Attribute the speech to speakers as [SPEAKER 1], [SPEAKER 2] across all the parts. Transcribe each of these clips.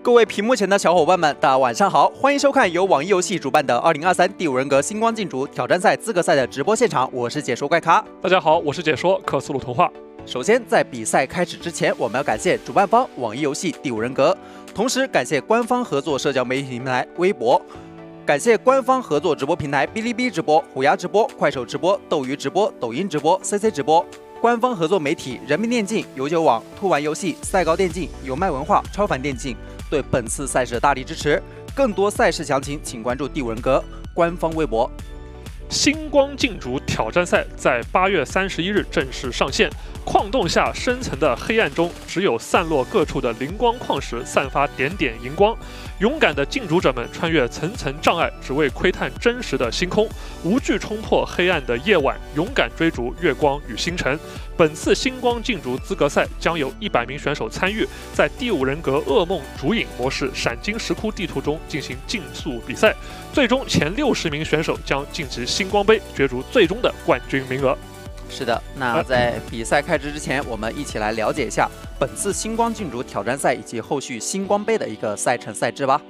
[SPEAKER 1] 各位屏幕前的小伙伴们，大家晚上好，欢迎收看由网易游戏主办的二零二三第五人格星光竞逐挑战赛资格赛的直播现场，我是解说怪咖。
[SPEAKER 2] 大家好，我是解说克苏鲁童话。
[SPEAKER 1] 首先，在比赛开始之前，我们要感谢主办方网易游戏第五人格，同时感谢官方合作社交媒体平台微博，感谢官方合作直播平台哔哩哔哩直播、虎牙直播、快手直播、斗鱼直播、抖音直播、CC 直播。官方合作媒体人民电竞、游酒网、兔玩游戏、赛高电竞、有麦文化、超凡电竞对本次赛事的大力支持。更多赛事详情，请关注第五人格官方微博。
[SPEAKER 2] 星光竞逐挑战赛在八月三十一日正式上线。矿洞下深层的黑暗中，只有散落各处的灵光矿石散发点点荧光。勇敢的竞逐者们穿越层层障碍，只为窥探真实的星空，无惧冲破黑暗的夜晚，勇敢追逐月光与星辰。本次星光竞逐资格赛将有一百名选手参与，在第五人格噩梦逐影模式闪金石窟地图中进行竞速比赛，最终前六十名选手将晋级星光杯，角逐最终的冠军名额。
[SPEAKER 1] 是的，那在比赛开始之前，我们一起来了解一下本次星光郡主挑战赛以及后续星光杯的一个赛程赛制吧。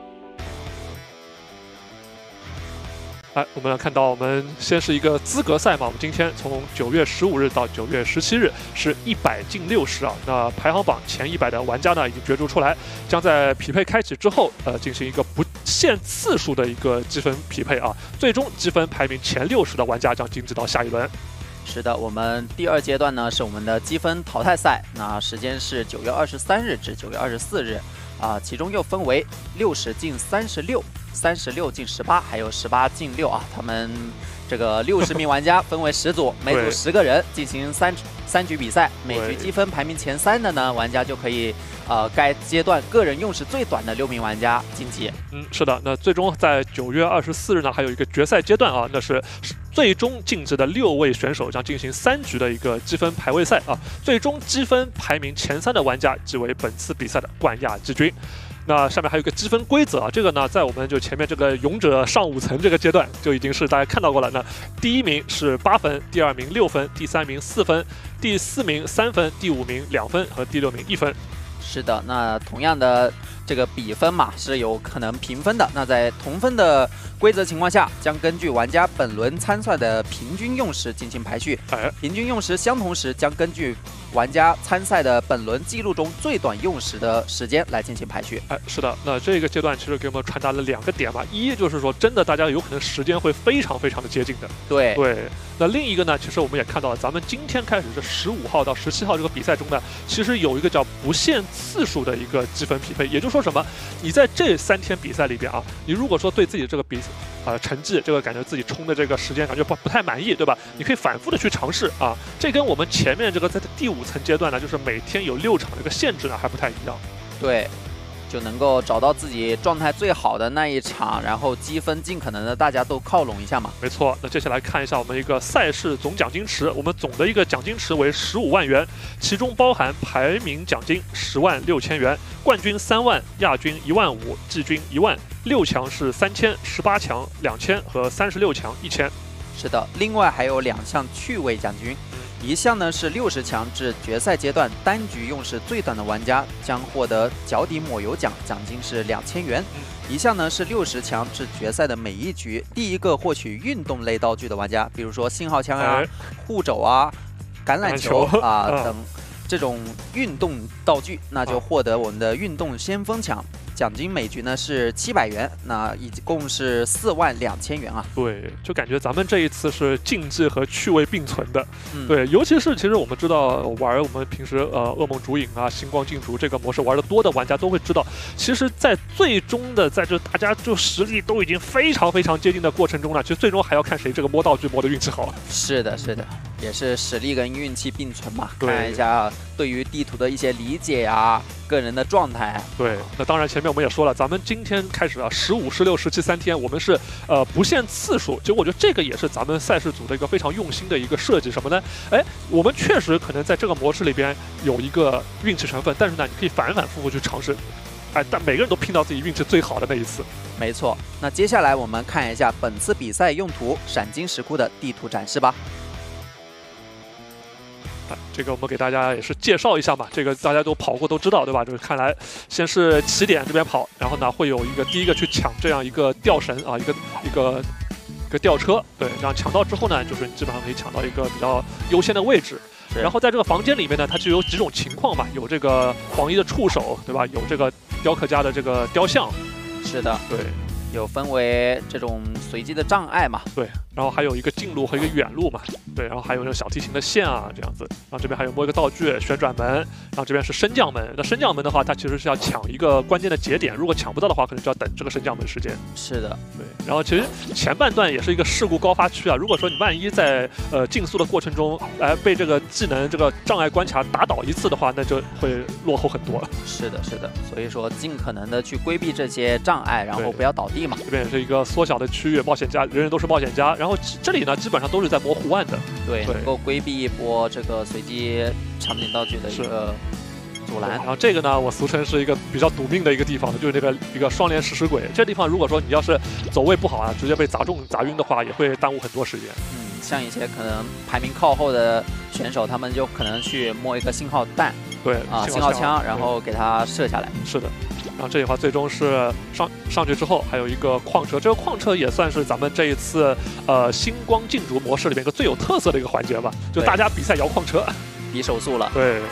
[SPEAKER 2] 来，我们来看到，我们先是一个资格赛嘛，我们今天从九月十五日到九月十七日是一百进六十啊。那排行榜前一百的玩家呢已经角逐出来，将在匹配开启之后，呃，进行一个不限次数的一个积分匹配啊。最终积分排名前六十的玩家将晋级到下一轮。
[SPEAKER 1] 是的，我们第二阶段呢是我们的积分淘汰赛，那时间是九月二十三日至九月二十四日，啊，其中又分为六十进三十六、三十六进十八，还有十八进六啊。他们这个六十名玩家 分为十组，每组十个人进行三三局比赛，每局积分排名前三的呢玩家就可以，呃，该阶段个人用时最短的六名玩家晋级。
[SPEAKER 2] 嗯，是的，那最终在九月二十四日呢还有一个决赛阶段啊，那是。最终晋级的六位选手将进行三局的一个积分排位赛啊，最终积分排名前三的玩家即为本次比赛的冠亚季军。那下面还有一个积分规则啊，这个呢在我们就前面这个勇者上五层这个阶段就已经是大家看到过了。那第一名是八分，第二名六分，第三名四分，第四名三分，第五名两分和第六名一分。
[SPEAKER 1] 是的，那同样的。这个比分嘛是有可能平分的。那在同分的规则情况下，将根据玩家本轮参赛的平均用时进行排序。平均用时相同时，将根据玩家参赛的本轮记录中最短用时的时间来进行排序。
[SPEAKER 2] 哎，是的。那这个阶段其实给我们传达了两个点嘛，一就是说真的大家有可能时间会非常非常的接近的。
[SPEAKER 1] 对
[SPEAKER 2] 对。那另一个呢，其实我们也看到了，咱们今天开始这十五号到十七号这个比赛中呢，其实有一个叫不限次数的一个积分匹配，也就是说。说什么？你在这三天比赛里边啊，你如果说对自己这个比啊成绩，这个感觉自己冲的这个时间感觉不不太满意，对吧？你可以反复的去尝试啊。这跟我们前面这个在第五层阶段呢，就是每天有六场这个限制呢，还不太一样。
[SPEAKER 1] 对。就能够找到自己状态最好的那一场，然后积分尽可能的大家都靠拢一下嘛。
[SPEAKER 2] 没错，那接下来看一下我们一个赛事总奖金池，我们总的一个奖金池为十五万元，其中包含排名奖金十万六千元，冠军三万，亚军一万五，季军一万，六强是三千，十八强两千和三十六强一千。
[SPEAKER 1] 是的，另外还有两项趣味奖金。一项呢是六十强至决赛阶段单局用时最短的玩家将获得脚底抹油奖，奖金是两千元。一项呢是六十强至决赛的每一局第一个获取运动类道具的玩家，比如说信号枪啊、护肘啊、橄榄球啊等这种运动道具，那就获得我们的运动先锋奖。奖金每局呢是七百元，那一共是四万两千元啊。
[SPEAKER 2] 对，就感觉咱们这一次是竞技和趣味并存的。对，尤其是其实我们知道玩我们平时呃噩梦烛影啊、星光竞逐这个模式玩的多的玩家都会知道，其实，在最终的在这大家就实力都已经非常非常接近的过程中呢，其实最终还要看谁这个摸道具摸的运气好。
[SPEAKER 1] 是的，是的，也是实力跟运气并存嘛。看一下对于地图的一些理解呀。个人的状态，
[SPEAKER 2] 对，那当然前面我们也说了，咱们今天开始啊，十五、十六、十七三天，我们是呃不限次数。其实我觉得这个也是咱们赛事组的一个非常用心的一个设计。什么呢？哎，我们确实可能在这个模式里边有一个运气成分，但是呢，你可以反反复复去尝试，哎，但每个人都拼到自己运气最好的那一次。
[SPEAKER 1] 没错。那接下来我们看一下本次比赛用途闪金石窟的地图展示吧。
[SPEAKER 2] 啊，这个我们给大家也是介绍一下嘛，这个大家都跑过都知道，对吧？就是看来先是起点这边跑，然后呢会有一个第一个去抢这样一个吊绳啊，一个一个一个吊车，对，然后抢到之后呢，就是你基本上可以抢到一个比较优先的位置。然后在这个房间里面呢，它就有几种情况嘛，有这个黄衣的触手，对吧？有这个雕刻家的这个雕像，
[SPEAKER 1] 是的，
[SPEAKER 2] 对
[SPEAKER 1] 有分为这种随机的障碍嘛，
[SPEAKER 2] 对，然后还有一个近路和一个远路嘛，对，然后还有那个小提琴的线啊这样子，然后这边还有摸一个道具旋转门，然后这边是升降门，那升降门的话，它其实是要抢一个关键的节点，如果抢不到的话，可能就要等这个升降门时间。
[SPEAKER 1] 是的，
[SPEAKER 2] 对，然后其实前半段也是一个事故高发区啊。如果说你万一在呃竞速的过程中，哎、被这个技能这个障碍关卡打倒一次的话，那就会落后很多了。
[SPEAKER 1] 是的，是的，所以说尽可能的去规避这些障碍，然后不要倒地嘛。
[SPEAKER 2] 这边也是一个缩小的区域，冒险家人人都是冒险家。然后这里呢，基本上都是在摸护腕的。
[SPEAKER 1] 对，
[SPEAKER 2] 对
[SPEAKER 1] 能够规避一波这个随机场景道具的一个阻拦
[SPEAKER 2] 然。后这个呢，我俗称是一个比较赌命的一个地方，就是那个一个双连食尸鬼。这地方如果说你要是走位不好啊，直接被砸中砸晕的话，也会耽误很多时间。
[SPEAKER 1] 嗯，像一些可能排名靠后的选手，他们就可能去摸一个信号弹
[SPEAKER 2] 对
[SPEAKER 1] 啊，信号枪，然后给它射下来。
[SPEAKER 2] 是的。然后这里的话，最终是上上去之后，还有一个矿车，这个矿车也算是咱们这一次呃星光竞逐模式里面一个最有特色的一个环节吧，就大家比赛摇矿车。
[SPEAKER 1] 比手速了。
[SPEAKER 2] 对，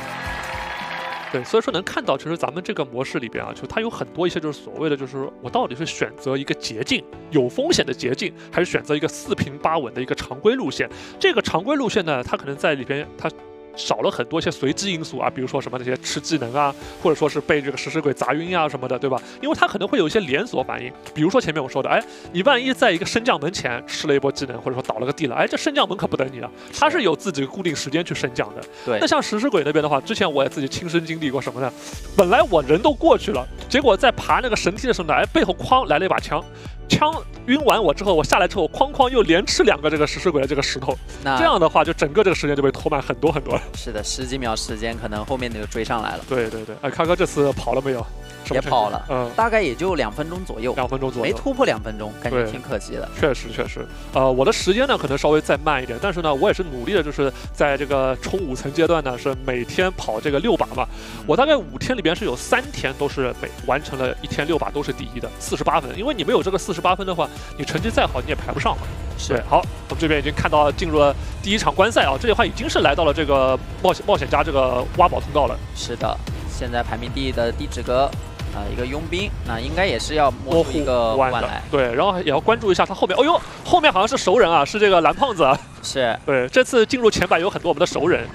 [SPEAKER 2] 对，所以说能看到，其实咱们这个模式里边啊，就它有很多一些就是所谓的，就是我到底是选择一个捷径，有风险的捷径，还是选择一个四平八稳的一个常规路线？这个常规路线呢，它可能在里边它。少了很多一些随机因素啊，比如说什么那些吃技能啊，或者说是被这个食尸鬼砸晕啊什么的，对吧？因为它可能会有一些连锁反应，比如说前面我说的，哎，你万一在一个升降门前吃了一波技能，或者说倒了个地了，哎，这升降门可不等你啊，它是有自己固定时间去升降的。
[SPEAKER 1] 对
[SPEAKER 2] 那，像食尸鬼那边的话，之前我也自己亲身经历过什么呢？本来我人都过去了，结果在爬那个神梯的时候呢，哎，背后哐来了一把枪，枪晕完我之后，我下来之后，哐哐又连吃两个这个食尸鬼的这个石头，
[SPEAKER 1] 那
[SPEAKER 2] 这样的话，就整个这个时间就被拖慢很多很多了。
[SPEAKER 1] 是的，十几秒时间，可能后面那个追上来了，
[SPEAKER 2] 对对对，哎，康哥这次跑了没有？
[SPEAKER 1] 也跑了，
[SPEAKER 2] 嗯，
[SPEAKER 1] 大概也就两分钟左右，
[SPEAKER 2] 两分钟左右。
[SPEAKER 1] 没突破两分钟，感觉挺可惜的。
[SPEAKER 2] 确实确实，呃，我的时间呢可能稍微再慢一点，但是呢，我也是努力的，就是在这个冲五层阶段呢，是每天跑这个六把嘛。我大概五天里边是有三天都是每完成了一天六把都是第一的，四十八分。因为你没有这个四十八分的话，你成绩再好你也排不上嘛。对
[SPEAKER 1] 是，
[SPEAKER 2] 好，我们这边已经看到进入了第一场观赛啊，这里的话已经是来到了这个冒险冒险家这个挖宝通道了。
[SPEAKER 1] 是的，现在排名第一的地质哥，啊、一个佣兵，那应该也是要摸
[SPEAKER 2] 摸
[SPEAKER 1] 出一个
[SPEAKER 2] 弯的
[SPEAKER 1] 弯来。，
[SPEAKER 2] 对，然后也要关注一下他后面。哦呦，后面好像是熟人啊，是这个蓝胖子啊。
[SPEAKER 1] 是，
[SPEAKER 2] 对，这次进入前百有很多我们的熟人。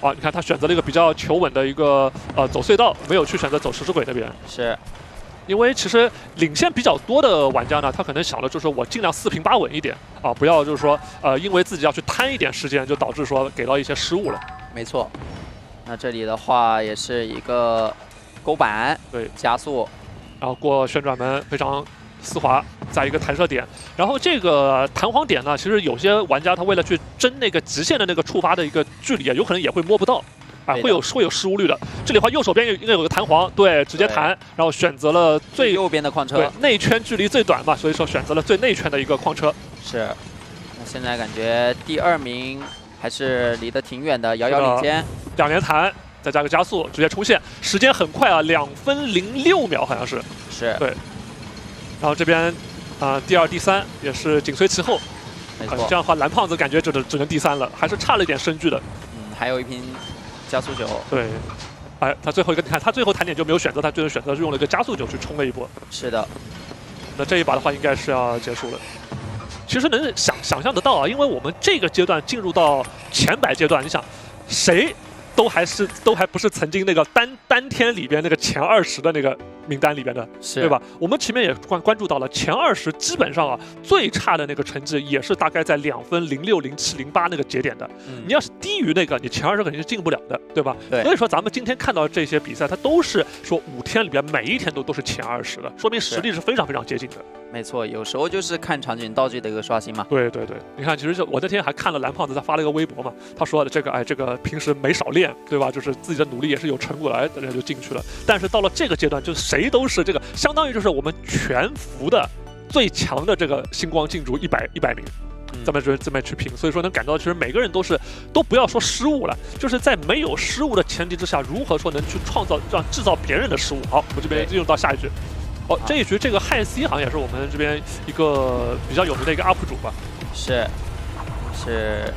[SPEAKER 2] 啊，你看他选择了一个比较求稳的一个呃走隧道，没有去选择走食尸鬼那边，
[SPEAKER 1] 是，
[SPEAKER 2] 因为其实领先比较多的玩家呢，他可能想的就是我尽量四平八稳一点啊，不要就是说呃因为自己要去贪一点时间，就导致说给到一些失误了。
[SPEAKER 1] 没错。那这里的话也是一个勾板，
[SPEAKER 2] 对，
[SPEAKER 1] 加速，
[SPEAKER 2] 然后过旋转门非常丝滑，在一个弹射点，然后这个弹簧点呢，其实有些玩家他为了去争那个极限的那个触发的一个距离啊，有可能也会摸不到。啊，会有会有失误率的。这里的话，右手边应该有个弹簧，对，直接弹，然后选择了最
[SPEAKER 1] 右边的矿
[SPEAKER 2] 对
[SPEAKER 1] 车
[SPEAKER 2] 内圈距离最短嘛，所以说选择了最内圈的一个矿车。
[SPEAKER 1] 是。那现在感觉第二名还是离得挺远的，遥遥领先。
[SPEAKER 2] 两连弹，再加个加速，直接冲线，时间很快啊，两分零六秒好像是。
[SPEAKER 1] 是，对
[SPEAKER 2] 然后这边啊、第二、第三也是紧随其后。
[SPEAKER 1] 没错
[SPEAKER 2] 啊这。样的话，蓝胖子感觉只能只能第三了，还是差了一点身距的。
[SPEAKER 1] 嗯，还有一瓶加速九。
[SPEAKER 2] 对，哎，他最后一个，你看他最后弹点就没有选择，他最后选择是用了一个加速九去冲了一波。
[SPEAKER 1] 是的，
[SPEAKER 2] 那这一把的话，应该是要结束了。其实能想想象得到啊，因为我们这个阶段进入到前百阶段，你想谁都还是都还不是曾经那个单单天里边那个前二十的那个名单里边的，
[SPEAKER 1] 是
[SPEAKER 2] 对吧？？我们前面也关关注到了前二十，基本上啊最差的那个成绩也是大概在两分零六、零七、零八那个节点的。
[SPEAKER 1] 嗯
[SPEAKER 2] 你要是低于那个，你前二十肯定是进不了的，对吧？
[SPEAKER 1] 对
[SPEAKER 2] 所以说咱们今天看到这些比赛，它都是说五天里边每一天都都是前二十的，说明实力是非常非常接近的。
[SPEAKER 1] 没错，有时候就是看场景道具的一个刷新嘛。
[SPEAKER 2] 对对对，你看，其实就我那天还看了蓝胖子他发了一个微博嘛，他说的这个哎，这个平时没少练，对吧？就是自己的努力也是有成果的，哎，大家就进去了。但是到了这个阶段，就谁都是这个，相当于就是我们全服的最强的这个星光竞逐一百一百名。
[SPEAKER 1] 嗯，
[SPEAKER 2] 这么这这么去拼，所以说能感到其实每个人都是都不要说失误了，就是在没有失误的前提之下，如何说能去创造让制造别人的失误。好，我这边进入到下一局。哦，这一局这个汉 C 好像也是我们这边一个比较有名的一个 UP 主吧？
[SPEAKER 1] 是，是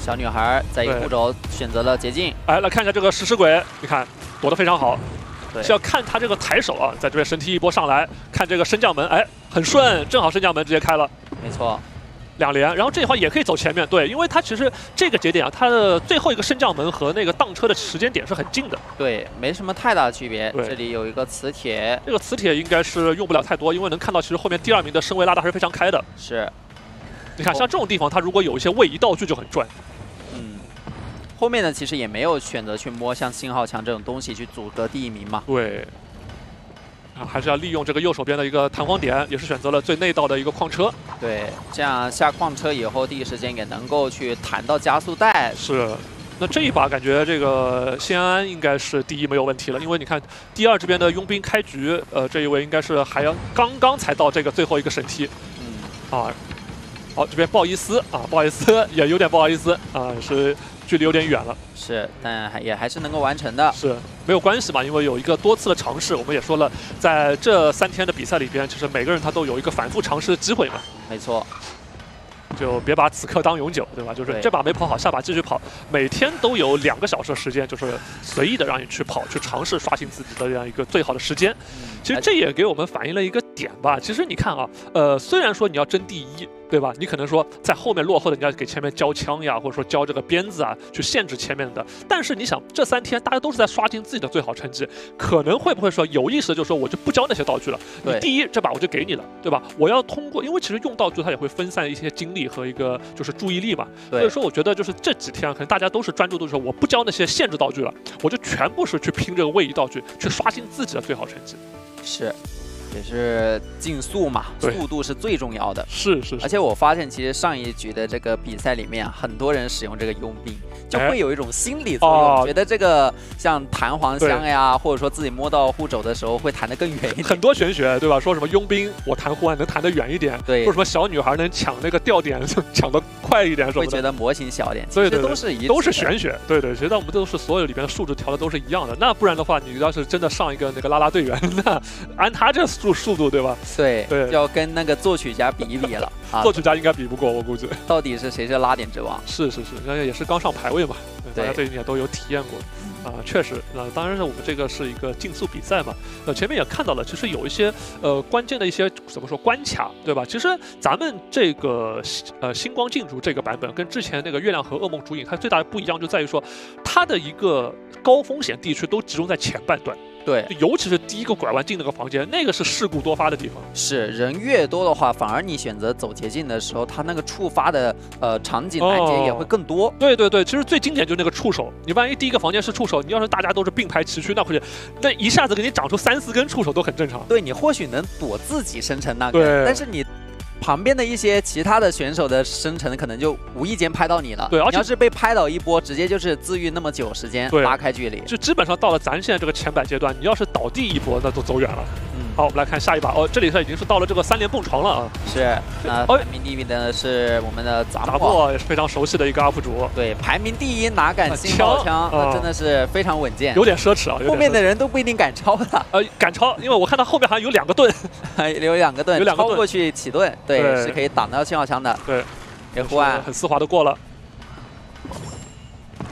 [SPEAKER 1] 小女孩在一个步骤选择了捷径。
[SPEAKER 2] 哎，来看一下这个食尸鬼，你看躲得非常好。
[SPEAKER 1] 对，
[SPEAKER 2] 是要看他这个抬手啊，在这边神踢一波上来，看这个升降门，哎，很顺，正好升降门直接开了。
[SPEAKER 1] 没错。
[SPEAKER 2] 两连，然后这一话也可以走前面，对，因为它其实这个节点啊，它的最后一个升降门和那个荡车的时间点是很近的，
[SPEAKER 1] 对，没什么太大的区别。这里有一个磁铁，
[SPEAKER 2] 这个磁铁应该是用不了太多，因为能看到其实后面第二名的身位拉的还是非常开的。
[SPEAKER 1] 是，
[SPEAKER 2] 你看像这种地方，它如果有一些位移道具就很赚。
[SPEAKER 1] 嗯，后面呢其实也没有选择去摸像信号墙这种东西去阻隔第一名嘛。
[SPEAKER 2] 对。还是要利用这个右手边的一个弹簧点，也是选择了最内道的一个矿车。
[SPEAKER 1] 对，这样下矿车以后，第一时间也能够去弹到加速带。
[SPEAKER 2] 是，那这一把感觉这个先安应该是第一没有问题了，因为你看第二这边的佣兵开局，呃，这一位应该是还要刚刚才到这个最后一个审梯。嗯。啊，好，这边不好意思啊，不好意思，也有点不好意思啊，是。距离有点远了，
[SPEAKER 1] 是，但还也还是能够完成的，
[SPEAKER 2] 是没有关系嘛，因为有一个多次的尝试，我们也说了，在这三天的比赛里边，其实每个人他都有一个反复尝试的机会嘛，
[SPEAKER 1] 没错，
[SPEAKER 2] 就别把此刻当永久，对吧？就是这把没跑好，下把继续跑，每天都有两个小时的时间，就是随意的让你去跑，去尝试刷新自己的这样一个最好的时间。其实这也给我们反映了一个点吧，其实你看啊，呃，虽然说你要争第一。对吧？你可能说在后面落后的，你要给前面交枪呀，或者说交这个鞭子啊，去限制前面的。但是你想，这三天大家都是在刷新自己的最好成绩，可能会不会说有意识的就说我就不交那些道具了？你第一这把我就给你了，对吧？我要通过，因为其实用道具它也会分散一些精力和一个就是注意力嘛。所以说我觉得就是这几天可能大家都是专注度说我不交那些限制道具了，我就全部是去拼这个位移道具，去刷新自己的最好成绩。
[SPEAKER 1] 是。也是竞速嘛，速度是最重要的。
[SPEAKER 2] 是是。
[SPEAKER 1] 而且我发现，其实上一局的这个比赛里面，很多人使用这个佣兵，就会有一种心理作用，觉得这个像弹簧箱呀，或者说自己摸到护肘的时候会弹得更远一点。
[SPEAKER 2] 很多玄学，对吧？说什么佣兵我弹护腕能弹得远一点，
[SPEAKER 1] 对。
[SPEAKER 2] 说什么小女孩能抢那个吊点 抢得快一点，
[SPEAKER 1] 会觉得模型小点。
[SPEAKER 2] 所以
[SPEAKER 1] 都是一
[SPEAKER 2] 都是玄学。对对，其实我们都是所有里边的数值调的都是一样的。那不然的话，你要是真的上一个那个拉拉队员，那按他这速速度，对吧？
[SPEAKER 1] 对对，要跟那个作曲家比一比了 啊！
[SPEAKER 2] 作曲家应该比不过，我估计。
[SPEAKER 1] 到底是谁是拉点之王？
[SPEAKER 2] 是是是，那也是刚上排位嘛，大家最近也都有体验过啊。确实，那当然是我们这个是一个竞速比赛嘛。呃，前面也看到了，其实有一些呃关键的一些怎么说关卡，对吧？其实咱们这个呃星光竞逐这个版本跟之前那个月亮和噩梦主影，它最大的不一样就在于说，它的一个高风险地区都集中在前半段。
[SPEAKER 1] 对，
[SPEAKER 2] 尤其是第一个拐弯进那个房间，那个是事故多发的地方。
[SPEAKER 1] 是人越多的话，反而你选择走捷径的时候，它那个触发的呃场景拦截也会更多。
[SPEAKER 2] 对对对，其实最经典就是那个触手，你万一第一个房间是触手，你要是大家都是并排齐驱，那会那一下子给你长出三四根触手都很正常。
[SPEAKER 1] 对你或许能躲自己生成那个，但是你。旁边的一些其他的选手的生成可能就无意间拍到你了。
[SPEAKER 2] 对，而且
[SPEAKER 1] 要是被拍倒一波，直接就是自愈那么久时间，拉开距离。
[SPEAKER 2] 就基本上到了咱现在这个前百阶段，你要是倒地一波，那都走远了。好，我们来看下一把哦，这里他已经是到了这个三连蹦床了啊。
[SPEAKER 1] 是，呃，排名第一名的是我们的杂货，
[SPEAKER 2] 也是非常熟悉的一个 UP 主。
[SPEAKER 1] 对，排名第一哪敢信号枪？那真的是非常稳健，
[SPEAKER 2] 有点奢侈啊。
[SPEAKER 1] 后面的人都不一定敢超他。
[SPEAKER 2] 呃，敢超，因为我看他后面好像 有两个盾，
[SPEAKER 1] 有两个盾，
[SPEAKER 2] 有两个
[SPEAKER 1] 盾过去起盾，对，是可以挡到信号枪的。
[SPEAKER 2] 对，
[SPEAKER 1] 这护腕
[SPEAKER 2] 很丝滑的过了。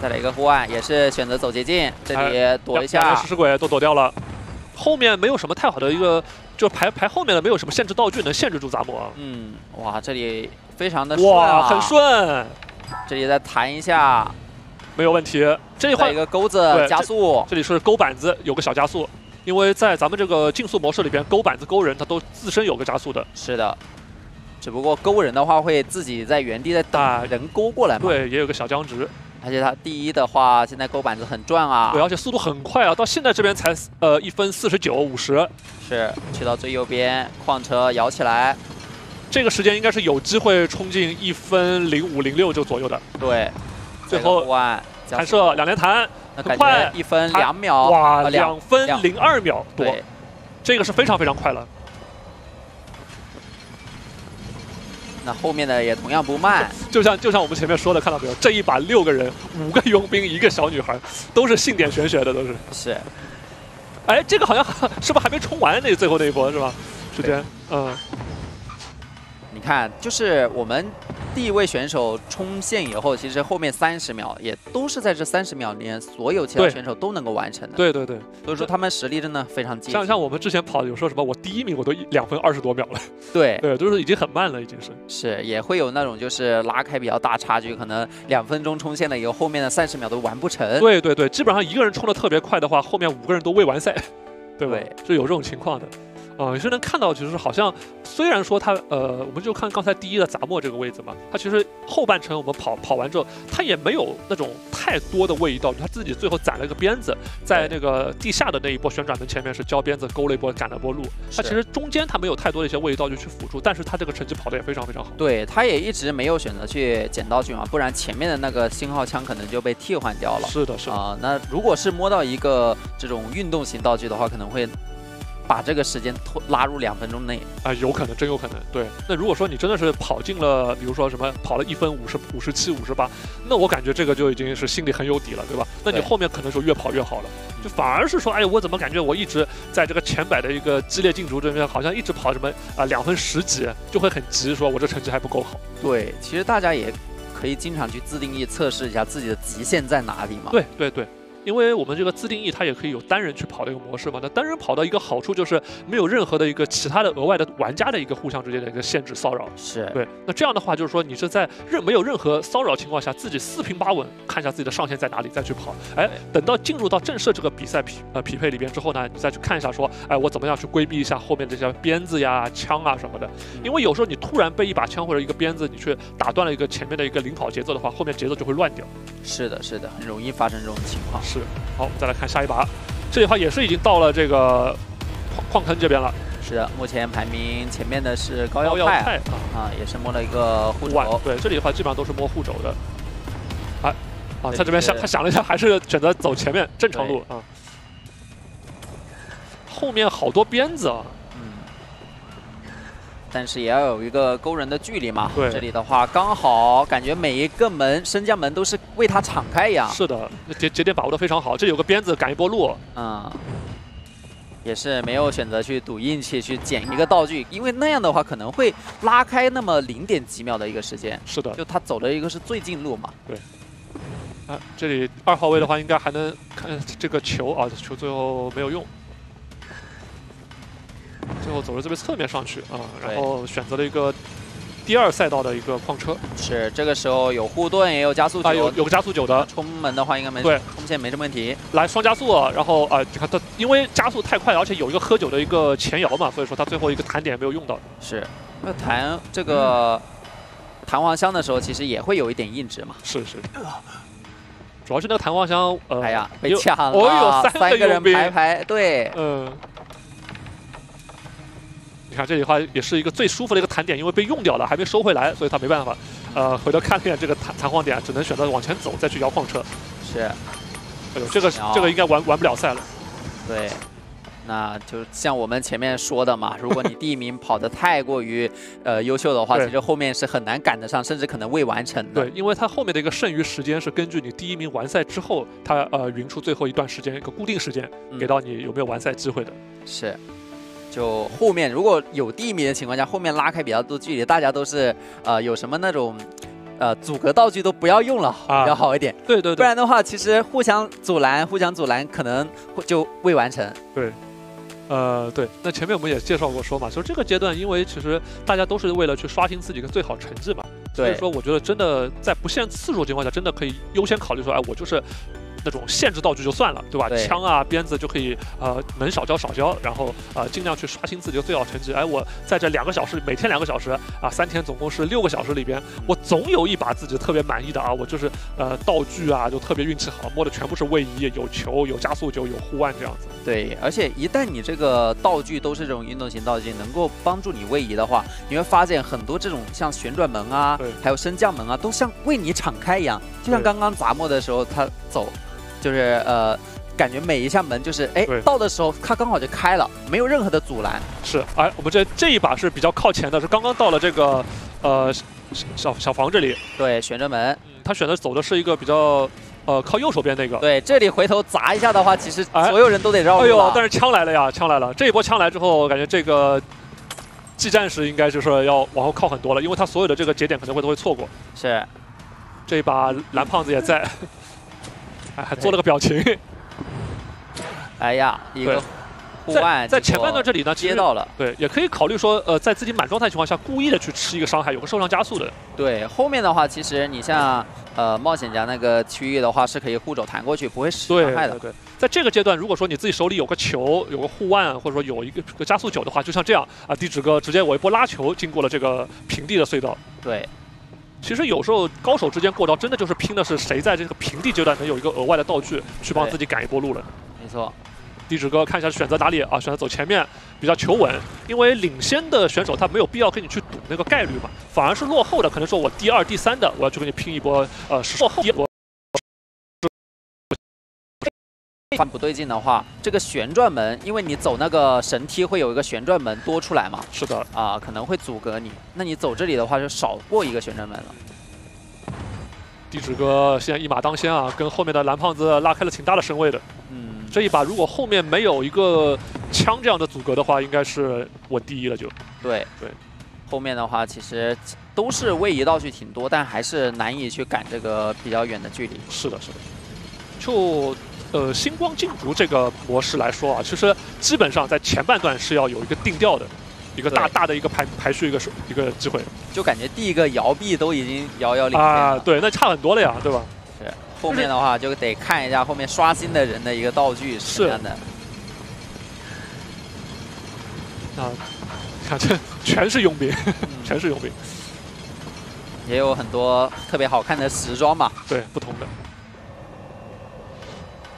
[SPEAKER 1] 再来一个护腕，也是选择走捷径，这里躲一下，
[SPEAKER 2] 食尸鬼都躲掉了。后面没有什么太好的一个，就排排后面的没有什么限制道具能限制住杂魔。
[SPEAKER 1] 嗯，哇，这里非常的顺啊，
[SPEAKER 2] 很顺。
[SPEAKER 1] 这里再弹一下，
[SPEAKER 2] 没有问题。这里换
[SPEAKER 1] 一个钩子加速，
[SPEAKER 2] 这里是勾板子，有个小加速。因为在咱们这个竞速模式里边，勾板子勾人，它都自身有个加速的。
[SPEAKER 1] 是的，只不过勾人的话会自己在原地在打人勾过来嘛。
[SPEAKER 2] 对，也有个小僵直。
[SPEAKER 1] 而且他第一的话，现在勾板子很赚啊，
[SPEAKER 2] 对，而且速度很快啊，到现在这边才呃一分四十九五十，
[SPEAKER 1] 是去到最右边，矿车摇起来，
[SPEAKER 2] 这个时间应该是有机会冲进一分零五零六就左右的。
[SPEAKER 1] 对，
[SPEAKER 2] 最后弹射两连弹，很快
[SPEAKER 1] 一分两秒，
[SPEAKER 2] 哇，两分零二秒多，这个是非常非常快了。
[SPEAKER 1] 那后面的也同样不慢，
[SPEAKER 2] 就像就像我们前面说的，看到没有？这一把六个人，五个佣兵，一个小女孩，都是性点玄学的，都是。
[SPEAKER 1] 是。
[SPEAKER 2] 哎，这个好像是不是还没冲完那最后那一波是吧？时间，嗯。
[SPEAKER 1] 你看，就是我们。第一位选手冲线以后，其实后面三十秒也都是在这三十秒里面，所有其他选手都能够完成的。
[SPEAKER 2] 对对对，
[SPEAKER 1] 所以说他们实力真的非常近。
[SPEAKER 2] 像像我们之前跑，有说什么我第一名我都两分二十多秒了。
[SPEAKER 1] 对
[SPEAKER 2] 对，就是已经很慢了，已经是。
[SPEAKER 1] 是，也会有那种就是拉开比较大差距，可能两分钟冲线了以后，后面的三十秒都完不成。
[SPEAKER 2] 对对对，基本上一个人冲的特别快的话，后面五个人都未完赛，对不对？是有这种情况的。啊，也是能看到，其实好像虽然说他呃，我们就看刚才第一的杂墨这个位置嘛，他其实后半程我们跑跑完之后，他也没有那种太多的位移道具，他自己最后攒了一个鞭子，在那个地下的那一波旋转门前面是交鞭子勾了一波赶了波路，他其实中间他没有太多的一些位移道具去辅助，但是他这个成绩跑的也非常非常好。
[SPEAKER 1] 对，他也一直没有选择去捡道具嘛，不然前面的那个信号枪可能就被替换掉了。
[SPEAKER 2] 是的，是的
[SPEAKER 1] 啊，那如果是摸到一个这种运动型道具的话，可能会。把这个时间拖拉入两分钟内
[SPEAKER 2] 啊，有可能，真有可能。对，那如果说你真的是跑进了，比如说什么跑了一分五十五十七五十八，那我感觉这个就已经是心里很有底了，对吧？那你后面可能就越跑越好了，就反而是说，哎，我怎么感觉我一直在这个前百的一个激烈竞逐这边，好像一直跑什么啊两分十几，就会很急，说我这成绩还不够好。
[SPEAKER 1] 对，其实大家也可以经常去自定义测试一下自己的极限在哪里嘛。
[SPEAKER 2] 对对对。因为我们这个自定义，它也可以有单人去跑的一个模式嘛。那单人跑的一个好处就是没有任何的一个其他的额外的玩家的一个互相之间的一个限制骚扰。
[SPEAKER 1] 是
[SPEAKER 2] 对。那这样的话，就是说你是在任没有任何骚扰情况下，自己四平八稳，看一下自己的上限在哪里，再去跑。哎，等到进入到正式这个比赛匹呃匹配里边之后呢，你再去看一下说，哎，我怎么样去规避一下后面这些鞭子呀、枪啊什么的。因为有时候你突然被一把枪或者一个鞭子，你去打断了一个前面的一个领跑节奏的话，后面节奏就会乱掉。
[SPEAKER 1] 是的，是的，很容易发生这种情况。
[SPEAKER 2] 是。好，我们再来。看下一把，这里的话也是已经到了这个矿矿坑这边了。
[SPEAKER 1] 是的，目前排名前面的是高腰派啊，也是摸了一个护肘。
[SPEAKER 2] 对，这里的话基本上都是摸护肘的。啊啊，他这边想他想了一下，还是选择走前面正常路啊。后面好多鞭子啊。
[SPEAKER 1] 但是也要有一个勾人的距离嘛。
[SPEAKER 2] 对。
[SPEAKER 1] 这里的话，刚好感觉每一个门升降门都是为他敞开一样。
[SPEAKER 2] 是的，节节点把握的非常好。这有个鞭子赶一波路。
[SPEAKER 1] 嗯。也是没有选择去赌运气去捡一个道具，因为那样的话可能会拉开那么零点几秒的一个时间。
[SPEAKER 2] 是的。
[SPEAKER 1] 就他走的一个是最近路嘛。
[SPEAKER 2] 对。啊，这里二号位的话应该还能看这个球啊，球最后没有用。最后走了这边侧面上去啊，然后选择了一个第二赛道的一个矿车。
[SPEAKER 1] 是这个时候有护盾，也有加速九，
[SPEAKER 2] 有有个加速九的。
[SPEAKER 1] 冲门的话应该没
[SPEAKER 2] 对，
[SPEAKER 1] 冲线没什么问题。
[SPEAKER 2] 来双加速，然后啊，你看他因为加速太快，而且有一个喝酒的一个前摇嘛，所以说他最后一个弹点没有用到。
[SPEAKER 1] 是，那弹这个弹簧箱的时候，其实也会有一点硬直嘛。
[SPEAKER 2] 是是。主要是那个弹簧箱，呃，
[SPEAKER 1] 哎呀，被抢了。哦哟，三个人排排，对，嗯。
[SPEAKER 2] 你看这里的话也是一个最舒服的一个弹点，因为被用掉了，还没收回来，所以他没办法。呃，回头看了一眼这个弹弹簧点，只能选择往前走，再去摇矿车。
[SPEAKER 1] 是。
[SPEAKER 2] 哎呦，这个这个应该玩玩不了赛了。
[SPEAKER 1] 对。那就像我们前面说的嘛，如果你第一名跑得太过于呃优秀的话，其实后面是很难赶得上，甚至可能未完成的。
[SPEAKER 2] 对，因为它后面的一个剩余时间是根据你第一名完赛之后，它呃匀出最后一段时间一个固定时间，给到你有没有完赛机会的。
[SPEAKER 1] 是。就后面如果有第一名的情况下，后面拉开比较多距离，大家都是呃有什么那种呃阻隔道具都不要用了，比较好一点。
[SPEAKER 2] 对对对。
[SPEAKER 1] 不然的话，其实互相阻拦，互相阻拦，可能就未完成。
[SPEAKER 2] 对。呃，对。那前面我们也介绍过说嘛，就这个阶段，因为其实大家都是为了去刷新自己的最好成绩嘛。所以说，我觉得真的在不限次数情况下，真的可以优先考虑说，哎，我就是。那种限制道具就算了，对吧？枪啊、鞭子就可以，呃，能少交少交，然后呃，尽量去刷新自己的最好成绩。哎，我在这两个小时，每天两个小时啊，三天总共是六个小时里边，我总有一把自己特别满意的啊，我就是呃道具啊，就特别运气好，摸的全部是位移，有球，有加速球，有护腕这样子。
[SPEAKER 1] 对，而且一旦你这个道具都是这种运动型道具，能够帮助你位移的话，你会发现很多这种像旋转门啊，还有升降门啊，都像为你敞开一样，就像刚刚砸墨的时候他走。就是呃，感觉每一下门就是哎，到的时候它刚好就开了，没有任何的阻拦。
[SPEAKER 2] 是，哎，我们这这一把是比较靠前的，是刚刚到了这个呃小小房这里，
[SPEAKER 1] 对，旋转门，
[SPEAKER 2] 嗯，他选择走的是一个比较呃靠右手边那个。
[SPEAKER 1] 对，这里回头砸一下的话，其实
[SPEAKER 2] 哎
[SPEAKER 1] 所有人都得绕
[SPEAKER 2] 哎呦，但是枪来了呀，枪来了！这一波枪来之后，我感觉这个技战士应该就是要往后靠很多了，因为他所有的这个节点可能会都会错过。
[SPEAKER 1] 是
[SPEAKER 2] 这一把蓝胖子也在，哎，还做了个表情。
[SPEAKER 1] 哎呀，一个
[SPEAKER 2] 对
[SPEAKER 1] 护
[SPEAKER 2] 在
[SPEAKER 1] 腕
[SPEAKER 2] 在前半段这里呢，
[SPEAKER 1] 接到了，
[SPEAKER 2] 对，也可以考虑说，呃，在自己满状态情况下，故意的去吃一个伤害，有个受伤加速的。
[SPEAKER 1] 对，后面的话，其实你像呃冒险家那个区域的话，是可以护肘弹过去，不会使
[SPEAKER 2] 对
[SPEAKER 1] 伤害的。
[SPEAKER 2] 对对，在这个阶段，如果说你自己手里有个球，有个护腕，或者说有一个个加速球的话，就像这样啊，地址哥直接我一波拉球经过了这个平地的隧道。
[SPEAKER 1] 对，
[SPEAKER 2] 其实有时候高手之间过招，真的就是拼的是谁在这个平地阶段能有一个额外的道具去帮自己赶一波路了。
[SPEAKER 1] 没错，
[SPEAKER 2] 地址哥看一下选择哪里啊？选择走前面，比较求稳，因为领先的选手他没有必要跟你去赌那个概率嘛，反而是落后的，可能说我第二、第三的，我要去跟你拼一波，呃，是落后第
[SPEAKER 1] 换不对劲的话，这个旋转门，因为你走那个神梯会有一个旋转门多出来嘛，
[SPEAKER 2] 是的，
[SPEAKER 1] 啊、可能会阻隔你。那你走这里的话，就少过一个旋转门了。
[SPEAKER 2] 地址哥现在一马当先啊，跟后面的蓝胖子拉开了挺大的身位的。
[SPEAKER 1] 嗯，
[SPEAKER 2] 这一把如果后面没有一个枪这样的阻隔的话，应该是稳第一了就。
[SPEAKER 1] 对
[SPEAKER 2] 对。
[SPEAKER 1] 后面的话，其实都是位移道具挺多，但还是难以去赶这个比较远的距离。
[SPEAKER 2] 是的，是的。就呃星光竞逐这个模式来说啊，其实基本上在前半段是要有一个定调的，一个大大的一个排排序一个是一个机会
[SPEAKER 1] 就感觉第一个摇臂都已经遥遥领先
[SPEAKER 2] 啊，
[SPEAKER 1] 了。
[SPEAKER 2] 对，那差很多了呀，对吧？
[SPEAKER 1] 是。后面的话就得看一下后面刷新的人的一个道具是什么样的。
[SPEAKER 2] 啊，看这全是佣兵，
[SPEAKER 1] 嗯
[SPEAKER 2] 全是佣兵，
[SPEAKER 1] 也有很多特别好看的时装嘛。
[SPEAKER 2] 对，不同的。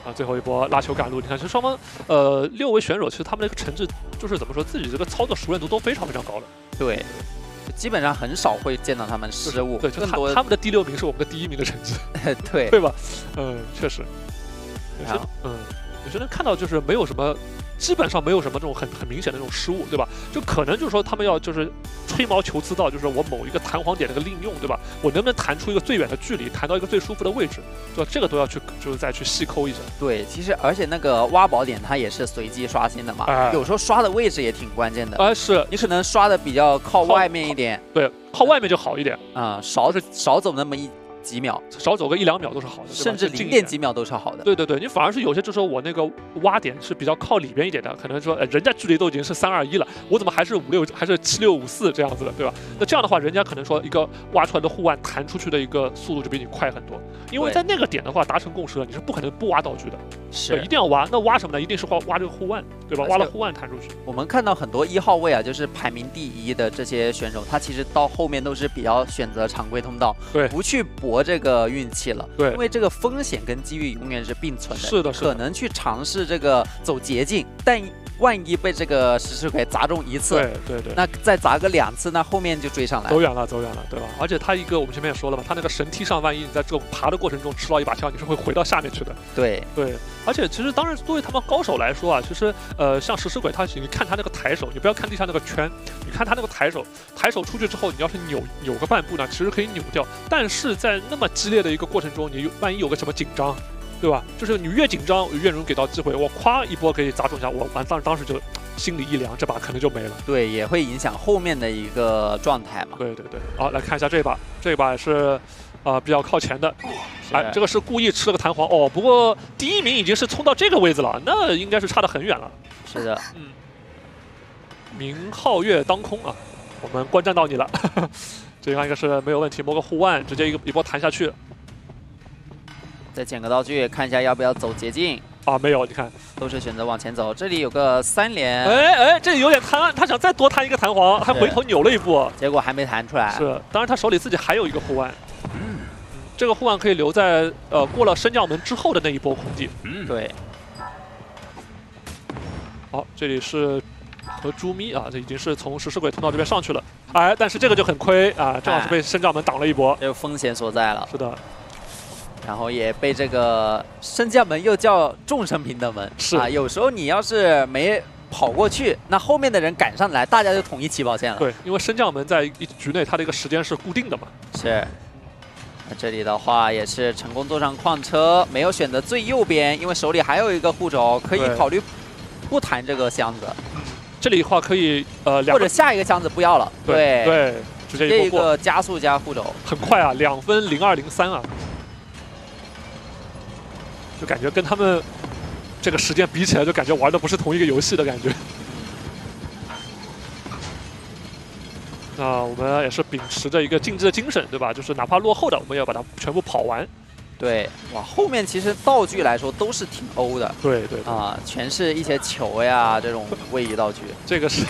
[SPEAKER 2] 啊，最后一波拉球赶路，你看，其实双方呃六位选手，其实他们的一个成绩就是怎么说，自己这个操作熟练度都非常非常高的。
[SPEAKER 1] 对，基本上很少会见到他们失误，
[SPEAKER 2] 对，就
[SPEAKER 1] 更多
[SPEAKER 2] 他他们的第六名是我们的第一名的成绩，
[SPEAKER 1] 对
[SPEAKER 2] 对吧？嗯，确实。有些嗯，有些人看到就是没有什么，基本上没有什么这种很很明显的这种失误，对吧？就可能就是说他们要就是吹毛求疵到就是我某一个弹簧点的一个利用，对吧？我能不能弹出一个最远的距离，弹到一个最舒服的位置，对吧？这个都要去就是再去细抠一下。
[SPEAKER 1] 对，其实而且那个挖宝点它也是随机刷新的嘛，
[SPEAKER 2] 哎
[SPEAKER 1] 有时候刷的位置也挺关键的。
[SPEAKER 2] 啊，是
[SPEAKER 1] 你可能刷的比较靠
[SPEAKER 2] 靠
[SPEAKER 1] 外面一点，
[SPEAKER 2] 对，靠外面就好一点，
[SPEAKER 1] 啊、少少走那么一几秒，
[SPEAKER 2] 少走个一两秒都是好的，
[SPEAKER 1] 甚至零点几秒都是好的。
[SPEAKER 2] 对对对，你反而是有些，就是说我那个挖点是比较靠里边一点的，可能说，呃，人家距离都已经是三二一了，我怎么还是五六，还是七六五四这样子的，对吧？那这样的话，人家可能说一个挖出来的护腕弹出去的一个速度就比你快很多，因为在那个点的话达成共识了，你是不可能不挖道具的，是，一定要挖。那挖什么呢？一定是挖挖这个护腕，对吧？挖了护腕弹出去，
[SPEAKER 1] 我们看到很多一号位啊，就是排名第一的这些选手，他其实到后面都是比较选择常规通道，
[SPEAKER 2] 对
[SPEAKER 1] 不去搏这个运气了。
[SPEAKER 2] 对
[SPEAKER 1] 因为这个风险跟机遇永远是并存的。
[SPEAKER 2] 是的，是的，
[SPEAKER 1] 可能去尝试这个走捷径，但万一被这个食尸鬼砸中一次，
[SPEAKER 2] 对对对。
[SPEAKER 1] 那再砸个两次，那后面就追上来
[SPEAKER 2] 走。远了，走远了，对吧？而且他一个，我们前面也说了嘛，他那个神梯上，万一你在这种爬的过程中吃到一把枪，你是会回到下面去的。
[SPEAKER 1] 对，
[SPEAKER 2] 对，而且其实当然作为他们高手来说啊，其实呃像食尸鬼，他你看他那个抬手，你不要看地上那个圈，你看他那个抬手，抬手出去之后，你要是扭扭个半步呢，其实可以扭掉。但是在那么激烈的一个过程中，你万一有个什么紧张，对吧？就是你越紧张，越容易给到机会。我咵一波可以砸中一下，我完当当时就心里一凉，这把可能就没了。
[SPEAKER 1] 对，也会影响后面的一个状态嘛。
[SPEAKER 2] 对对对，好来看一下这把，这把是。啊、比较靠前的，哎，这个是故意吃了个弹簧哦。不过第一名已经是冲到这个位置了，那应该是差得很远了。
[SPEAKER 1] 是的，
[SPEAKER 2] 嗯，明皓月当空啊，我们观战到你了，这样应该是没有问题，摸个护腕，直接一个一波弹下去
[SPEAKER 1] 再捡个道具，看一下要不要走捷径，
[SPEAKER 2] 啊，没有，你看，
[SPEAKER 1] 都是选择往前走。这里有个三连，
[SPEAKER 2] 哎哎，这里有点贪，他想再多弹一个弹簧，还回头扭了一步，
[SPEAKER 1] 结果还没弹出来。
[SPEAKER 2] 是，当然他手里自己还有一个护腕，嗯，这个护腕可以留在呃过了升降门之后的那一波空地。
[SPEAKER 1] 嗯对，
[SPEAKER 2] 好，这里是和朱咪啊，这已经是从食尸鬼通道这边上去了，哎，但是这个就很亏啊，正好是被升降门挡了一波。
[SPEAKER 1] 这个风险所在了。
[SPEAKER 2] 是的，
[SPEAKER 1] 然后也被这个升降门又叫众生平等门，
[SPEAKER 2] 是
[SPEAKER 1] 啊，有时候你要是没跑过去，那后面的人赶上来，大家就统一起跑线了。
[SPEAKER 2] 对，因为升降门在一局内它的一个时间是固定的嘛。
[SPEAKER 1] 是。那这里的话也是成功坐上矿车，没有选择最右边，因为手里还有一个护肘，可以考虑不弹这个箱子。
[SPEAKER 2] 这里的话可以呃，
[SPEAKER 1] 或者下一个箱子不要了。
[SPEAKER 2] 对对，直接
[SPEAKER 1] 一个加速加护肘，
[SPEAKER 2] 很快啊，两分零二零三啊，就感觉跟他们这个时间比起来，就感觉玩的不是同一个游戏的感觉。那我们也是秉持着一个竞技的精神，对吧？就是哪怕落后的，我们也要把它全部跑完。
[SPEAKER 1] 对，哇，后面其实道具来说都是挺欧的。
[SPEAKER 2] 对对
[SPEAKER 1] 啊，全是一些球呀这种位移道具。
[SPEAKER 2] 这个是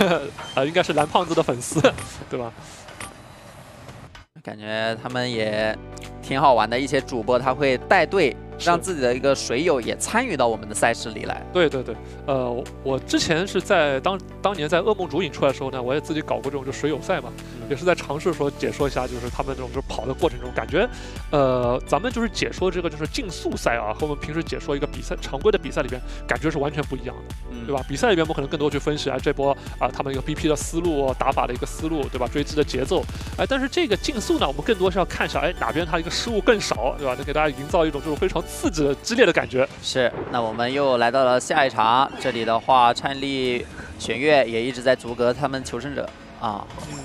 [SPEAKER 2] 呃，应该是蓝胖子的粉丝，对吧？
[SPEAKER 1] 感觉他们也挺好玩的，一些主播他会带队。让自己的一个水友也参与到我们的赛事里来。
[SPEAKER 2] 对对对，呃，我之前是在当当年在噩梦主影出来的时候呢，我也自己搞过这种就水友赛嘛，也是在尝试说解说一下，就是他们这种就是跑的过程中，感觉，呃，咱们就是解说这个就是竞速赛啊，和我们平时解说一个比赛常规的比赛里边，感觉是完全不一样的，对吧？比赛里边我们可能更多去分析啊这波啊他们一个 BP 的思路、打法的一个思路，对吧？追击的节奏，哎，但是这个竞速呢，我们更多是要看一下，哎，哪边他一个失误更少，对吧？能给大家营造一种就是非常。刺激的激烈的感觉
[SPEAKER 1] 是，那我们又来到了下一场，这里的话，颤栗、玄月也一直在阻隔他们求生者啊。嗯，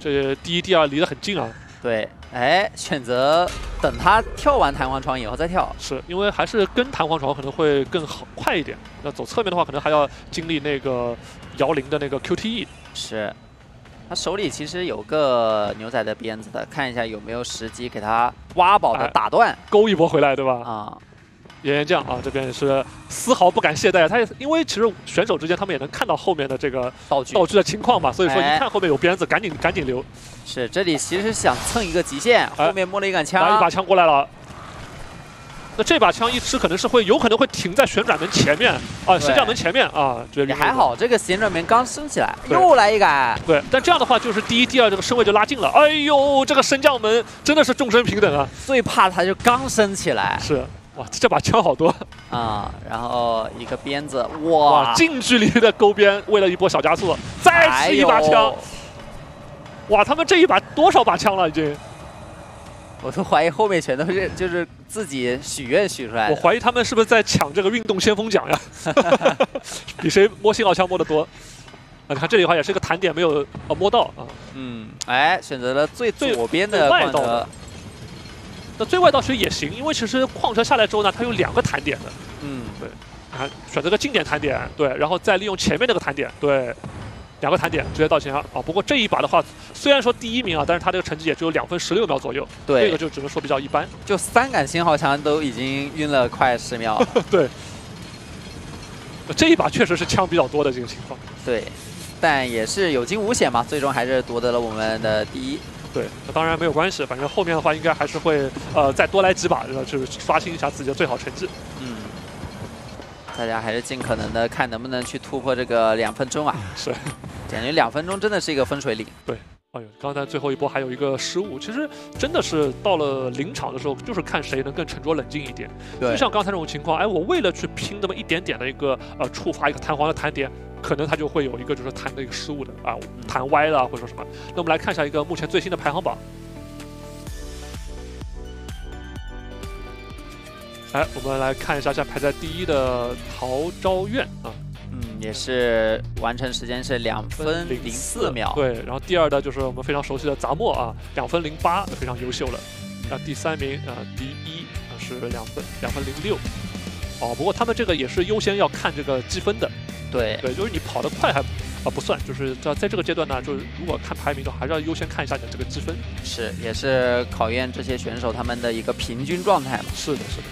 [SPEAKER 2] 这第一、第二离得很近啊。
[SPEAKER 1] 对，哎，选择等他跳完弹簧床以后再跳，
[SPEAKER 2] 是因为还是跟弹簧床可能会更好快一点。那走侧面的话，可能还要经历那个摇铃的那个 QTE。
[SPEAKER 1] 是。他手里其实有个牛仔的鞭子的，看一下有没有时机给他挖宝的打断，
[SPEAKER 2] 勾一波回来，对吧？
[SPEAKER 1] 啊，
[SPEAKER 2] 岩岩酱啊，这边是丝毫不敢懈怠，他也因为其实选手之间他们也能看到后面的这个
[SPEAKER 1] 道具
[SPEAKER 2] 道具的情况嘛，所以说一看后面有鞭子，赶紧赶紧留。
[SPEAKER 1] 是，这里其实想蹭一个极限，后面摸了一杆枪，
[SPEAKER 2] 拿一把枪过来了。那这把枪一吃，可能是会有可能会停在旋转门前面啊，升降门前面啊。
[SPEAKER 1] 也还好，这个旋转门刚升起来，又来一杆。
[SPEAKER 2] 对，但这样的话就是第一、第二这个身位就拉近了。哎呦，这个升降门真的是众生平等啊！
[SPEAKER 1] 最怕它就刚升起来。
[SPEAKER 2] 是，哇，这把枪好多
[SPEAKER 1] 啊。然后一个鞭子，哇，
[SPEAKER 2] 近距离的勾鞭，为了一波小加速，再吃一把枪。哇，他们这一把多少把枪了已经？
[SPEAKER 1] 我都怀疑后面全都是就是自己许愿许出来
[SPEAKER 2] 的。我怀疑他们是不是在抢这个运动先锋奖呀？比谁摸信号枪摸得多？啊，你看这里的话也是个弹点没有呃摸到啊。
[SPEAKER 1] 嗯，哎，选择了最左边的矿车。
[SPEAKER 2] 那最外道其实也行，因为其实矿车下来之后呢，它有两个弹点的。
[SPEAKER 1] 嗯，
[SPEAKER 2] 对。啊，选择个近点弹点，对，然后再利用前面那个弹点，对。两个弹点直接到前啊！不过这一把的话，虽然说第一名啊，但是他这个成绩也只有两分十六秒左右。
[SPEAKER 1] 对，
[SPEAKER 2] 这个就只能说比较一般。
[SPEAKER 1] 就三杆信号枪都已经晕了快十秒。
[SPEAKER 2] 对，这一把确实是枪比较多的这个情况。
[SPEAKER 1] 对，但也是有惊无险嘛，最终还是夺得了我们的第一。
[SPEAKER 2] 对，那当然没有关系，反正后面的话应该还是会呃再多来几把，就是刷新一下自己的最好成绩。
[SPEAKER 1] 嗯。大家还是尽可能的看能不能去突破这个两分钟啊！
[SPEAKER 2] 是，
[SPEAKER 1] 感觉两分钟真的是一个分水岭。
[SPEAKER 2] 对，哎呦，刚才最后一波还有一个失误，其实真的是到了临场的时候，就是看谁能更沉着冷静一点。
[SPEAKER 1] 对，
[SPEAKER 2] 就像刚才这种情况，哎，我为了去拼那么一点点的一个呃触发一个弹簧的弹点，可能他就会有一个就是弹的一个失误的啊，弹歪了或者说什么。那我们来看一下一个目前最新的排行榜。来，我们来看一下，现在排在第一的陶昭苑啊，
[SPEAKER 1] 嗯，也是完成时间是两分零四秒。
[SPEAKER 2] 对，然后第二的就是我们非常熟悉的杂墨啊，两分零八，非常优秀了。那第三名啊，第一啊是两分两分零六。哦，不过他们这个也是优先要看这个积分的。
[SPEAKER 1] 对
[SPEAKER 2] 对，就是你跑得快还啊不算，就是在在这个阶段呢，就是如果看排名的话，还是要优先看一下你的这个积分。
[SPEAKER 1] 是，也是考验这些选手他们的一个平均状态嘛。
[SPEAKER 2] 是的，是的。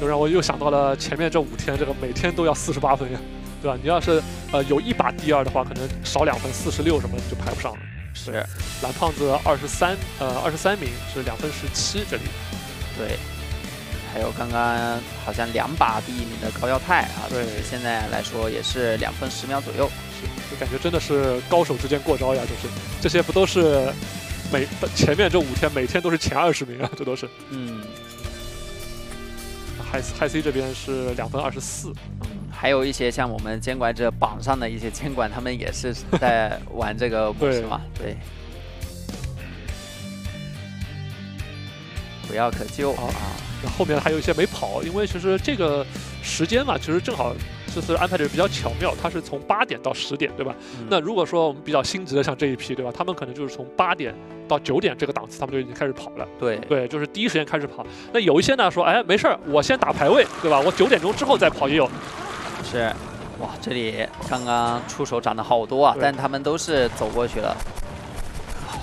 [SPEAKER 2] 就让我又想到了前面这五天，这个每天都要四十八分呀，对吧？你要是呃有一把第二的话，可能少两分，四十六什么就排不上了。
[SPEAKER 1] 是，
[SPEAKER 2] 蓝胖子二十三，呃二十三名是两分十七这里。
[SPEAKER 1] 对，还有刚刚好像两把第一名的高耀泰啊，
[SPEAKER 2] 对，
[SPEAKER 1] 现在来说也是两分十秒左右。
[SPEAKER 2] 是，就感觉真的是高手之间过招呀，就是这些不都是每前面这五天每天都是前二十名啊，这都是。
[SPEAKER 1] 嗯。
[SPEAKER 2] 嗨嗨 C 这边是两分二十四，
[SPEAKER 1] 还有一些像我们监管者榜上的一些监管，他们也是在玩这个模式嘛，对。不要可救啊！
[SPEAKER 2] 那后面还有一些没跑，因为其实这个时间嘛，其实正好就是安排的比较巧妙，它是从八点到十点，对吧？那如果说我们比较心急的，像这一批，对吧？他们可能就是从八点到九点这个档次，他们就已经开始跑了。
[SPEAKER 1] 对
[SPEAKER 2] 对，就是第一时间开始跑。那有一些呢说，哎，没事儿，我先打排位，对吧？我九点钟之后再跑也有。
[SPEAKER 1] 是，哇，这里刚刚出手涨了好多啊，但他们都是走过去了，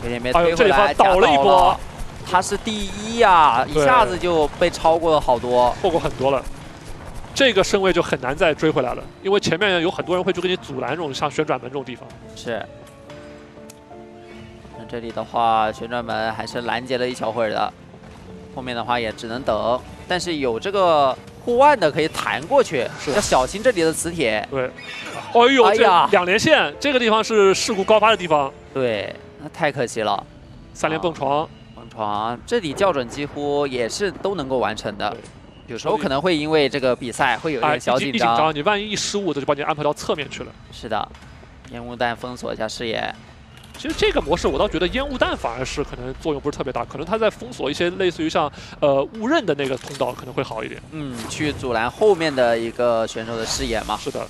[SPEAKER 1] 有点没推回来，
[SPEAKER 2] 倒了一波。
[SPEAKER 1] 他是第一呀，一下子就被超过了好多，
[SPEAKER 2] 错过很多了。这个身位就很难再追回来了，因为前面有很多人会去给你阻拦这种像旋转门这种地方。
[SPEAKER 1] 是。那这里的话，旋转门还是拦截了一小会儿的，后面的话也只能等。但是有这个护腕的可以弹过去，要小心这里的磁铁。
[SPEAKER 2] 对。哎呦，这两连线，这个地方是事故高发的地方。
[SPEAKER 1] 对，那太可惜了。
[SPEAKER 2] 三连蹦床。
[SPEAKER 1] 蹦床这里校准几乎也是都能够完成的，有时候可能会因为这个比赛会有一点小紧张，
[SPEAKER 2] 你万一一失误，这就把你安排到侧面去了。
[SPEAKER 1] 是的，烟雾弹封锁一下视野。
[SPEAKER 2] 其实这个模式我倒觉得烟雾弹反而是可能作用不是特别大，可能它在封锁一些类似于像呃误认的那个通道可能会好一点。
[SPEAKER 1] 嗯，去阻拦后面的一个选手的视野嘛。
[SPEAKER 2] 是的。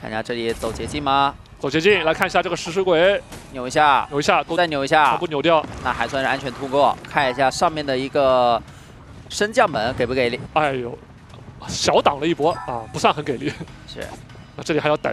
[SPEAKER 1] 看一下这里走捷径吗？
[SPEAKER 2] 走捷径，来看一下这个食尸鬼，
[SPEAKER 1] 扭一下，
[SPEAKER 2] 扭一下，
[SPEAKER 1] 再扭一下，
[SPEAKER 2] 全部扭掉，
[SPEAKER 1] 那还算是安全通过。看一下上面的一个升降门给不给力？
[SPEAKER 2] 哎呦，小挡了一波啊，不算很给力。
[SPEAKER 1] 是，
[SPEAKER 2] 那这里还要等，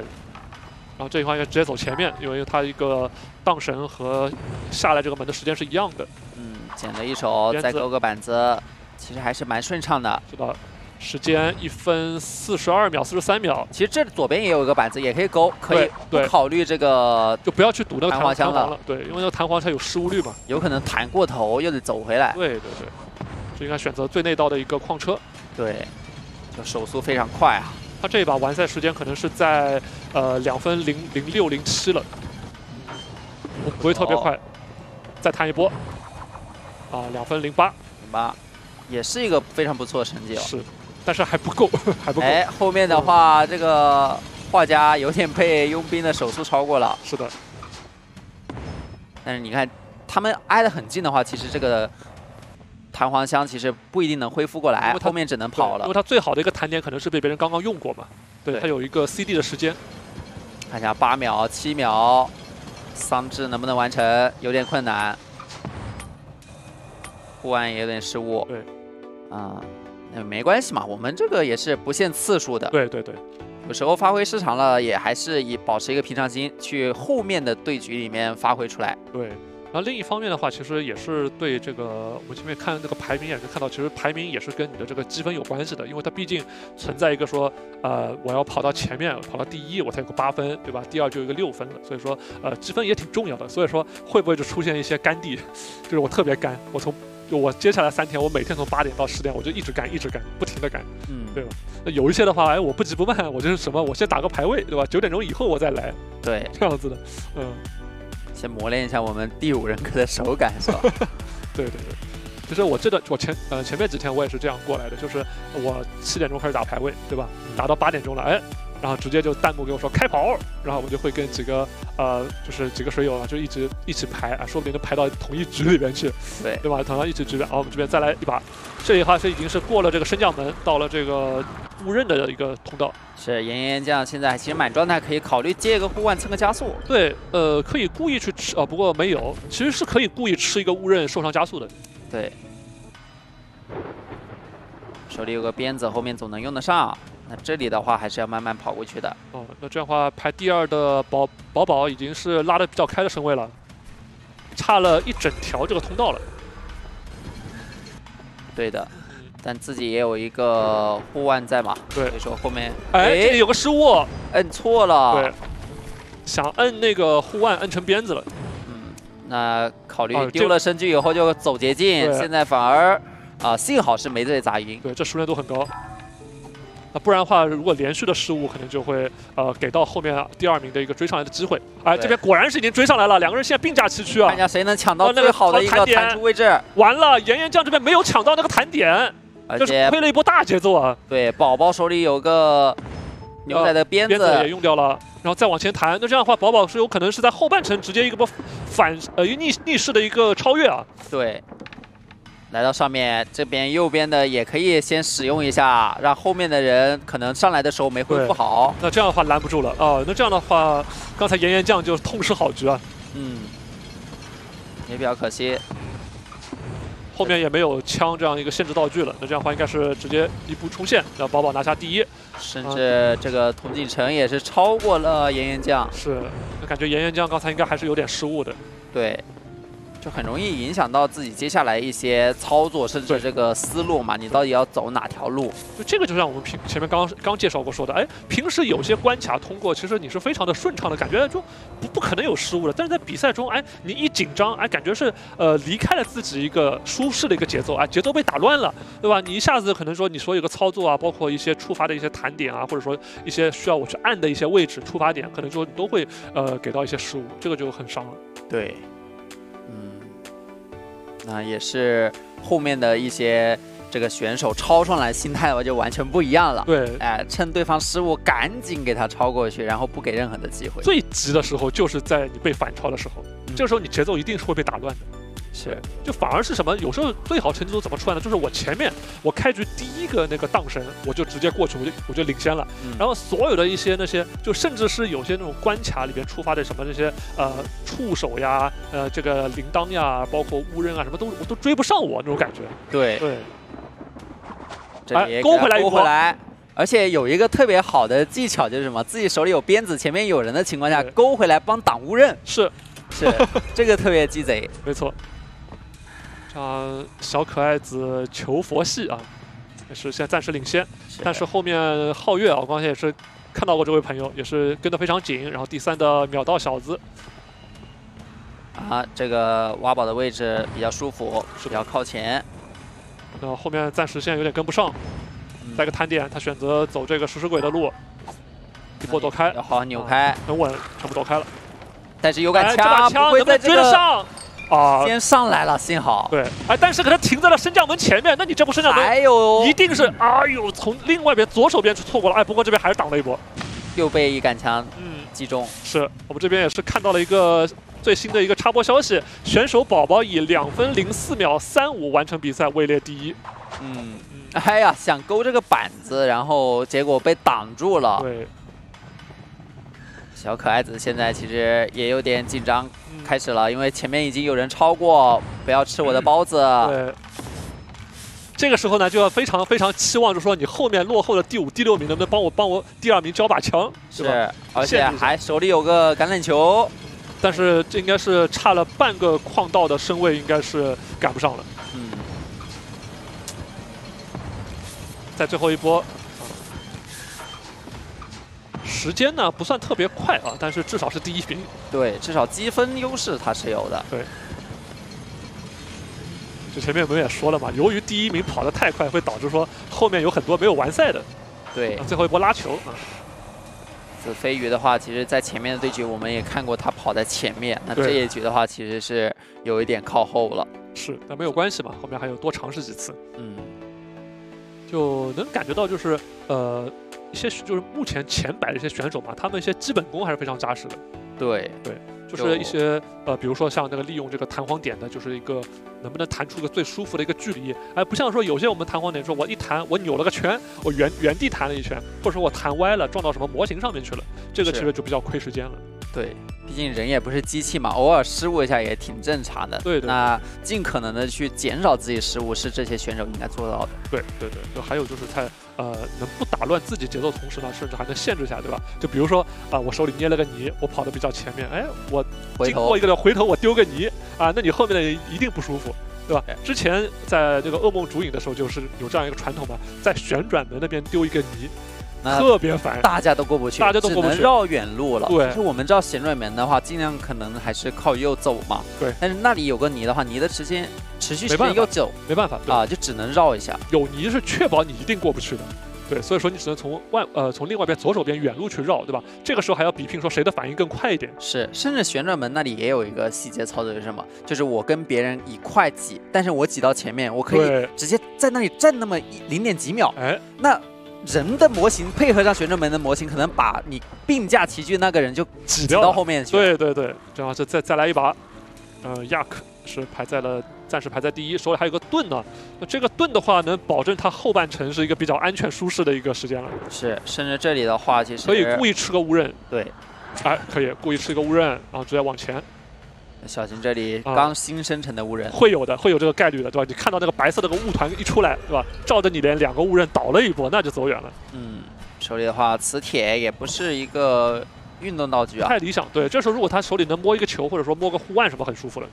[SPEAKER 2] 然后这一块要直接走前面，因为他一个荡绳和下来这个门的时间是一样的。
[SPEAKER 1] 嗯，捡了一手，再勾个板子，其实还是蛮顺畅的。
[SPEAKER 2] 是的。时间一分四十二秒，四十三秒。
[SPEAKER 1] 其实这左边也有一个板子，也可以勾，可以不考虑这个，
[SPEAKER 2] 就不要去堵那个
[SPEAKER 1] 弹簧枪了。
[SPEAKER 2] 对，因为那个弹簧它有失误率嘛，
[SPEAKER 1] 有可能弹过头又得走回来。
[SPEAKER 2] 对对对，就应该选择最内道的一个矿车。
[SPEAKER 1] 对，就手速非常快啊。
[SPEAKER 2] 他这一把完赛时间可能是在呃两分零零六零七了，不会特别快。再弹一波，啊，两分零八
[SPEAKER 1] 零八，也是一个非常不错的成绩哦。
[SPEAKER 2] 是。但是还不够，还不够。
[SPEAKER 1] 哎，后面的话，这个画家有点被佣兵的手速超过了。
[SPEAKER 2] 是的。
[SPEAKER 1] 但是你看，他们挨得很近的话，其实这个弹簧箱其实不一定能恢复过来，后面只能跑了。
[SPEAKER 2] 因为它最好的一个弹点可能是被别人刚刚用过嘛。对，它有一个 CD 的时间。
[SPEAKER 1] 看一下八秒、七秒，桑稚能不能完成？有点困难。护腕也有点失误。
[SPEAKER 2] 对。
[SPEAKER 1] 啊。那没关系嘛，我们这个也是不限次数的。
[SPEAKER 2] 对对对，
[SPEAKER 1] 有时候发挥失常了，也还是以保持一个平常心，去后面的对局里面发挥出来。
[SPEAKER 2] 对，然后另一方面的话，其实也是对这个我们前面看那个排名也能看到，其实排名也是跟你的这个积分有关系的，因为它毕竟存在一个说，呃，我要跑到前面，跑到第一我才有个八分，对吧？第二就有一个六分了，所以说，呃，积分也挺重要的。所以说，会不会就出现一些干地，就是我特别干，我从。就我接下来三天，我每天从八点到十点，我就一直干，一直干，不停的干，嗯，对吧？那有一些的话，哎，我不急不慢，我就是什么，我先打个排位，对吧？九点钟以后我再来，
[SPEAKER 1] 对，
[SPEAKER 2] 这样子的，嗯，
[SPEAKER 1] 先磨练一下我们第五人格的手感，是吧？
[SPEAKER 2] 对对对，其实我这段我前呃前面几天我也是这样过来的，就是我七点钟开始打排位，对吧？打到八点钟了，哎。然后直接就弹幕给我说开跑，然后我就会跟几个呃，就是几个水友啊，就一直一起排啊，说不定能排到同一局里边去，
[SPEAKER 1] 对
[SPEAKER 2] 对吧？同样一起局，然后我们这边再来一把，这里的话是已经是过了这个升降门，到了这个误认的一个通道。
[SPEAKER 1] 是炎炎将现在其实满状态，可以考虑接一个护腕蹭个加速。
[SPEAKER 2] 对，呃，可以故意去吃啊，不过没有，其实是可以故意吃一个误认受伤加速的。
[SPEAKER 1] 对，手里有个鞭子，后面总能用得上。那这里的话还是要慢慢跑过去的。
[SPEAKER 2] 哦，那这样的话排第二的宝宝宝已经是拉的比较开的身位了，差了一整条这个通道了。
[SPEAKER 1] 对的，但自己也有一个护腕在嘛。
[SPEAKER 2] 对。
[SPEAKER 1] 所以说后面，
[SPEAKER 2] 哎，这里有个失误，
[SPEAKER 1] 摁错了。
[SPEAKER 2] 对。想摁那个护腕，摁成鞭子了。
[SPEAKER 1] 嗯，那考虑丢了身具以后就走捷径，现在反而啊，幸好是没被砸晕。
[SPEAKER 2] 对，这熟练度很高。那不然的话，如果连续的失误，可能就会呃给到后面第二名的一个追上来的机会。哎，这边果然是已经追上来了，两个人现在并驾齐驱啊！
[SPEAKER 1] 看一下谁能抢到最好的一个弹出位置。
[SPEAKER 2] 完了，炎炎酱这边没有抢到那个弹点，就是亏了一波大节奏啊！
[SPEAKER 1] 对，宝宝手里有个牛仔的鞭
[SPEAKER 2] 鞭子也，用掉了，然后再往前弹，那这样的话，宝宝是有可能是在后半程直接一个波反呃一逆逆势的一个超越啊。
[SPEAKER 1] 对。来到上面这边右边的也可以先使用一下，让后面的人可能上来的时候没恢复好。
[SPEAKER 2] 那这样的话拦不住了啊、那这样的话，刚才炎炎酱就痛失好局啊，
[SPEAKER 1] 嗯，也比较可惜。
[SPEAKER 2] 后面也没有枪这样一个限制道具了。那这样的话应该是直接一步冲线，让宝宝拿下第一。
[SPEAKER 1] 甚至这个童锦城也是超过了炎炎酱，
[SPEAKER 2] 是，那感觉炎炎酱刚才应该还是有点失误的。
[SPEAKER 1] 对，就很容易影响到自己接下来一些操作，甚至这个思路嘛，你到底要走哪条路？
[SPEAKER 2] 就这个就像我们平前面刚刚介绍过说的，哎，平时有些关卡通过，其实你是非常的顺畅的，感觉就不不可能有失误的。但是在比赛中，哎，你一紧张，哎，感觉是呃离开了自己一个舒适的一个节奏，哎，节奏被打乱了，对吧？你一下子可能说你所有个操作啊，包括一些触发的一些弹点啊，或者说一些需要我去按的一些位置触发点，可能说都会呃给到一些失误，这个就很伤了。
[SPEAKER 1] 对，嗯，那也是后面的一些这个选手超上来，心态就完全不一样了。
[SPEAKER 2] 对，
[SPEAKER 1] 哎，趁对方失误，赶紧给他超过去，然后不给任何的机会。
[SPEAKER 2] 最急的时候就是在你被反超的时候，
[SPEAKER 1] 嗯
[SPEAKER 2] 这个时候你节奏一定是会被打乱的。
[SPEAKER 1] 是，
[SPEAKER 2] 就反而是什么？有时候最好成绩都怎么出来呢？就是我前面我开局第一个那个荡神，我就直接过去，我就我就领先了。
[SPEAKER 1] 嗯
[SPEAKER 2] 然后所有的一些那些，就甚至是有些那种关卡里边触发的什么那些呃触手呀、呃这个铃铛呀，包括乌刃啊什么都我都追不上我那种感觉。
[SPEAKER 1] 对，
[SPEAKER 2] 对，
[SPEAKER 1] 这里
[SPEAKER 2] 哎勾回来
[SPEAKER 1] 勾回来。而且有一个特别好的技巧，就是什么？自己手里有鞭子，前面有人的情况下，勾回来帮挡乌刃，
[SPEAKER 2] 是
[SPEAKER 1] 是这个特别鸡贼。
[SPEAKER 2] 没错。这样小可爱子求佛系啊，也是现在暂时领先。但是后面皓月啊，我刚才也是看到过这位朋友，也是跟得非常紧。然后第三的秒到小子，
[SPEAKER 1] 啊，这个挖宝的位置比较舒服，
[SPEAKER 2] 是
[SPEAKER 1] 比较靠前。
[SPEAKER 2] 那后面暂时现在有点跟不上，
[SPEAKER 1] 嗯
[SPEAKER 2] 来个摊点，他选择走这个食尸鬼的路，一波躲开，
[SPEAKER 1] 要好好扭开，
[SPEAKER 2] 很稳，全部躲开了。
[SPEAKER 1] 但是有杆
[SPEAKER 2] 哎，这把
[SPEAKER 1] 枪
[SPEAKER 2] 能不能追得上？啊，
[SPEAKER 1] 先上来了，幸好。
[SPEAKER 2] 对，哎，但是可能停在了升降门前面，那你这波升降门
[SPEAKER 1] 还有
[SPEAKER 2] 一定是，哎呦，从另外边左手边去错过了，哎，不过这边还是挡了一波。
[SPEAKER 1] 又被一杆枪
[SPEAKER 2] 嗯，
[SPEAKER 1] 击中，
[SPEAKER 2] 是我们这边也是看到了一个最新的一个插播消息，选手宝宝以两分零四秒三五完成比赛，位列第一。
[SPEAKER 1] 嗯，
[SPEAKER 2] 嗯，
[SPEAKER 1] 哎呀，想勾这个板子，然后结果被挡住了。
[SPEAKER 2] 对，
[SPEAKER 1] 小可爱子现在其实也有点紧张，
[SPEAKER 2] 嗯
[SPEAKER 1] 开始了，因为前面已经有人超过，不要吃我的包子。
[SPEAKER 2] 对。这个时候呢，就要非常非常期望，就是说你后面落后的第五、第六名能不能帮我帮我第二名交把枪，是吧？
[SPEAKER 1] 是，而且还手里有个橄榄球。
[SPEAKER 2] 但是这应该是差了半个矿道的身位，应该是赶不上了。
[SPEAKER 1] 嗯，
[SPEAKER 2] 在最后一波，啊时间呢不算特别快啊，但是至少是第一名。
[SPEAKER 1] 对，至少积分优势他是有的。
[SPEAKER 2] 对就前面我们也说了嘛，由于第一名跑得太快，会导致说后面有很多没有完赛的。
[SPEAKER 1] 对
[SPEAKER 2] 啊，最后一波拉球啊，
[SPEAKER 1] 子飞鱼的话，其实在前面的对局我们也看过他跑在前面，那这一局的话其实是有一点靠后了。
[SPEAKER 2] 是，但没有关系嘛，后面还有多尝试几次，
[SPEAKER 1] 嗯，
[SPEAKER 2] 就能感觉到就是呃一些就是目前前百的一些选手嘛，他们一些基本功还是非常扎实的。
[SPEAKER 1] 对对，
[SPEAKER 2] 就是一些呃，比如说像那个利用这个弹簧点的，就是一个能不能弹出个最舒服的一个距离，哎，不像说有些我们弹簧点说我一弹我扭了个圈，我原原地弹了一圈，或者说我弹歪了撞到什么模型上面去了，这个其实就比较亏时间了。
[SPEAKER 1] 对，毕竟人也不是机器嘛，偶尔失误一下也挺正常的。
[SPEAKER 2] 对对
[SPEAKER 1] 那尽可能的去减少自己失误，是这些选手应该做到的。
[SPEAKER 2] 对对对，就还有就是在呃能不打乱自己节奏同时呢，甚至还能限制一下，对吧？就比如说啊、我手里捏了个泥，我跑得比较前面，哎，我经过一个 回头我丢个泥啊，那你后面的人一定不舒服。对吧？之前在这个噩梦主影的时候，就是有这样一个传统嘛，在旋转门那边丢一个泥，
[SPEAKER 1] 那
[SPEAKER 2] 特别烦。
[SPEAKER 1] 大家都过不去，
[SPEAKER 2] 大家都过不
[SPEAKER 1] 能绕远路了。
[SPEAKER 2] 对
[SPEAKER 1] 就是我们知道旋转门的话，尽量可能还是靠右走嘛。
[SPEAKER 2] 对
[SPEAKER 1] 但是那里有个泥的话，泥的时间持续时间又久
[SPEAKER 2] 没办法，对
[SPEAKER 1] 啊，就只能绕一下。
[SPEAKER 2] 有泥是确保你一定过不去的。对，所以说你只能从外呃从另外一边左手边远路去绕，对吧？这个时候还要比拼说谁的反应更快一点。
[SPEAKER 1] 是，甚至旋转门那里也有一个细节操作，是什么？就是我跟别人以快挤，但是我挤到前面，我可以，直接在那里站那么一零点几秒。
[SPEAKER 2] 哎，
[SPEAKER 1] 那人的模型配合上旋转门的模型，可能把你并驾齐驱那个人就挤到后面去。
[SPEAKER 2] 对对对，正好是再再来一把。呃，亚克是排在了暂时排在第一，手里还有个盾呢。那这个盾的话，能保证他后半程是一个比较安全舒适的一个时间了。
[SPEAKER 1] 是，甚至这里的话，其实
[SPEAKER 2] 可以故意吃个误认。
[SPEAKER 1] 对，
[SPEAKER 2] 哎，可以故意吃一个误认，然后直接往前。
[SPEAKER 1] 小心这里刚新生成的误认，
[SPEAKER 2] 会有的，会有这个概率的，对吧？你看到那个白色那个雾团一出来，对吧？照着你连两个雾刃倒了一波，那就走远了。
[SPEAKER 1] 嗯，手里的话，磁铁也不是一个运动道具啊，
[SPEAKER 2] 太理想。对，这时候如果他手里能摸一个球，或者说摸个护腕什么，很舒服了。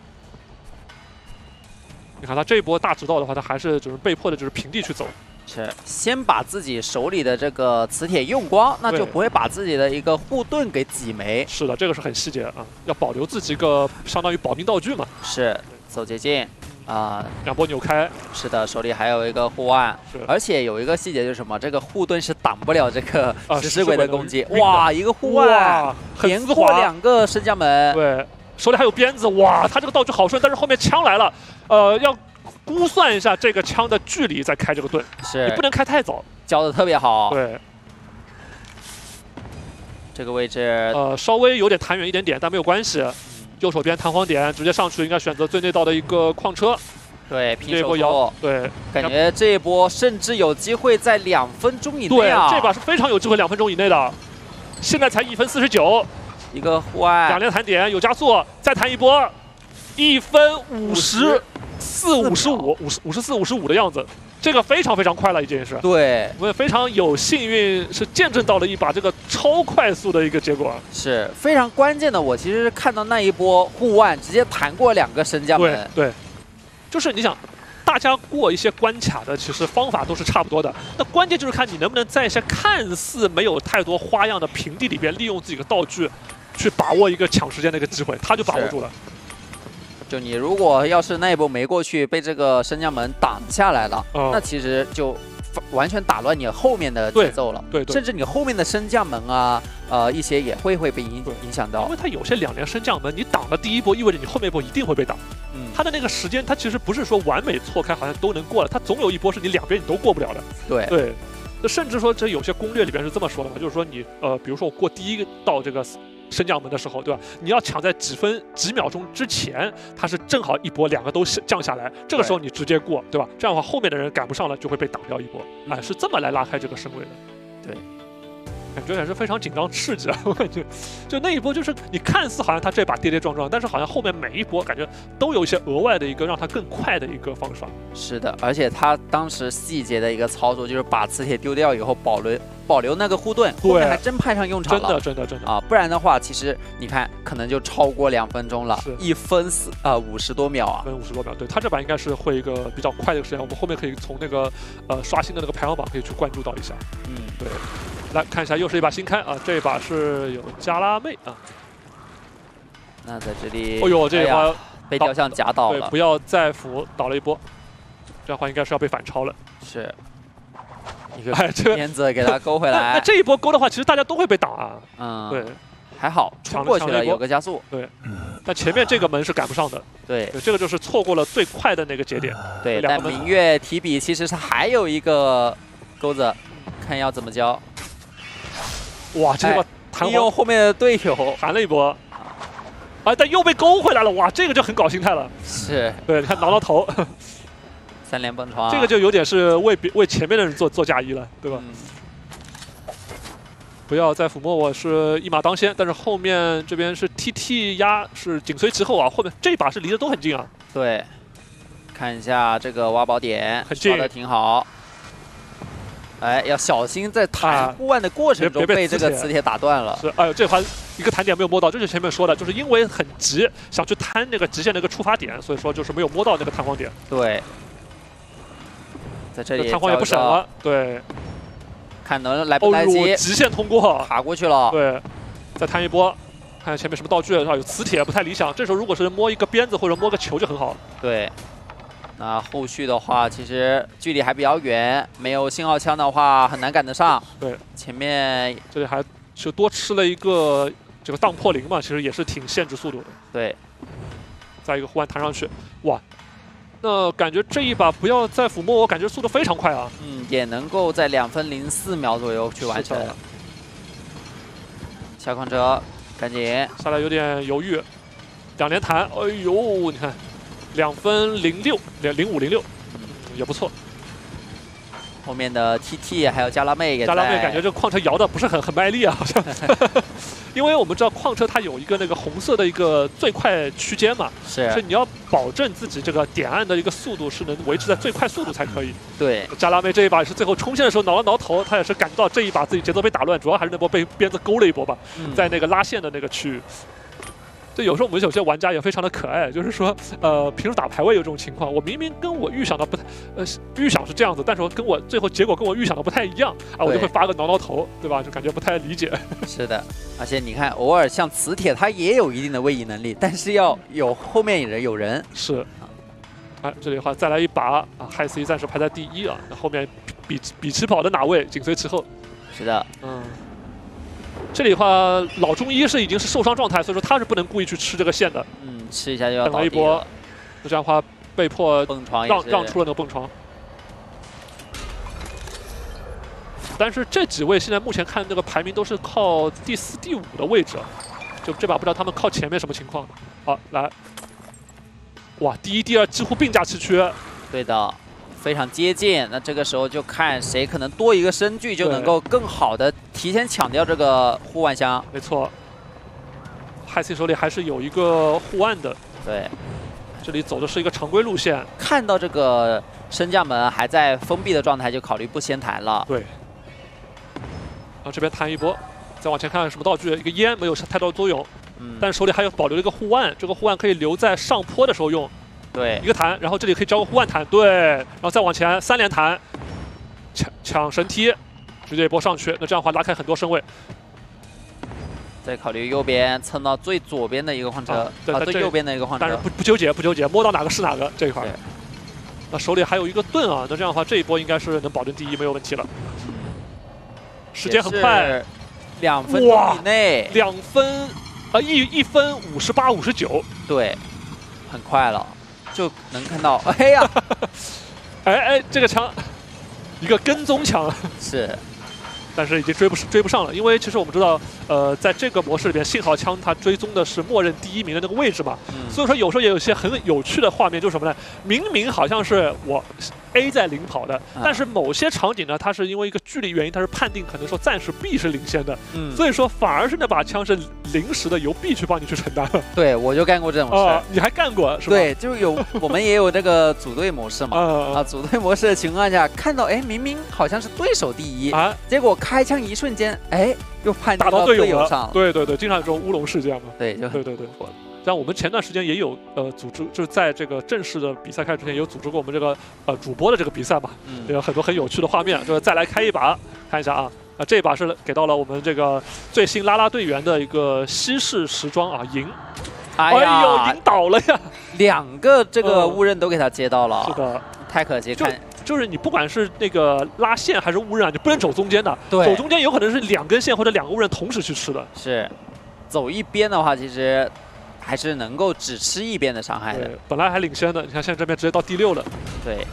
[SPEAKER 2] 你看他这一波大直道的话，他还是就是被迫的，就是平地去走。
[SPEAKER 1] 是，先把自己手里的这个磁铁用光，那就不会把自己的一个护盾给挤没。
[SPEAKER 2] 是的，这个是很细节啊，要保留自己一个相当于保命道具嘛。
[SPEAKER 1] 是，走捷径啊，
[SPEAKER 2] 两波扭开。
[SPEAKER 1] 是的，手里还有一个护腕，而且有一个细节就是什么，这个护盾是挡不了这个 食尸鬼的攻击。哇，一个护腕，连过两个升降门。
[SPEAKER 2] 对，手里还有鞭子，哇，他这个道具好顺，但是后面枪来了，呃，要。估算一下这个枪的距离，再开这个盾，
[SPEAKER 1] 是
[SPEAKER 2] 你不能开太早，
[SPEAKER 1] 教的特别好。
[SPEAKER 2] 对，
[SPEAKER 1] 这个位置
[SPEAKER 2] 呃稍微有点弹远一点点，但没有关系。右手边弹簧点直接上去，应该选择最内道的一个矿车。
[SPEAKER 1] 对，拼
[SPEAKER 2] 手摇。对，
[SPEAKER 1] 感觉这一波甚至有机会在两分钟以内啊。
[SPEAKER 2] 对，这把是非常有机会两分钟以内的。现在才一分四十九，
[SPEAKER 1] 一个护腕，
[SPEAKER 2] 两连弹点有加速，再弹一波，一分五十。四五十五，五十五十四五十五的样子，这个非常非常快了，已经是。
[SPEAKER 1] 对，
[SPEAKER 2] 我们非常有幸运，是见证到了一把这个超快速的一个结果，
[SPEAKER 1] 是非常关键的。我其实是看到那一波护腕直接弹过两个升降门，
[SPEAKER 2] 对，就是你想，大家过一些关卡的，其实方法都是差不多的，那关键就是看你能不能在一些看似没有太多花样的平地里边，利用自己的道具，去把握一个抢时间的一个机会，他就把握住了。
[SPEAKER 1] 就你如果要是那一波没过去，被这个升降门挡下来了，那其实就完全打乱你后面的节奏了。
[SPEAKER 2] 对，
[SPEAKER 1] 甚至你后面的升降门啊，呃，一些也会会被影影响到。
[SPEAKER 2] 因为它有些两连升降门，你挡了第一波，意味着你后面一波一定会被挡。嗯，它的那个时间，它其实不是说完美错开，好像都能过了，它总有一波是你两边你都过不了的。
[SPEAKER 1] 对
[SPEAKER 2] 对，那甚至说这有些攻略里边是这么说的嘛，就是说你呃，比如说我过第一道这个。升降门的时候，对吧？你要抢在几分几秒钟之前，它是正好一波，两个都降下来，这个时候你直接过，对吧？这样的话，后面的人赶不上了，就会被挡掉一波。哎，是这么来拉开这个身位的。
[SPEAKER 1] 对。
[SPEAKER 2] 感觉也是非常紧张刺激啊！我感觉，就那一波，就是你看似好像他这把跌跌撞撞，但是好像后面每一波感觉都有一些额外的一个让他更快的一个方法。
[SPEAKER 1] 是的，而且他当时细节的一个操作，就是把磁铁丢掉以后保留保留那个护盾，后面还真派上用场
[SPEAKER 2] 了。真的，真的，真的
[SPEAKER 1] 啊！不然的话，其实你看，可能就超过两分钟了，一分四啊五十多秒啊，
[SPEAKER 2] 分五十多秒。对他这把应该是会一个比较快的时间，我们后面可以从那个呃刷新的那个排行榜可以去关注到一下。嗯，对。来看一下，又是一把新开啊！这一把是有加拉妹啊。
[SPEAKER 1] 那在这里，
[SPEAKER 2] 哎呦，这一把
[SPEAKER 1] 被雕像夹倒了。
[SPEAKER 2] 不要再扶倒了一波，这样的话应该是要被反超了。
[SPEAKER 1] 是，一个鞭子给他勾回来。
[SPEAKER 2] 那这一波勾的话，其实大家都会被打啊。
[SPEAKER 1] 嗯，
[SPEAKER 2] 对，
[SPEAKER 1] 还好冲过去了，有个加速。
[SPEAKER 2] 对，但前面这个门是赶不上的。
[SPEAKER 1] 对，
[SPEAKER 2] 这个就是错过了最快的那个节点。
[SPEAKER 1] 对，但明月提笔其实是还有一个钩子，看要怎么交。
[SPEAKER 2] 哇，这个
[SPEAKER 1] 利用后面的队友
[SPEAKER 2] 弹了一波，哎，但又被勾回来了。哇，这个就很搞心态了。
[SPEAKER 1] 是，
[SPEAKER 2] 对，你看挠挠头，
[SPEAKER 1] 三连蹦床，
[SPEAKER 2] 这个就有点是为别为前面的人做做嫁衣了，对吧？不要再抚摸我是一马当先，但是后面这边是 T T 压是紧随其后啊，后面这把是离得都很近啊。
[SPEAKER 1] 对，看一下这个挖宝点，
[SPEAKER 2] 很近，
[SPEAKER 1] 的挺好。哎，要小心在弹护腕的过程中被这个磁铁打断了。
[SPEAKER 2] 是，哎呦，这盘一个弹点没有摸到，这是前面说的，就是因为很急，想去贪那个极限的一个触发点，所以说就是没有摸到那个弹簧点。
[SPEAKER 1] 对，在这里
[SPEAKER 2] 弹簧也不省了。对，
[SPEAKER 1] 看能来不来及
[SPEAKER 2] 极限通过，
[SPEAKER 1] 爬过去了。
[SPEAKER 2] 对，再摊一波，看前面什么道具啊？有磁铁不太理想，这时候如果是摸一个鞭子或者摸个球就很好了。
[SPEAKER 1] 对。那后续的话，其实距离还比较远，没有信号枪的话很难赶得上。
[SPEAKER 2] 对，
[SPEAKER 1] 前面
[SPEAKER 2] 这里还就多吃了一个这个荡破零嘛，其实也是挺限制速度的。
[SPEAKER 1] 对，
[SPEAKER 2] 再一个护腕弹上去，哇，那感觉这一把不要再抚摸我，感觉速度非常快啊。
[SPEAKER 1] 嗯，也能够在两分零四秒左右去完成。下矿车，赶紧
[SPEAKER 2] 下来有点犹豫，两连弹，哎呦，你看，两分零六，两零五零六，也不错。
[SPEAKER 1] 后面的 TT 还有加拉妹也
[SPEAKER 2] 加拉妹感觉这矿车摇的不是很 很卖力啊，好像。因为我们知道矿车它有一个那个红色的一个最快区间嘛，
[SPEAKER 1] 是，
[SPEAKER 2] 所以你要保证自己这个点按的一个速度是能维持在最快速度才可以。
[SPEAKER 1] 对，
[SPEAKER 2] 加拉妹这一把也是最后冲线的时候挠了挠头，他也是感觉到这一把自己节奏被打乱，主要还是那波被鞭子勾了一波吧，在那个拉线的那个区域。就有时候我们有些玩家也非常的可爱，就是说，呃，平时打排位有这种情况，我明明跟我预想的不太，呃，预想是这样子，但是我跟我最后结果跟我预想的不太一样啊，我就会发个挠挠头，对吧？就感觉不太理解。
[SPEAKER 1] 是的，而且你看，偶尔像磁铁，它也有一定的位移能力，但是要有后面有人有人。
[SPEAKER 2] 是。哎，这里的话再来一把啊，嗨 C 暂时排在第一啊，那后面比比起跑的哪位紧随其后？
[SPEAKER 1] 是的，嗯。
[SPEAKER 2] 这里的话，老中医是已经是受伤状态，所以说他是不能故意去吃这个线的。
[SPEAKER 1] 嗯，吃一下就要倒
[SPEAKER 2] 一波，那这样的话被迫让让出了那个蹦床。但是这几位现在目前看那个排名都是靠第四、第五的位置，就这把不知道他们靠前面什么情况。好，来，哇，第一、第二几乎并驾齐驱。
[SPEAKER 1] 对的。非常接近，那这个时候就看谁可能多一个身距，就能够更好的提前抢掉这个护腕箱。
[SPEAKER 2] 没错，海 C 手里还是有一个护腕的。
[SPEAKER 1] 对，
[SPEAKER 2] 这里走的是一个常规路线。
[SPEAKER 1] 看到这个升降门还在封闭的状态，就考虑不先弹了。
[SPEAKER 2] 对。然后这边弹一波，再往前看看什么道具，一个烟没有太多作用，嗯，但是手里还有保留了一个护腕，这个护腕可以留在上坡的时候用。
[SPEAKER 1] 对，
[SPEAKER 2] 一个弹，然后这里可以交个护腕弹，对，然后再往前三连弹，抢抢神梯，直接一波上去，那这样的话拉开很多身位。
[SPEAKER 1] 再考虑右边蹭到最左边的一个矿车，啊，最右边的一个换车，
[SPEAKER 2] 但是不不纠结不纠结，摸到哪个是哪个这一块。那手里还有一个盾啊，那这样的话这一波应该是能保证第一没有问题了。时间很快，
[SPEAKER 1] 两分钟以内，
[SPEAKER 2] 两分，啊一一分五十八五十九，
[SPEAKER 1] 对，很快了。就能看到，哎呀，
[SPEAKER 2] 哎哎，这个枪，一个跟踪枪，
[SPEAKER 1] 是。
[SPEAKER 2] 但是已经追不追不上了，因为其实我们知道，呃，在这个模式里边，信号枪它追踪的是默认第一名的那个位置嘛，所以说有时候也有些很有趣的画面，就是什么呢？明明好像是我 A 在领跑的，但是某些场景呢，它是因为一个距离原因，它是判定可能说暂时 B 是领先的，所以说反而是那把枪是临时的由 B 去帮你去承担了。
[SPEAKER 1] 对，我就干过这种事，
[SPEAKER 2] 你还干过是吧？
[SPEAKER 1] 对，就有我们也有这个组队模式嘛，啊，组队模式的情况下，看到哎，明明好像是对手第一啊，结果。开枪一瞬间，哎，又判
[SPEAKER 2] 打到队
[SPEAKER 1] 友上了。
[SPEAKER 2] 对对对，经常有这种乌龙事件嘛。
[SPEAKER 1] 对，就
[SPEAKER 2] 对对对。像我们前段时间也有呃组织，就是在这个正式的比赛开始之前，有组织过我们这个呃主播的这个比赛嘛。嗯。有很多很有趣的画面，就是再来开一把，看一下啊。啊，这一把是给到了我们这个最新拉拉队员的一个西式时装啊，赢。
[SPEAKER 1] 哎呦，
[SPEAKER 2] 赢倒了呀！
[SPEAKER 1] 两个这个误刃都给他接到了。
[SPEAKER 2] 是的。
[SPEAKER 1] 太可惜，看。
[SPEAKER 2] 就是你不管是那个拉线还是误刃，你不能走中间的。
[SPEAKER 1] 对，
[SPEAKER 2] 走中间有可能是两根线或者两个误刃同时去吃的。
[SPEAKER 1] 是，走一边的话，其实还是能够只吃一边的伤害的。
[SPEAKER 2] 本来还领先的，你看现在这边直接到第六了。
[SPEAKER 1] 对。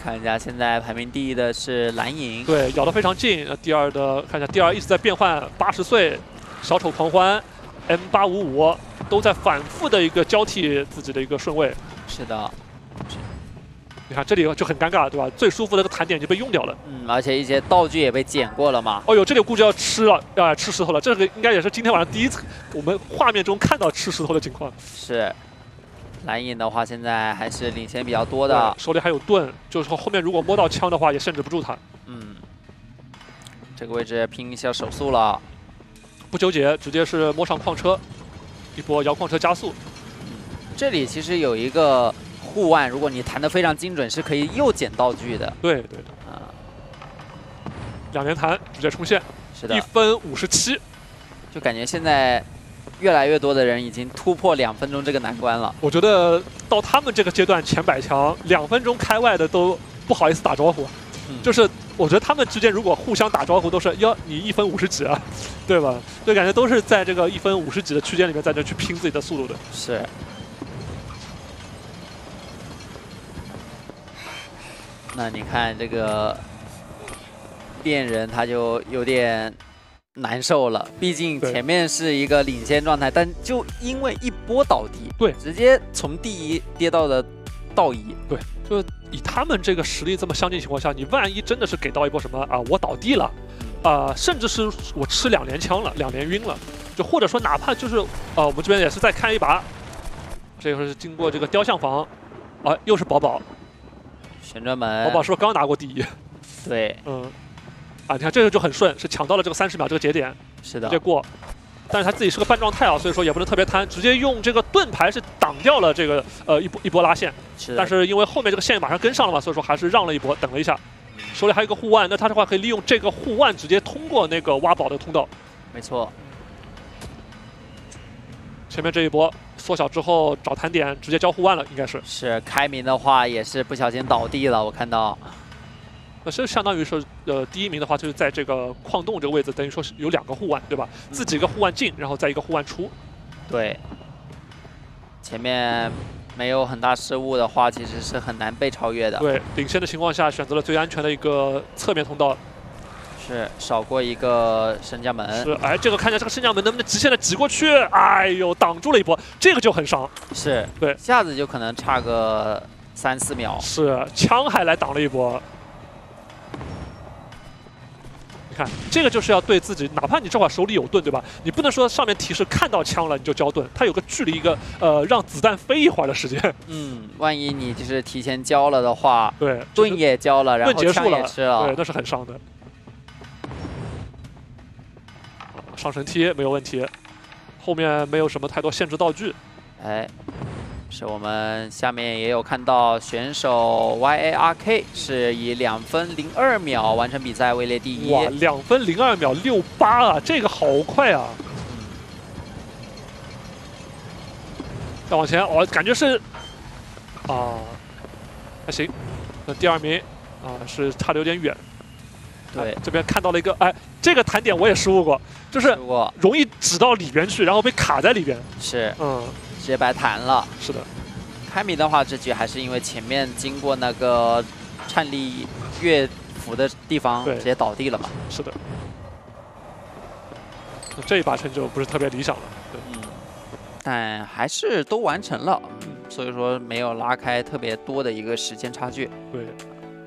[SPEAKER 1] 看一下现在排名第一的是蓝影。
[SPEAKER 2] 对，咬得非常近。第二的看一下，第二一直在变换，八十岁，小丑狂欢，M 八五五都在反复的一个交替自己的一个顺位。
[SPEAKER 1] 是的。
[SPEAKER 2] 你看这里就很尴尬，对吧？最舒服的个弹点就被用掉了。
[SPEAKER 1] 嗯，而且一些道具也被捡过了嘛。
[SPEAKER 2] 哦呦，这里估计要吃了，要吃石头了。这个应该也是今天晚上第一次我们画面中看到吃石头的情况。
[SPEAKER 1] 是，蓝影的话现在还是领先比较多的，
[SPEAKER 2] 手里还有盾，就是说后面如果摸到枪的话也限制不住他。
[SPEAKER 1] 嗯，这个位置拼一下手速了，
[SPEAKER 2] 不纠结，直接是摸上矿车，一波摇矿车加速。
[SPEAKER 1] 嗯，这里其实有一个。护腕，如果你弹的非常精准，是可以又捡道具的。
[SPEAKER 2] 对对的啊，两连弹直接冲线，
[SPEAKER 1] 是的，
[SPEAKER 2] 一分五十七，
[SPEAKER 1] 就感觉现在越来越多的人已经突破两分钟这个难关了。
[SPEAKER 2] 我觉得到他们这个阶段，前百强两分钟开外的都不好意思打招呼，就是我觉得他们之间如果互相打招呼，都是要你一分五十几啊，对吧？就感觉都是在这个一分五十几的区间里面在这去拼自己的速度的。
[SPEAKER 1] 是。那你看这个恋人他就有点难受了，毕竟前面是一个领先状态，但就因为一波倒地，
[SPEAKER 2] 对。
[SPEAKER 1] 直接从第一跌到了倒一，对
[SPEAKER 2] 就以他们这个实力这么相近情况下，你万一真的是给到一波什么啊，我倒地了，啊、甚至是我吃两连枪了，两连晕了，就或者说哪怕就是啊，我们这边也是再看一把，这个是经过这个雕像房，啊，又是宝宝，
[SPEAKER 1] 旋转门，
[SPEAKER 2] 宝宝是不是刚拿过第一？
[SPEAKER 1] 对，
[SPEAKER 2] 嗯，啊，你看这个就很顺，是抢到了这个三十秒这个节点，
[SPEAKER 1] 是的
[SPEAKER 2] 直接，过。但是他自己是个半状态啊，所以说也不能特别贪，直接用这个盾牌是挡掉了这个呃一波一波拉线。
[SPEAKER 1] 是，
[SPEAKER 2] 但是因为后面这个线马上跟上了嘛，所以说还是让了一波，等了一下。手里还有一个护腕，那他的话可以利用这个护腕直接通过那个挖宝的通道。
[SPEAKER 1] 没错，
[SPEAKER 2] 前面这一波缩小之后找弹点直接交护腕了，应该是。
[SPEAKER 1] 是开明的话也是不小心倒地了，我看到，
[SPEAKER 2] 那这相当于说呃第一名的话就是在这个矿洞这个位置，等于说是有两个护腕，对吧？自己一个护腕进，然后再一个护腕出。
[SPEAKER 1] 对，前面没有很大失误的话，其实是很难被超越的，
[SPEAKER 2] 对，领先的情况下选择了最安全的一个侧面通道。
[SPEAKER 1] 是少过一个升降门，
[SPEAKER 2] 是，哎，这个看一下这个升降门能不能极限的挤过去？哎呦，挡住了一波，这个就很伤。
[SPEAKER 1] 是，
[SPEAKER 2] 对
[SPEAKER 1] 一下子就可能差个三四秒，
[SPEAKER 2] 是，枪还来挡了一波。你看，这个就是要对自己，哪怕你这会儿手里有盾，对吧？你不能说上面提示看到枪了你就交盾，它有个距离，一个呃让子弹飞一会儿的时间。
[SPEAKER 1] 嗯，万一你就是提前交了的话，
[SPEAKER 2] 对，
[SPEAKER 1] 盾也交了，然后枪也吃了
[SPEAKER 2] 对，，那是很伤的。上绳梯没有问题，后面没有什么太多限制道具。
[SPEAKER 1] 哎，是我们下面也有看到选手 YARK 是以两分零二秒完成比赛，位列第一。
[SPEAKER 2] 哇，两分零二秒六八啊，这个好快啊！再往前，哦，感觉是啊，还行。那第二名啊是差的有点远。
[SPEAKER 1] 对
[SPEAKER 2] 哎，这边看到了一个，哎，这个弹点我也失误过，就是容易指到里边去，然后被卡在里边。
[SPEAKER 1] 是
[SPEAKER 2] 嗯，
[SPEAKER 1] 直接白弹了。
[SPEAKER 2] 是的，
[SPEAKER 1] 开米的话，这局还是因为前面经过那个颤栗乐符的地方
[SPEAKER 2] 对
[SPEAKER 1] 直接倒地了嘛。
[SPEAKER 2] 是的。这一把成就不是特别理想了。对，
[SPEAKER 1] 嗯，但还是都完成了，嗯，所以说没有拉开特别多的一个时间差距。
[SPEAKER 2] 对，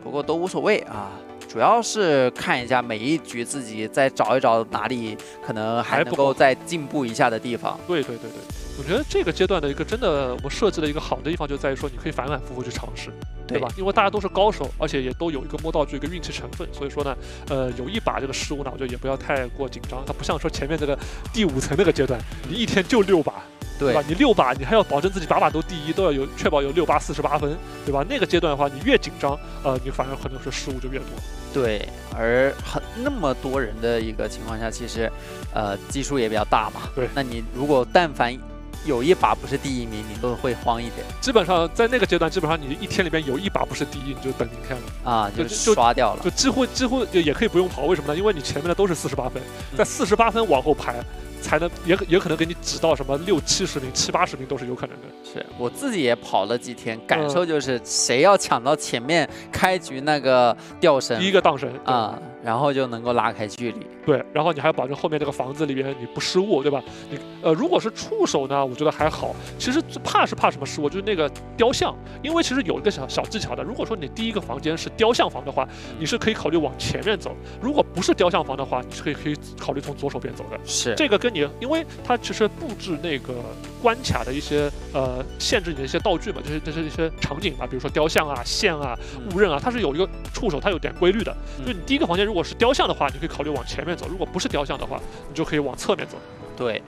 [SPEAKER 1] 不过都无所谓啊，主要是看一下每一局自己再找一找哪里可能还
[SPEAKER 2] 还不够
[SPEAKER 1] 能够再进步一下的地方。
[SPEAKER 2] 对对对对，我觉得这个阶段的一个真的我们设计的一个好的地方就在于说，你可以反反复复去尝试，对吧？因为大家都是高手，而且也都有一个摸道具、一个运气成分，所以说呢，呃，有一把这个失误呢，我觉得也不要太过紧张。它不像说前面这个第五层那个阶段，你一天就六把，对
[SPEAKER 1] 对
[SPEAKER 2] 吧？你六把，你还要保证自己把把都第一，都要有确保有六八四十八分，对吧？那个阶段的话，你越紧张，呃，你反而可能是失误就越多。
[SPEAKER 1] 对，而很那么多人的一个情况下，其实呃基数也比较大嘛。
[SPEAKER 2] 对
[SPEAKER 1] 那你如果但凡有一把不是第一名，你都会慌一点
[SPEAKER 2] 基本上在那个阶段，基本上你一天里边有一把不是第一，你就等明天了。
[SPEAKER 1] 啊，就
[SPEAKER 2] 就
[SPEAKER 1] 刷掉了
[SPEAKER 2] 就。几乎几乎也也可以不用跑，为什么呢？因为你前面的都是四十八分，在
[SPEAKER 1] 嗯
[SPEAKER 2] 四十八分往后排，才能也也可能给你挤到什么六七十名、七八十名都是有可能的。
[SPEAKER 1] 是我自己也跑了几天，感
[SPEAKER 2] 嗯。
[SPEAKER 1] 受就是谁要抢到前面开局那个吊绳
[SPEAKER 2] 第一个荡神对。
[SPEAKER 1] 啊，然后就能够拉开距离。
[SPEAKER 2] 对，然后你还要保证后面这个房子里边你不失误，对吧？你呃，如果是触手呢，我觉得还好。其实怕是怕什么失误，就是那个雕像，因为其实有一个小小技巧的。如果说你第一个房间是雕像房的话，你是可以考虑往前面走；如果不是雕像房的话，你是可以可以考虑从左手边走的。
[SPEAKER 1] 是
[SPEAKER 2] 这个跟你，因为它其实布置那个关卡的一些呃限制你的一些道具嘛，就是这是一些场景嘛，比如说雕像啊、线啊、
[SPEAKER 1] 嗯
[SPEAKER 2] 雾刃啊，它是有一个触手，它有点规律的。
[SPEAKER 1] 嗯
[SPEAKER 2] 就你第一个房间如果是雕像的话，你可以考虑往前面走；如果不是雕像的话，你就可以往侧面走。
[SPEAKER 1] 对。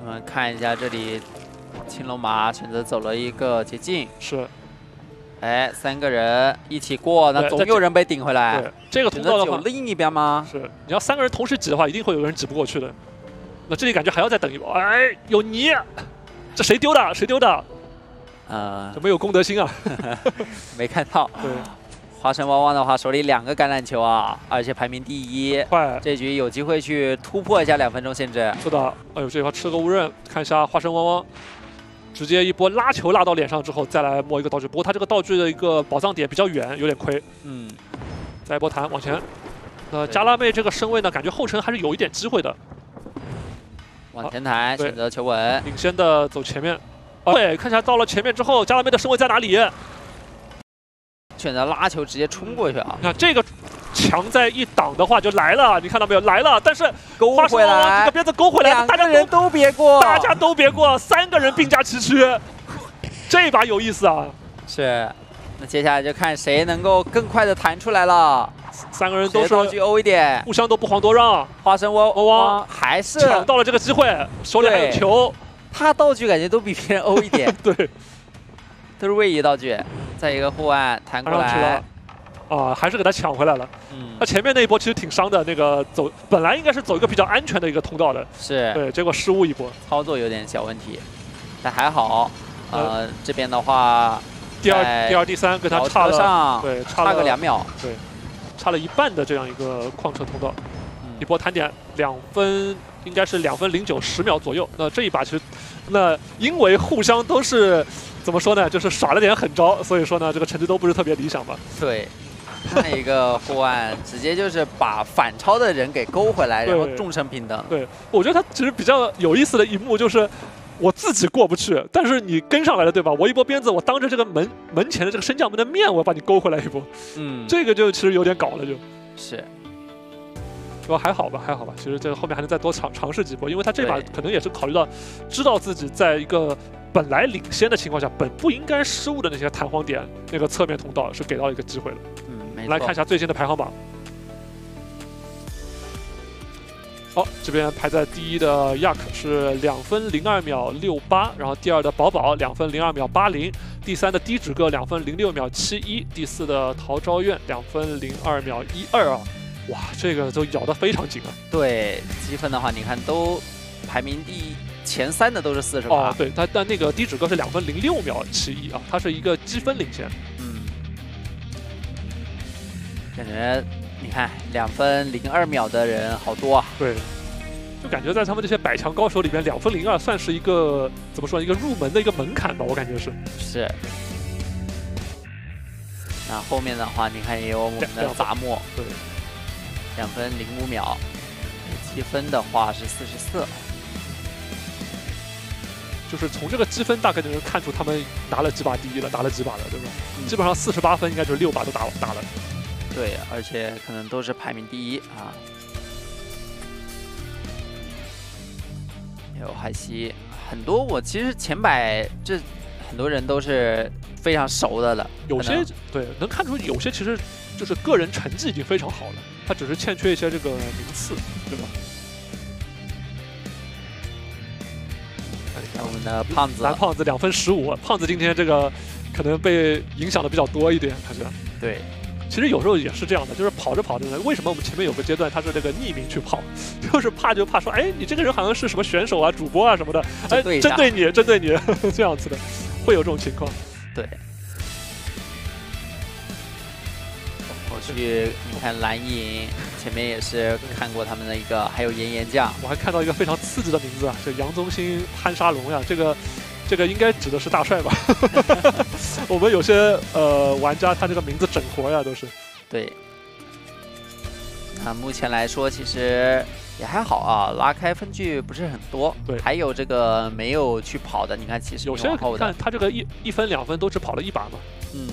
[SPEAKER 1] 我们看一下这里，青龙马选择走了一个捷径，
[SPEAKER 2] 是
[SPEAKER 1] 哎，三个人一起过，那总有人被顶回来。
[SPEAKER 2] 对这个通道的话，
[SPEAKER 1] 走另一边吗？
[SPEAKER 2] 是你要三个人同时挤的话，一定会有人挤不过去的。那这里感觉还要再等一波，哎，有泥，这谁丢的？谁丢的？
[SPEAKER 1] 呃
[SPEAKER 2] 这，没有公德心啊！
[SPEAKER 1] 没看到。
[SPEAKER 2] 对，
[SPEAKER 1] 花生汪汪的话，手里两个橄榄球啊，而且排名第一，
[SPEAKER 2] 快，
[SPEAKER 1] 这局有机会去突破一下两分钟限制。
[SPEAKER 2] 是的。哎呦，这块吃个误刃，看一下花生汪汪。直接一波拉球拉到脸上之后，再来摸一个道具。不过他这个道具的一个宝藏点比较远，有点亏。
[SPEAKER 1] 嗯，
[SPEAKER 2] 再一波弹往前。呃，加拉妹这个身位呢，感觉后程还是有一点机会的。
[SPEAKER 1] 往前弹，选择求稳，
[SPEAKER 2] 领先的走前面。对，看一下到了前面之后，加拉妹的身位在哪里？
[SPEAKER 1] 选择拉球直接冲过去啊！
[SPEAKER 2] 你看这个墙在一挡的话就来了，你看到没有？来了，但是
[SPEAKER 1] 勾回来，
[SPEAKER 2] 这个鞭子勾回来，
[SPEAKER 1] 大家人都别过，
[SPEAKER 2] 大家都别过，三个人并驾齐驱，这把有意思啊！
[SPEAKER 1] 是，那接下来就看谁能够更快的弹出来了。
[SPEAKER 2] 三个人都是
[SPEAKER 1] 道具欧一点，
[SPEAKER 2] 互相都不遑多让。
[SPEAKER 1] 花生窝
[SPEAKER 2] 欧汪
[SPEAKER 1] 还是
[SPEAKER 2] 抢到了这个机会，手里还有球。
[SPEAKER 1] 他道具感觉都比别人欧一点，
[SPEAKER 2] 对，
[SPEAKER 1] 都是位移道具。再一个护腕弹过来，
[SPEAKER 2] 啊，还是给他抢回来了。嗯，他前面那一波其实挺伤的，那个走本来应该是走一个比较安全的一个通道的，
[SPEAKER 1] 是。
[SPEAKER 2] 对，结果失误一波，
[SPEAKER 1] 操作有点小问题，但还好。呃，这边的话，
[SPEAKER 2] 第二、第二、第三跟他差了，对，
[SPEAKER 1] 差个两秒，
[SPEAKER 2] 对，差了一半的这样一个矿车通道，一波弹点两分。应该是两分零九十秒左右。那这一把其实，那因为互相都是怎么说呢，就是耍了点狠招，所以说呢，这个成绩都不是特别理想吧。
[SPEAKER 1] 对，那一个护腕直接就是把反超的人给勾回来，然后众生平等。
[SPEAKER 2] 对，我觉得他其实比较有意思的一幕就是我自己过不去，但是你跟上来了，对吧？我一波鞭子，我当着这个门门前的这个升降门的面，我把你勾回来一波。嗯，这个就其实有点搞了，就
[SPEAKER 1] 是。
[SPEAKER 2] 说还好吧，还好吧。其实这个后面还能再多尝尝试几波，因为他这把可能也是考虑到，知道自己在一个本来领先的情况下，本不应该失误的那些弹簧点，那个侧面通道是给到一个机会了。嗯，没错。来看一下最新的排行榜。好，这边排在第一的 Yak 是两分零二秒六八，然后第二的宝宝两分零二秒八零，第三的低指哥两分零六秒七一，第四的陶昭苑两分零二秒一二啊。哇，这个都咬得非常紧啊！
[SPEAKER 1] 对，积分的话，你看都排名第前三的都是四十八。
[SPEAKER 2] 哦，对，他但那个低指哥是两分零六秒七一啊，他是一个积分领先。嗯，
[SPEAKER 1] 感觉你看两分零二秒的人好多啊。
[SPEAKER 2] 对，就感觉在他们这些百强高手里边，两分零二算是一个怎么说，一个入门的一个门槛吧，我感觉是。
[SPEAKER 1] 是。那后面的话，你看也有我们的杂墨。
[SPEAKER 2] 对。
[SPEAKER 1] 两分零五秒，积分的话是四十四，
[SPEAKER 2] 就是从这个积分大概就能看出他们拿了几把第一了，拿了几把了，对吧？基本上四十八分应该就是六把都打打了。
[SPEAKER 1] 对，而且可能都是排名第一啊。有海西，很多我其实前百这很多人都是非常熟的了，
[SPEAKER 2] 有些对能看出有些其实就是个人成绩已经非常好了。他只是欠缺一些这个名次，对吧？
[SPEAKER 1] 看我们的胖子，
[SPEAKER 2] 蓝胖子两分十五，胖子今天这个可能被影响的比较多一点，他是。
[SPEAKER 1] 对，
[SPEAKER 2] 其实有时候也是这样的，就是跑着跑着呢，为什么我们前面有个阶段他是这个匿名去跑，就是怕就怕说，哎，你这个人好像是什么选手啊、主播啊什么的，哎，针对你，针对你 这样子的，会有这种情况。
[SPEAKER 1] 对。去，你看蓝影前面也是看过他们的一个，还有炎炎酱，
[SPEAKER 2] 我还看到一个非常刺激的名字啊，叫杨宗兴潘沙龙呀，这个这个应该指的是大帅吧？我们有些呃玩家他这个名字整活呀，都是。
[SPEAKER 1] 对。那目前来说其实也还好啊，拉开分距不是很多。
[SPEAKER 2] 对。
[SPEAKER 1] 还有这个没有去跑的，你看其实
[SPEAKER 2] 有些看他这个一一分两分都只跑了一把嘛。嗯。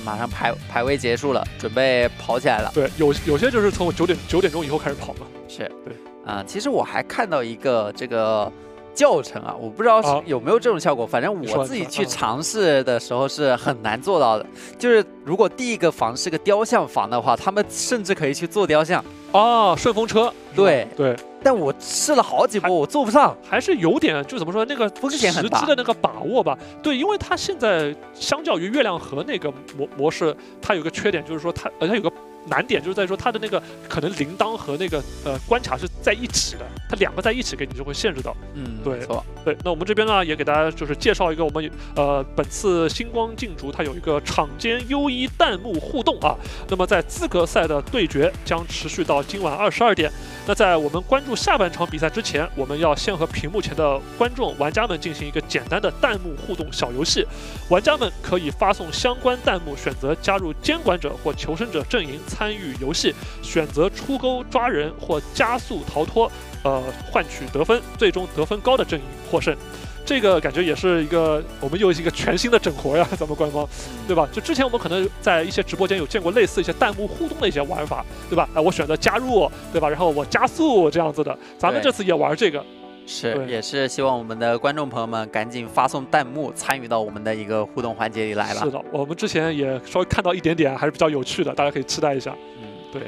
[SPEAKER 1] 马上排排位结束了，准备跑起来了。
[SPEAKER 2] 对，有有些就是从九点九点钟以后开始跑嘛。
[SPEAKER 1] 是，对，啊，其实我还看到一个这个教程啊，我不知道是有没有这种效果，反正我自己去尝试的时候是很难做到的。就是如果第一个房是个雕像房的话，他们甚至可以去做雕像。
[SPEAKER 2] 哦，顺风车。
[SPEAKER 1] 对
[SPEAKER 2] 对。
[SPEAKER 1] 但我试了好几波，我坐不上，
[SPEAKER 2] 还是有点就怎么说那个
[SPEAKER 1] 风险很
[SPEAKER 2] 大，实际的那个把握吧。对，因为它现在相较于月亮河那个模模式，它有个缺点，就是说它呃它有个。难点就是在说它的那个可能铃铛和那个呃关卡是在一起的，它两个在一起给你就会限制到。嗯，对，对，那我们这边呢也给大家就是介绍一个我们呃本次星光竞逐它有一个场间优一弹幕互动啊。那么在资格赛的对决将持续到今晚二十二点。那在我们关注下半场比赛之前，我们要先和屏幕前的观众玩家们进行一个简单的弹幕互动小游戏。玩家们可以发送相关弹幕，选择加入监管者或求生者阵营参与游戏，选择出钩抓人或加速逃脱，呃，换取得分，最终得分高的阵营获胜。这个感觉也是一个我们又一个全新的整活呀，咱们官方，对吧？就之前我们可能在一些直播间有见过类似一些弹幕互动的一些玩法，对吧？哎，我选择加入，对吧？然后我加速这样子的，咱们这次也玩这个，
[SPEAKER 1] 是也是希望我们的观众朋友们赶紧发送弹幕参与到我们的一个互动环节里来了。
[SPEAKER 2] 是的，我们之前也稍微看到一点点，还是比较有趣的，大家可以期待一下。
[SPEAKER 1] 嗯，
[SPEAKER 2] 对。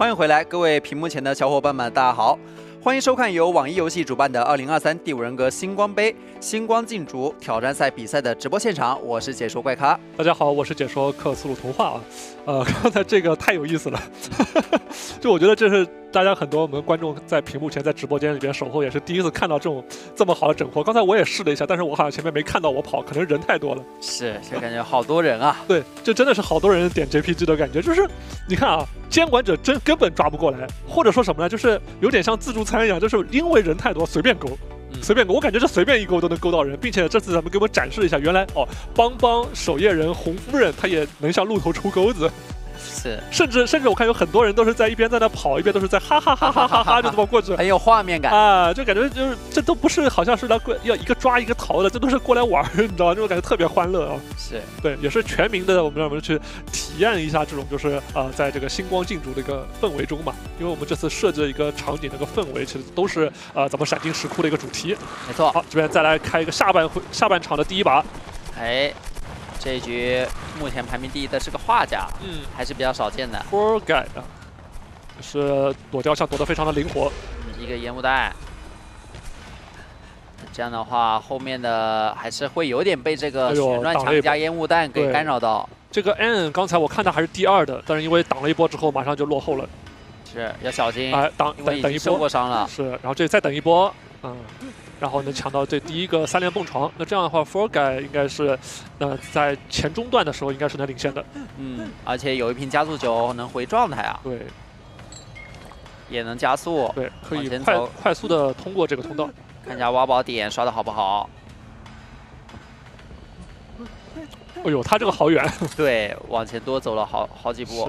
[SPEAKER 1] 欢迎回来，各位屏幕前的小伙伴们，大家好，欢迎收看由网易游戏主办的二零二三第五人格星光杯星光竞逐挑战赛比赛的直播现场，我是解说怪咖。
[SPEAKER 2] 大家好，我是解说克苏鲁童话啊。呃，刚才这个太有意思了，就我觉得这是。大家很多我们观众在屏幕前在直播间里边守候，也是第一次看到这种这么好的整活。刚才我也试了一下，但是我好像前面没看到我跑，可能人太多了。
[SPEAKER 1] 是，就感觉好多人啊。
[SPEAKER 2] 对，就真的是好多人点 JPG 的感觉。就是你看啊，监管者真根本抓不过来，或者说什么呢？就是有点像自助餐一样，就是因为人太多，随便勾，随便勾。我感觉这随便一勾都能勾到人，并且这次咱们给我们展示一下，原来哦，邦邦守夜人红夫人她也能向鹿头出钩子。
[SPEAKER 1] 是，
[SPEAKER 2] 甚至甚至我看有很多人都是在一边在那跑，一边都是在哈哈哈哈哈哈，就这么过去，
[SPEAKER 1] 很有画面感
[SPEAKER 2] 啊，就感觉就是这都不是好像是来过要一个抓一个逃的，这都是过来玩儿，你知道吗？这种感觉特别欢乐啊。
[SPEAKER 1] 是
[SPEAKER 2] 对，也是全民的，我们让我们去体验一下这种就是啊，在这个星光竞逐的一个氛围中嘛，因为我们这次设置一个场景，那个氛围其实都是啊咱们闪金石窟的一个主题。
[SPEAKER 1] 没错。
[SPEAKER 2] 好，这边再来开一个下半回下半场的第一把。
[SPEAKER 1] 哎。这一局目前排名第一的是个画家，嗯，还是比较少见的。
[SPEAKER 2] 波改的，是躲雕像躲得非常的灵活。
[SPEAKER 1] 一个烟雾弹，这样的话后面的还是会有点被这个旋转墙加烟雾弹给干扰到。
[SPEAKER 2] 这个 N 刚才我看他还是第二的，但是因为挡了一波之后马上就落后了。
[SPEAKER 1] 是要小心，
[SPEAKER 2] 哎，挡等等一波。
[SPEAKER 1] 受过伤了。
[SPEAKER 2] 是，然后这再等一波，嗯。然后能抢到这第一个三连蹦床，那这样的话 f o r g u 应该是，那在前中段的时候应该是能领先的。
[SPEAKER 1] 嗯，而且有一瓶加速酒能回状态啊。
[SPEAKER 2] 对。
[SPEAKER 1] 也能加速。
[SPEAKER 2] 对，可以快快速的通过这个通道。
[SPEAKER 1] 看一下挖宝点刷的好不好。
[SPEAKER 2] 哎呦，他这个好远。
[SPEAKER 1] 对，往前多走了好好几步。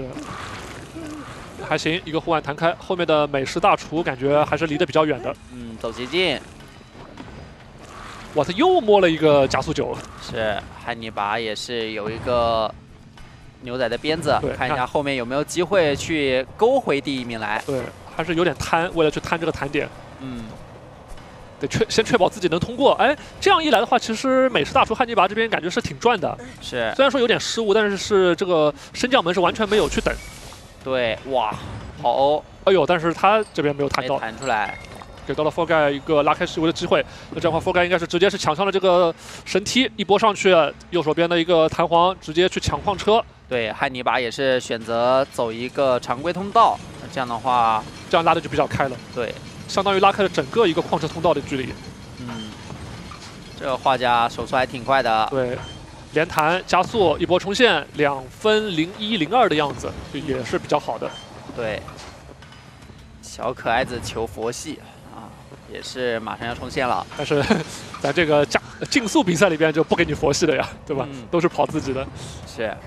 [SPEAKER 2] 还行，一个护腕弹开，后面的美食大厨感觉还是离得比较远的。
[SPEAKER 1] 嗯，走捷径。
[SPEAKER 2] 哇，他又摸了一个加速九。
[SPEAKER 1] 是，汉尼拔也是有一个牛仔的鞭子，看一下后面有没有机会去勾回第一名来。
[SPEAKER 2] 对，还是有点贪，为了去贪这个弹点。嗯。得确先确保自己能通过。哎，这样一来的话，其实美食大厨汉尼拔这边感觉是挺赚的。
[SPEAKER 1] 是。
[SPEAKER 2] 虽然说有点失误，但是是这个升降门是完全没有去等。
[SPEAKER 1] 对，哇，好哦！
[SPEAKER 2] 哎呦，但是他这边没有弹到，
[SPEAKER 1] 弹出来，
[SPEAKER 2] 给到了 f o r g u 一个拉开视位的机会。那这样的话 f o r g u 应该是直接是抢上了这个神梯，一波上去，右手边的一个弹簧直接去抢矿车。
[SPEAKER 1] 对，汉尼拔也是选择走一个常规通道，那这样的话，
[SPEAKER 2] 这样拉的就比较开了。
[SPEAKER 1] 对，
[SPEAKER 2] 相当于拉开了整个一个矿车通道的距离。
[SPEAKER 1] 嗯，这个画家手速还挺快的。
[SPEAKER 2] 对。连弹加速一波冲线，两分零一零二的样子，也是比较好的。
[SPEAKER 1] 对，小可爱子求佛系啊，也是马上要冲线了。
[SPEAKER 2] 但是 咱这个加竞速比赛里边就不给你佛系的呀，对吧？都是跑自己的。
[SPEAKER 1] 是。啊，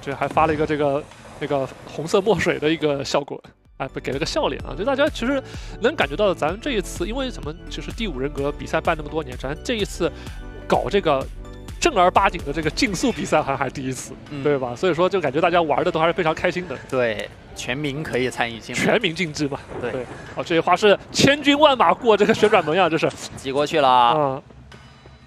[SPEAKER 2] 这还发了一个这个那个红色墨水的一个效果，哎，给了个笑脸啊！就大家其实能感觉到，咱这一次因为什么？就是第五人格比赛办那么多年，咱这一次搞这个。正儿八经的这个竞速比赛好像还是第一次，对吧？所以说就感觉大家玩的都还是非常开心的。
[SPEAKER 1] 对，全民可以参与进，
[SPEAKER 2] 全民竞技嘛。
[SPEAKER 1] 对，
[SPEAKER 2] 哦，这些花是千军万马过这个旋转门呀，这是
[SPEAKER 1] 挤过去了。嗯，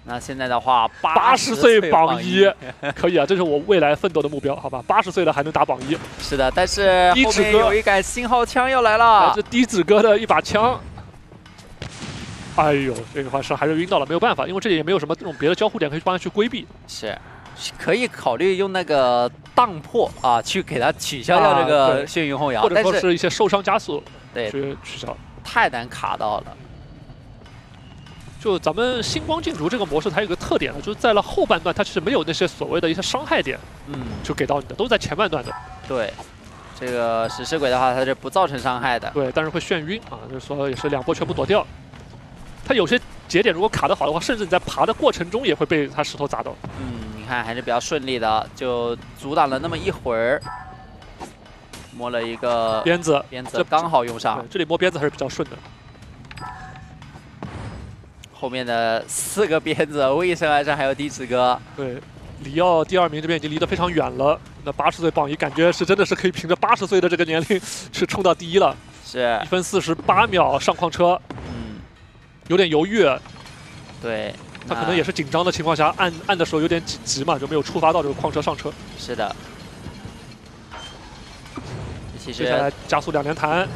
[SPEAKER 1] 那现在的话，
[SPEAKER 2] 八十岁
[SPEAKER 1] 榜
[SPEAKER 2] 一可以啊，这是我未来奋斗的目标，好吧？八十岁了还能打榜一。
[SPEAKER 1] 是的，但是后面有一杆信号枪要来了，
[SPEAKER 2] 来自低指哥的一把枪。哎呦，这个话是还是晕到了，没有办法，因为这里也没有什么这种别的交互点可以帮他去规避。
[SPEAKER 1] 是，可以考虑用那个荡破啊，去给他取消掉这个眩晕后摇，
[SPEAKER 2] 或者说是一些受伤加速，
[SPEAKER 1] 对，
[SPEAKER 2] 去取消。
[SPEAKER 1] 太难卡到了。
[SPEAKER 2] 就咱们星光竞逐这个模式，它有个特点呢，就是在了后半段，它其实没有那些所谓的一些伤害点，嗯，就给到你的，都在前半段的。
[SPEAKER 1] 对，这个食尸鬼的话，它是不造成伤害的。
[SPEAKER 2] 对，但是会眩晕啊，就是说也是两波全部躲掉。它有些节点如果卡得好的话，甚至你在爬的过程中也会被它石头砸到。
[SPEAKER 1] 嗯，你看还是比较顺利的，就阻挡了那么一会儿，摸了一个
[SPEAKER 2] 鞭子，
[SPEAKER 1] 鞭子刚好用上。
[SPEAKER 2] 这里摸鞭子还是比较顺的。
[SPEAKER 1] 后面的四个鞭子，魏生还是还有低子哥。
[SPEAKER 2] 对，里奥第二名这边已经离得非常远了。那八十岁榜一感觉是真的是可以凭着八十岁的这个年龄去冲到第一了。
[SPEAKER 1] 是
[SPEAKER 2] 一分四十八秒上矿车。嗯有点犹豫，
[SPEAKER 1] 对
[SPEAKER 2] 他可能也是紧张的情况下按按的时候有点紧急嘛，就没有触发到这个矿车上车。
[SPEAKER 1] 是的，其
[SPEAKER 2] 接下来加速两连弹，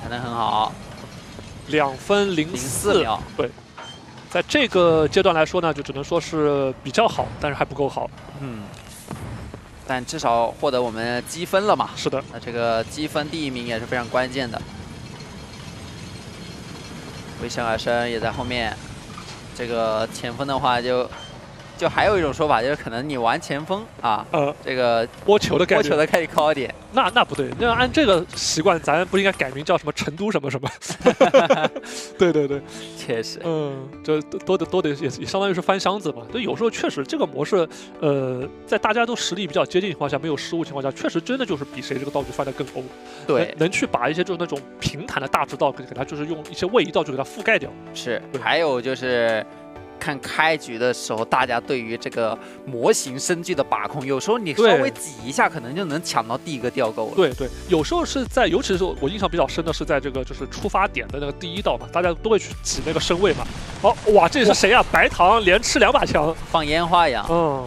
[SPEAKER 1] 弹得很好，
[SPEAKER 2] 两分零
[SPEAKER 1] 零
[SPEAKER 2] 四
[SPEAKER 1] 秒。
[SPEAKER 2] 对，在这个阶段来说呢，就只能说是比较好，但是还不够好。
[SPEAKER 1] 嗯，但至少获得我们积分了嘛。
[SPEAKER 2] 是的，
[SPEAKER 1] 那这个积分第一名也是非常关键的。魏生而生也在后面，这个前锋的话就就还有一种说法，就是可能你玩前锋啊，
[SPEAKER 2] 呃，
[SPEAKER 1] 这个
[SPEAKER 2] 拨球的概率，
[SPEAKER 1] 播球的概率高一点。
[SPEAKER 2] 那那不对，那按这个习惯，咱不应该改名叫什么成都什么什么？对对对，
[SPEAKER 1] 确实，
[SPEAKER 2] 嗯，这都都得都得也也相当于是翻箱子嘛。就，有时候确实这个模式，呃，在大家都实力比较接近情况下，没有失误情况下，确实真的就是比谁这个道具翻得更欧。
[SPEAKER 1] 对
[SPEAKER 2] 能，能去把一些就是那种平坦的大直道给给它就是用一些位移道具给它覆盖掉。
[SPEAKER 1] 是。还有就是。看开局的时候，大家对于这个模型身具的把控，有时候你稍微挤一下，可能就能抢到第一个掉钩了。
[SPEAKER 2] 对对，有时候是在，尤其是我印象比较深的是在这个就是出发点的那个第一道嘛，大家都会去挤那个身位嘛。哦，哇，这是谁啊？白糖连吃两把枪。
[SPEAKER 1] 放烟花一样。
[SPEAKER 2] 嗯。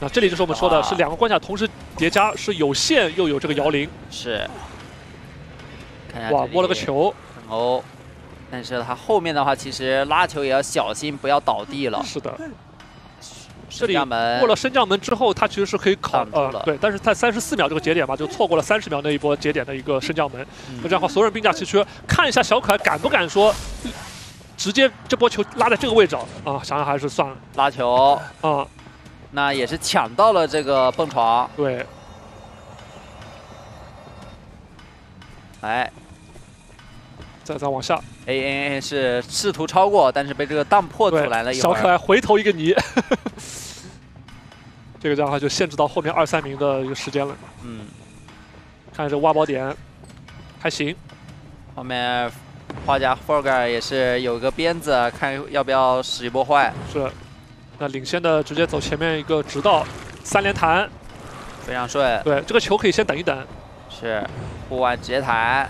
[SPEAKER 2] 那这里就是我们说的是两个关卡同时叠加，是有线又有这个摇铃。
[SPEAKER 1] 是。看一下
[SPEAKER 2] 哇，摸了个球。
[SPEAKER 1] 很欧，但是他后面的话，其实拉球也要小心，不要倒地了。
[SPEAKER 2] 是的，
[SPEAKER 1] 这
[SPEAKER 2] 里过了升降门之后，他其实是可以考
[SPEAKER 1] 挡住了
[SPEAKER 2] 呃对，但是在三十四秒这个节点吧，就错过了三十秒那一波节点的一个升降门。
[SPEAKER 1] 嗯
[SPEAKER 2] 那这样的话，所有人兵甲齐驱，看一下小可爱敢不敢说，直接这波球拉在这个位置啊？啊想想还是算了
[SPEAKER 1] 拉球，
[SPEAKER 2] 啊。
[SPEAKER 1] 那也是抢到了这个蹦床。
[SPEAKER 2] 对，
[SPEAKER 1] 哎
[SPEAKER 2] 再再往下
[SPEAKER 1] ，，A N A 是试图超过，但是被这个荡破阻
[SPEAKER 2] 对
[SPEAKER 1] 拦了，一会儿。
[SPEAKER 2] 小可爱回头一个泥。这个这样的话就限制到后面二三名的一个时间了。
[SPEAKER 1] 嗯，
[SPEAKER 2] 看这挖宝点还行，
[SPEAKER 1] 后面画家 Forger 也是有个鞭子，看要不要使一波坏，
[SPEAKER 2] 是。那领先的直接走前面一个直道，三连弹。
[SPEAKER 1] 非常顺。
[SPEAKER 2] 对，这个球可以先等一等。
[SPEAKER 1] 是，护腕直接弹，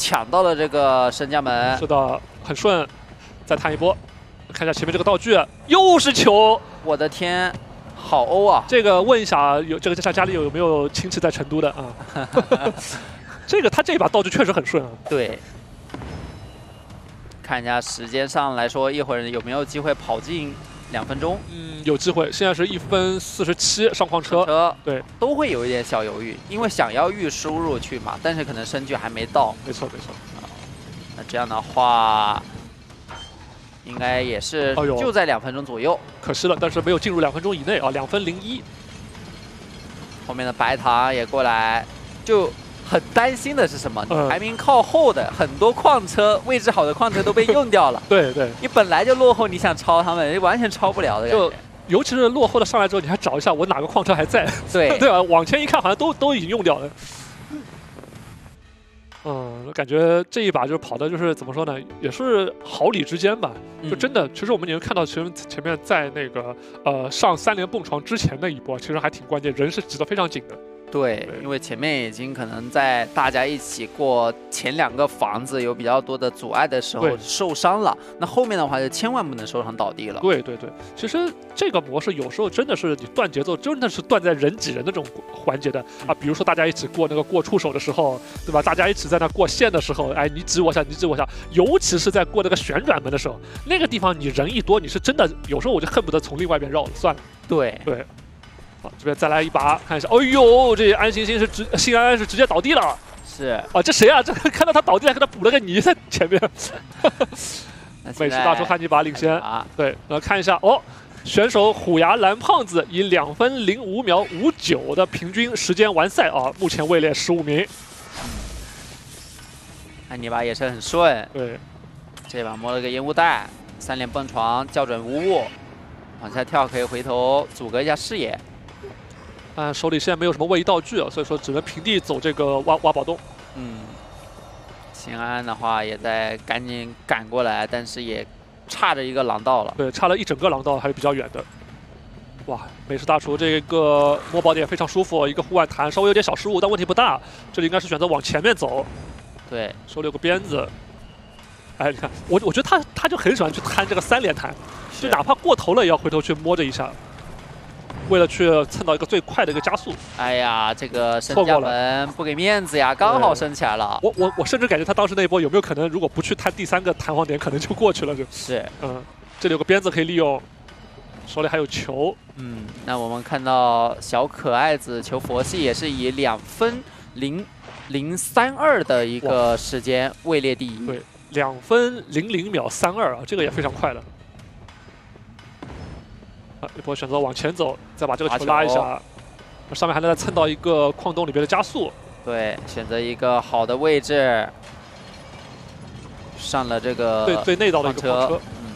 [SPEAKER 1] 抢到了这个神家门。
[SPEAKER 2] 是的，很顺。再探一波，看一下前面这个道具，又是球。
[SPEAKER 1] 我的天，好欧啊！
[SPEAKER 2] 这个问一下，有这个家家里有没有亲戚在成都的啊？这个他这把道具确实很顺啊。
[SPEAKER 1] 对，看一下时间上来说，一会儿有没有机会跑进两分钟？
[SPEAKER 2] 嗯，有机会。现在是一分四十七，上矿车。
[SPEAKER 1] 车
[SPEAKER 2] 对，
[SPEAKER 1] 都会有一点小犹豫，因为想要预输入去嘛，但是可能身距还没到。
[SPEAKER 2] 没错没错。
[SPEAKER 1] 那这样的话，应该也是就在两分钟左右。
[SPEAKER 2] 可惜了，但是没有进入两分钟以内啊，两分零一。
[SPEAKER 1] 后面的白糖也过来，就很担心的是什么？排名靠后的很多矿车，位置好的矿车都被用掉了。
[SPEAKER 2] 对对，
[SPEAKER 1] 你本来就落后，你想超他们，完全超不了的感
[SPEAKER 2] 就
[SPEAKER 1] 觉。
[SPEAKER 2] 尤其是落后的上来之后，你还找一下我哪个矿车还在，
[SPEAKER 1] 对
[SPEAKER 2] 对啊？往前一看，好像都都已经用掉了。嗯，感觉这一把就是跑的，就是怎么说呢，也是毫厘之间吧。就真
[SPEAKER 1] 的
[SPEAKER 2] 的，其实我们已经看到，其实前面在那个呃上三连蹦床之前那一波，其实还挺关键，人是挤得非常紧的。
[SPEAKER 1] 对
[SPEAKER 2] 对，
[SPEAKER 1] 因为前面已经可能在大家一起过前两个房子有比较多的阻碍的时候受伤了，那后面的话就千万不能受伤倒地了。
[SPEAKER 2] 对对对，其实这个模式有时候真的是你断节奏，真的是断在人挤人的这种环节的啊。比如说大家一起过那个过触手的时候，对吧？大家一起在那过线的时候，哎，你挤我一下，你挤我一下，尤其是在过那个旋转门的时候，那个地方你人一多，你是真的有时候我就恨不得从另外一边绕了，算了。
[SPEAKER 1] 对，
[SPEAKER 2] 对，好，这边再来一把，看一下，哎呦，这安欣欣是直辛安安是直接倒地了
[SPEAKER 1] 是。
[SPEAKER 2] 啊！这谁啊？这 看到他倒地还给他补了个泥在前面，美食大叔汉尼拔领先。
[SPEAKER 1] 啊，
[SPEAKER 2] 对，来看一下哦，选手虎牙蓝胖子以两分零五秒五九的平均时间完赛啊，目前位列十五名。
[SPEAKER 1] 汉尼拔也是很顺，
[SPEAKER 2] 对，
[SPEAKER 1] 这把摸了个烟雾弹，三连蹦床校准无误，往下跳可以回头阻隔一下视野。
[SPEAKER 2] 但手里现在没有什么位移道具啊，所以说只能平地走这个挖挖宝洞。
[SPEAKER 1] 嗯，秦安的话也在赶紧赶过来，但是也差着一个廊道了。
[SPEAKER 2] 对，差了一整个廊道，还是比较远的。哇，美食大厨这个摸宝点非常舒服，一个护腕弹稍微有点小失误，但问题不大。这里应该是选择往前面走，
[SPEAKER 1] 对，
[SPEAKER 2] 手里有个鞭子。哎，你看，我我觉得他他就很喜欢去贪这个三连弹，就哪怕过头了也要回头去摸这一下。为了去蹭到一个最快的一个加速。
[SPEAKER 1] 哎呀，这个升降门不给面子呀，刚好升起来了。
[SPEAKER 2] 我我我甚至感觉他当时那一波有没有可能，如果不去探第三个弹簧点，可能就过去了。就
[SPEAKER 1] 是，
[SPEAKER 2] 嗯，这里有个鞭子可以利用，手里还有球。
[SPEAKER 1] 嗯，那我们看到小可爱子求佛系也是以两分零零三二的一个时间位列第一。
[SPEAKER 2] 对，两分零零秒三二啊，这个也非常快了。啊，一波选择往前走，再把这个球拉一下，上面还能再蹭到一个矿洞里边的加速。
[SPEAKER 1] 对，选择一个好的位置，上了这个
[SPEAKER 2] 最最内道的一个矿车。嗯。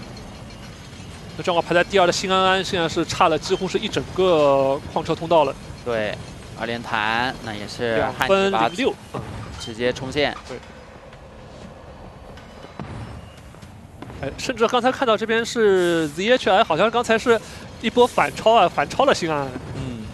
[SPEAKER 2] 那这样排在第二的新安安，现在是差了几乎是一整个矿车通道了。
[SPEAKER 1] 对，二连弹那也是
[SPEAKER 2] 两分零六，
[SPEAKER 1] 直接冲线。
[SPEAKER 2] 对。哎，甚至刚才看到这边是 ZHI，好像刚才是。一波反超啊！反超了新安，嗯，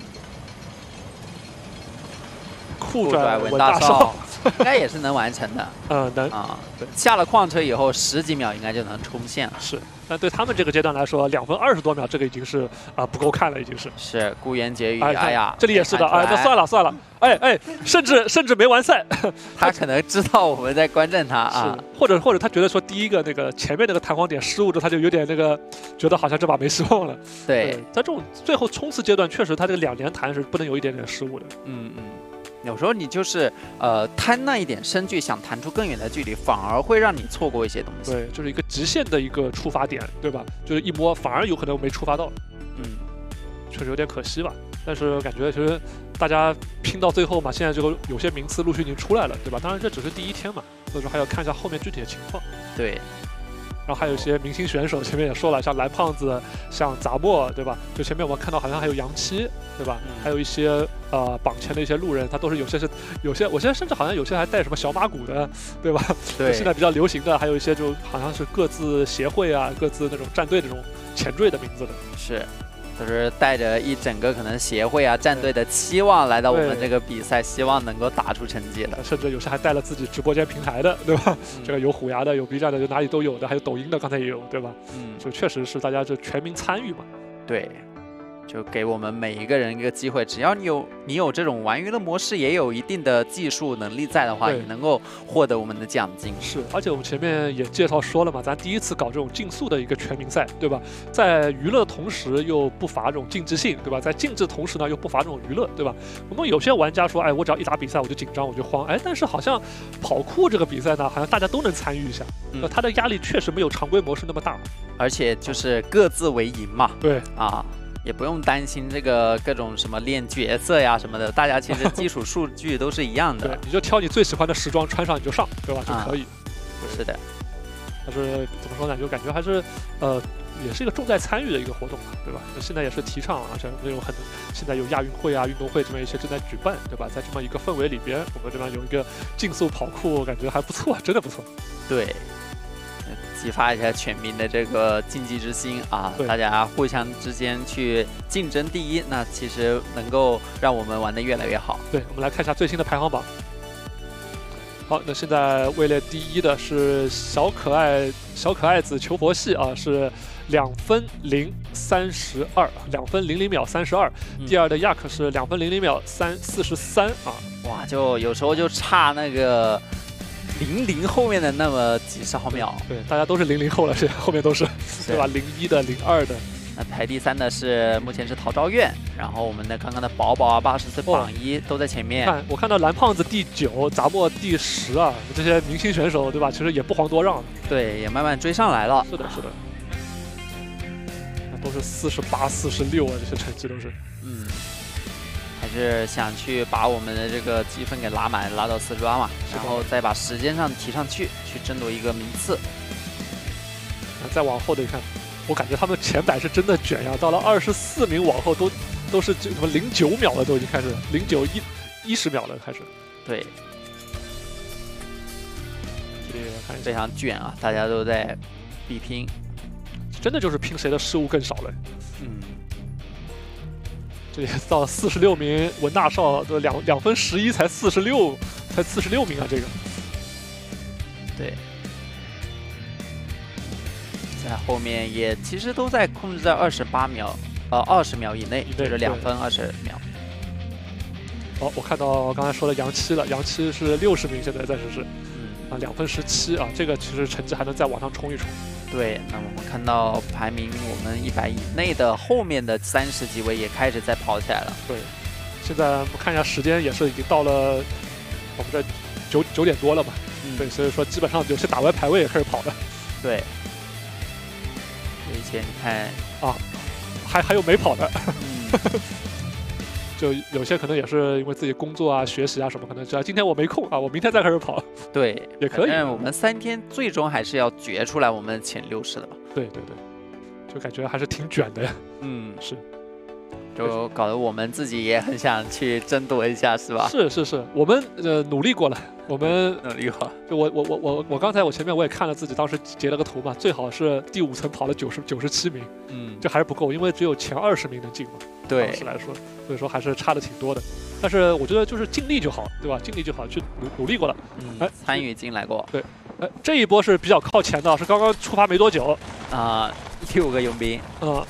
[SPEAKER 1] 酷拽文大少，应该也是能完成的。
[SPEAKER 2] 嗯，能啊。
[SPEAKER 1] 对，下了矿车以后，十几秒应该就能冲线了。
[SPEAKER 2] 是。但对他们这个阶段来说，两分二十多秒，这个已经是啊不够看了，已经是。
[SPEAKER 1] 是孤言结语，哎呀，
[SPEAKER 2] 这里也是的，哎，那算了算了，哎哎，甚至甚至没完赛，
[SPEAKER 1] 他可能知道我们在观战他啊，
[SPEAKER 2] 或者或者他觉得说第一个那个前面那个弹簧点失误之后，他就有点那个觉得好像这把没希望了。
[SPEAKER 1] 对，
[SPEAKER 2] 在这种最后冲刺阶段，确实他这个两连弹是不能有一点点失误的。
[SPEAKER 1] 嗯嗯。有时候你就是呃贪那一点身距，想弹出更远的距离，反而会让你错过一些东西。
[SPEAKER 2] 对，就是一个极限的一个触发点，对吧？就是一摸，反而有可能没触发到。嗯，确实有点可惜吧。但是感觉其实大家拼到最后嘛，现在这个有些名次陆续已经出来了，对吧？当然这只是第一天嘛，所以说还要看一下后面具体的情况。
[SPEAKER 1] 对。
[SPEAKER 2] 然后还有一些明星选手，前面也说了，像蓝胖子，像杂墨，对吧？就前面我们看到好像还有杨七，对吧？还有一些呃榜前的一些路人，他都是有些是有些，我现在甚至好像有些还带什么小马股的，对吧？
[SPEAKER 1] 对。
[SPEAKER 2] 现在比较流行的还有一些，就好像是各自协会啊、各自那种战队那种前缀的名字的。
[SPEAKER 1] 是。就是带着一整个可能协会啊、战队的期望来到我们这个比赛，希望能够打出成绩的，
[SPEAKER 2] 甚至有时还带了自己直播间平台的，对吧？这个有虎牙的，有 B 站的，就哪里都有的，还有抖音的，刚才也有，对吧？嗯，就确实是大家就全民参与嘛。
[SPEAKER 1] 对。就给我们每一个人一个机会，只要你有你有这种玩娱乐模式，也有一定的技术能力在的话，你能够获得我们的奖金。
[SPEAKER 2] 是，而且我们前面也介绍说了嘛，咱第一次搞这种竞速的一个全民赛，对吧？在娱乐同时又不乏这种竞技性，对吧？在竞技同时呢又不乏这种娱乐，对吧？我们有些玩家说，哎，我只要一打比赛我就紧张，我就慌，哎，但是好像跑酷这个比赛呢，好像大家都能参与一下，那它的压力确实没有常规模式那么大，
[SPEAKER 1] 而且就是各自为营嘛。
[SPEAKER 2] 对，
[SPEAKER 1] 啊。也不用担心这个各种什么练角色呀什么的，大家其实基础数据都是一样的。
[SPEAKER 2] 对，你就挑你最喜欢的时装穿上你就上，对吧？就可以。
[SPEAKER 1] 是的。
[SPEAKER 2] 但是怎么说呢？就感觉还是呃，也是一个重在参与的一个活动嘛，对吧？现在也是提倡啊，像那种很现在有亚运会啊、运动会这么一些正在举办，对吧？在这么一个氛围里边，我们这边有一个竞速跑酷，感觉还不错，真的不错。
[SPEAKER 1] 对。激发一下全民的这个竞技之心啊！大家互相之间去竞争第一，那其实能够让我们玩的越来越好。
[SPEAKER 2] 对，我们来看一下最新的排行榜。好，那现在位列第一的是小可爱小可爱子求佛系啊，是两分零三十二，两分零零秒三十二。第二的亚克是两分零零秒三四十三啊！
[SPEAKER 1] 哇，就有时候就差那个。零零后面的那么几十毫秒，
[SPEAKER 2] 对，大家都是零零后了，是 后面都是，对吧？零一的、零二的，
[SPEAKER 1] 那排第三的是目前是陶昭苑，然后我们的刚刚的宝宝啊，八十岁榜一都在前面。
[SPEAKER 2] 看，我看到蓝胖子第九，杂墨第十啊，这些明星选手，对吧？其实也不遑多让，
[SPEAKER 1] 对，也慢慢追上来了。
[SPEAKER 2] 是的，是的，那都是四十八、四十六啊，这些成绩都是。嗯。
[SPEAKER 1] 是想去把我们的这个积分给拉满，拉到四十八嘛，然后再把时间上提上去，去争夺一个名次。
[SPEAKER 2] 那再往后的一看，我感觉他们前百是真的卷呀，到了二十四名往后都都是这什么零九秒了，都已经开始零九一一十秒了开始。
[SPEAKER 1] 对，非常卷啊，大家都在比拼，
[SPEAKER 2] 真的就是拼谁的失误更少了。嗯。这也到 四十六名，文大少都两两分十一，才四十六，才四十六名啊！这个，
[SPEAKER 1] 对，在后面也其实都在控制在二十八秒呃二十秒以内，
[SPEAKER 2] 以内
[SPEAKER 1] 就是两分二十秒。
[SPEAKER 2] 哦，我看到刚才说的杨七了，杨七是六十名，现在暂时是
[SPEAKER 1] 嗯，
[SPEAKER 2] 啊两分十七啊，这个其实成绩还能再往上冲一冲。
[SPEAKER 1] 对。那我们看到排名我们一百以内的后面的三十几位也开始在跑起来了。
[SPEAKER 2] 对，现在我们看一下时间，也是已经到了我们这九九点多了嘛。
[SPEAKER 1] 嗯
[SPEAKER 2] 对，所以说基本上有些打完排位也开始跑了，
[SPEAKER 1] 对。有一些你看啊，
[SPEAKER 2] 还还有没跑的，
[SPEAKER 1] 嗯，
[SPEAKER 2] 就有些可能也是因为自己工作啊、学习啊什么，可能只要今天我没空啊，我明天再开始跑。
[SPEAKER 1] 对，
[SPEAKER 2] 也可以
[SPEAKER 1] 但我们三天最终还是要决出来我们前六十的吧。
[SPEAKER 2] 对对对，就感觉还是挺卷的呀。
[SPEAKER 1] 嗯，
[SPEAKER 2] 是
[SPEAKER 1] 就搞得我们自己也很想去争夺一下，是吧？
[SPEAKER 2] 是是是，我们呃努力过了，我们
[SPEAKER 1] 努力过。
[SPEAKER 2] 就我我我我我刚才我前面我也看了自己当时截了个图嘛，最好是第五层跑了九十九十七名，
[SPEAKER 1] 嗯，
[SPEAKER 2] 这还是不够，因为只有前二十名能进嘛。
[SPEAKER 1] 对
[SPEAKER 2] 当时来说，所以说还是差的挺多的。但是我觉得就是尽力就好，对吧？尽力就好，去努努力过了。哎
[SPEAKER 1] 嗯，参与进来过对
[SPEAKER 2] 哎，这一波是比较靠前的，是刚刚出发没多久。
[SPEAKER 1] 啊，六个佣兵。
[SPEAKER 2] 嗯，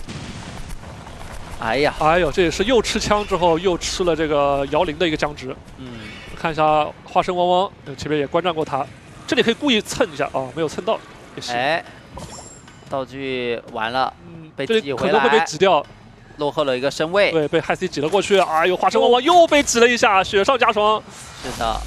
[SPEAKER 1] 哎呀，
[SPEAKER 2] 哎呦，这也是又吃枪之后又吃了这个摇铃的一个僵直。
[SPEAKER 1] 嗯，
[SPEAKER 2] 看一下花生汪汪，呃前面也观战过他，这里可以故意蹭一下啊，没有蹭到，也行。
[SPEAKER 1] 哎，道具完了，
[SPEAKER 2] 嗯，
[SPEAKER 1] 被
[SPEAKER 2] 可能会被挤掉，
[SPEAKER 1] 落后了一个身位。
[SPEAKER 2] 对，被害 C 挤了过去。哎呦，花生汪汪又被挤了一下，雪上加霜。
[SPEAKER 1] 是的，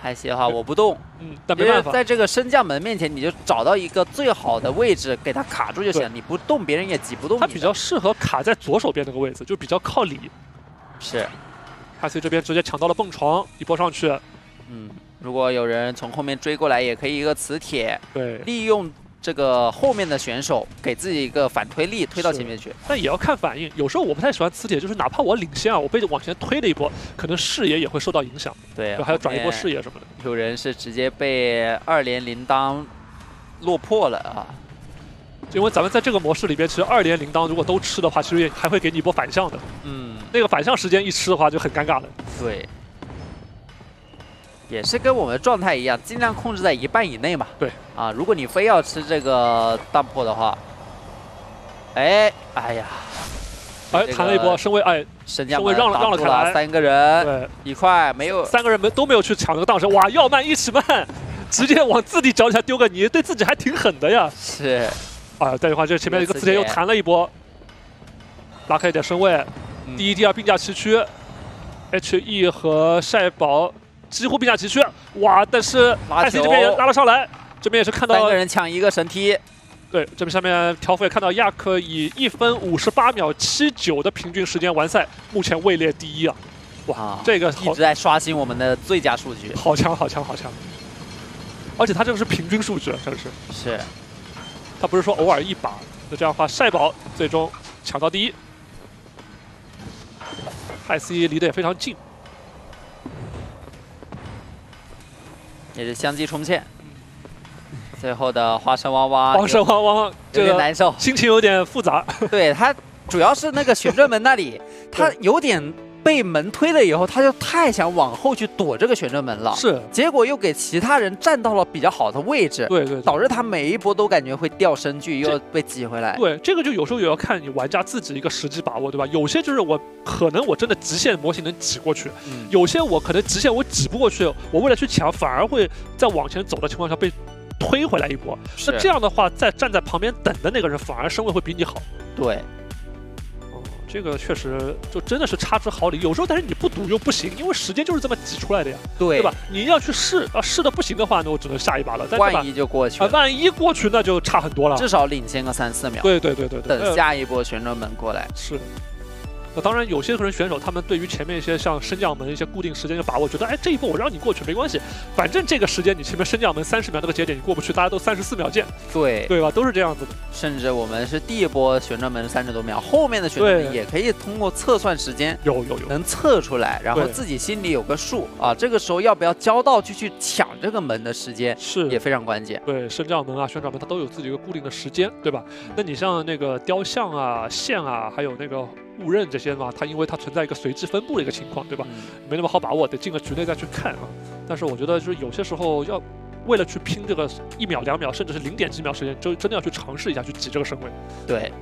[SPEAKER 1] 海西的话我不动，
[SPEAKER 2] 嗯，但没办法，
[SPEAKER 1] 在这个升降门面前，你就找到一个最好的位置给他卡住就行，你不动，别人也挤不动。
[SPEAKER 2] 他比较适合卡在左手边那个位置，就比较靠里。
[SPEAKER 1] 是，
[SPEAKER 2] 海西这边直接抢到了蹦床，一波上去，
[SPEAKER 1] 嗯，如果有人从后面追过来，也可以一个磁铁，
[SPEAKER 2] 对，
[SPEAKER 1] 利用这个后面的选手给自己一个反推力，推到前面去。
[SPEAKER 2] 但也要看反应。有时候我不太喜欢磁铁，就是哪怕我领先啊，我被往前推了一波，可能视野也会受到影响，
[SPEAKER 1] 对，
[SPEAKER 2] 还要转一波视野什么的。
[SPEAKER 1] 有人是直接被二连铃铛落魄了啊！
[SPEAKER 2] 因为咱们在这个模式里边，其实二连铃铛如果都吃的话，其实也还会给你一波反向的。
[SPEAKER 1] 嗯，
[SPEAKER 2] 那个反向时间一吃的话，就很尴尬了。
[SPEAKER 1] 对，也是跟我们的状态一样，尽量控制在一半以内嘛。
[SPEAKER 2] 对。
[SPEAKER 1] 啊，如果你非要吃这个当破的话，哎，哎呀，
[SPEAKER 2] 哎，弹了一波身位，哎，
[SPEAKER 1] 升降门
[SPEAKER 2] 稍微让了让了开来
[SPEAKER 1] 三个人
[SPEAKER 2] 对，
[SPEAKER 1] 一块没有，
[SPEAKER 2] 三个人没都没有去抢那个荡身，哇，要慢一起慢，直接往自己脚底下丢个泥，对自己还挺狠的呀。
[SPEAKER 1] 是。
[SPEAKER 2] 啊，再的话，这前面一个
[SPEAKER 1] 刺
[SPEAKER 2] 刺铁又弹了一波，拉开一点身位，
[SPEAKER 1] 嗯。
[SPEAKER 2] 第一、第二并驾齐驱，H E 和晒宝几乎并驾齐驱，哇！但是
[SPEAKER 1] 拉
[SPEAKER 2] 艾 C 这边也拉了上来，这边也是看到
[SPEAKER 1] 三个人抢一个神踢，
[SPEAKER 2] 对，这边下面条幅也看到亚克以一分五十八秒七九的平均时间完赛，目前位列第一啊！哇，
[SPEAKER 1] 啊
[SPEAKER 2] 这个
[SPEAKER 1] 一直在刷新我们的最佳数据。
[SPEAKER 2] 好强好强好强！而且他这个是平均数据，这个是
[SPEAKER 1] 是，
[SPEAKER 2] 他不是说偶尔一把。那这样的话，晒宝最终抢到第一，艾 C 离得也非常近。
[SPEAKER 1] 也是相继冲线。最后的花生汪汪，
[SPEAKER 2] 花生汪汪
[SPEAKER 1] 有点难受。
[SPEAKER 2] 心情有点复杂，
[SPEAKER 1] 对他主要是那个旋转门那里，他有点被门推了以后，他就太想往后去躲这个旋转门了，
[SPEAKER 2] 是
[SPEAKER 1] 结果又给其他人站到了比较好的位置，
[SPEAKER 2] 对对对
[SPEAKER 1] 导致他每一波都感觉会掉身距，又被挤回来。
[SPEAKER 2] 对，这个就有时候也要看你玩家自己一个实际把握，对吧？有些就是我可能我真的极限模型能挤过去，
[SPEAKER 1] 嗯，
[SPEAKER 2] 有些我可能极限我挤不过去，我为了去抢，反而会在往前走的情况下被推回来一波。那这
[SPEAKER 1] 样
[SPEAKER 2] 样的话，在站在旁边等的那个人反而身位会比你好。
[SPEAKER 1] 对，
[SPEAKER 2] 哦，这个确实就真的是差之毫厘。有时候，但是你不赌又不行，因为时间就是这么挤出来的呀，
[SPEAKER 1] 对
[SPEAKER 2] 对吧？？你要去试啊，试的不行的话，那我只能下一把了。但
[SPEAKER 1] 万？一就过去
[SPEAKER 2] 啊，
[SPEAKER 1] 了，
[SPEAKER 2] 万一过去那就差很多了。
[SPEAKER 1] 至少领先个三四秒，
[SPEAKER 2] 对对对对对，
[SPEAKER 1] 等
[SPEAKER 2] 呃
[SPEAKER 1] 下一波旋转门过来。
[SPEAKER 2] 是。那当然，有些人选手他们对于前面一些像升降门一些固定时间的把握，觉得哎这一步我让你过去没关系，反正这个时间你前面升降门三十秒那个节点你过不去，大家都三十四秒见，
[SPEAKER 1] 对，
[SPEAKER 2] 对吧？都是这样子的。
[SPEAKER 1] 甚至我们是第一波旋转门三十多秒，后面的旋转门也可以通过测算时间
[SPEAKER 2] 有有有，
[SPEAKER 1] 能测出来，然后自己心里有个数啊。这个时候要不要交道具去抢这个门的时间
[SPEAKER 2] 是
[SPEAKER 1] 也非常关键。
[SPEAKER 2] 对升降门啊、旋转门，它都有自己一个固定的时间，对吧？那你像那个雕像啊、线啊，还有那个误认这些嘛，它因为它存在一个随机分布的一个情况，对吧？
[SPEAKER 1] 嗯
[SPEAKER 2] 没那么好把握，得进了局内再去看啊。但是我觉得就是有些时候要为了去拼这个一秒、两秒，甚至是零点几秒时间，就真的要去尝试一下去挤这个身位。
[SPEAKER 1] 对，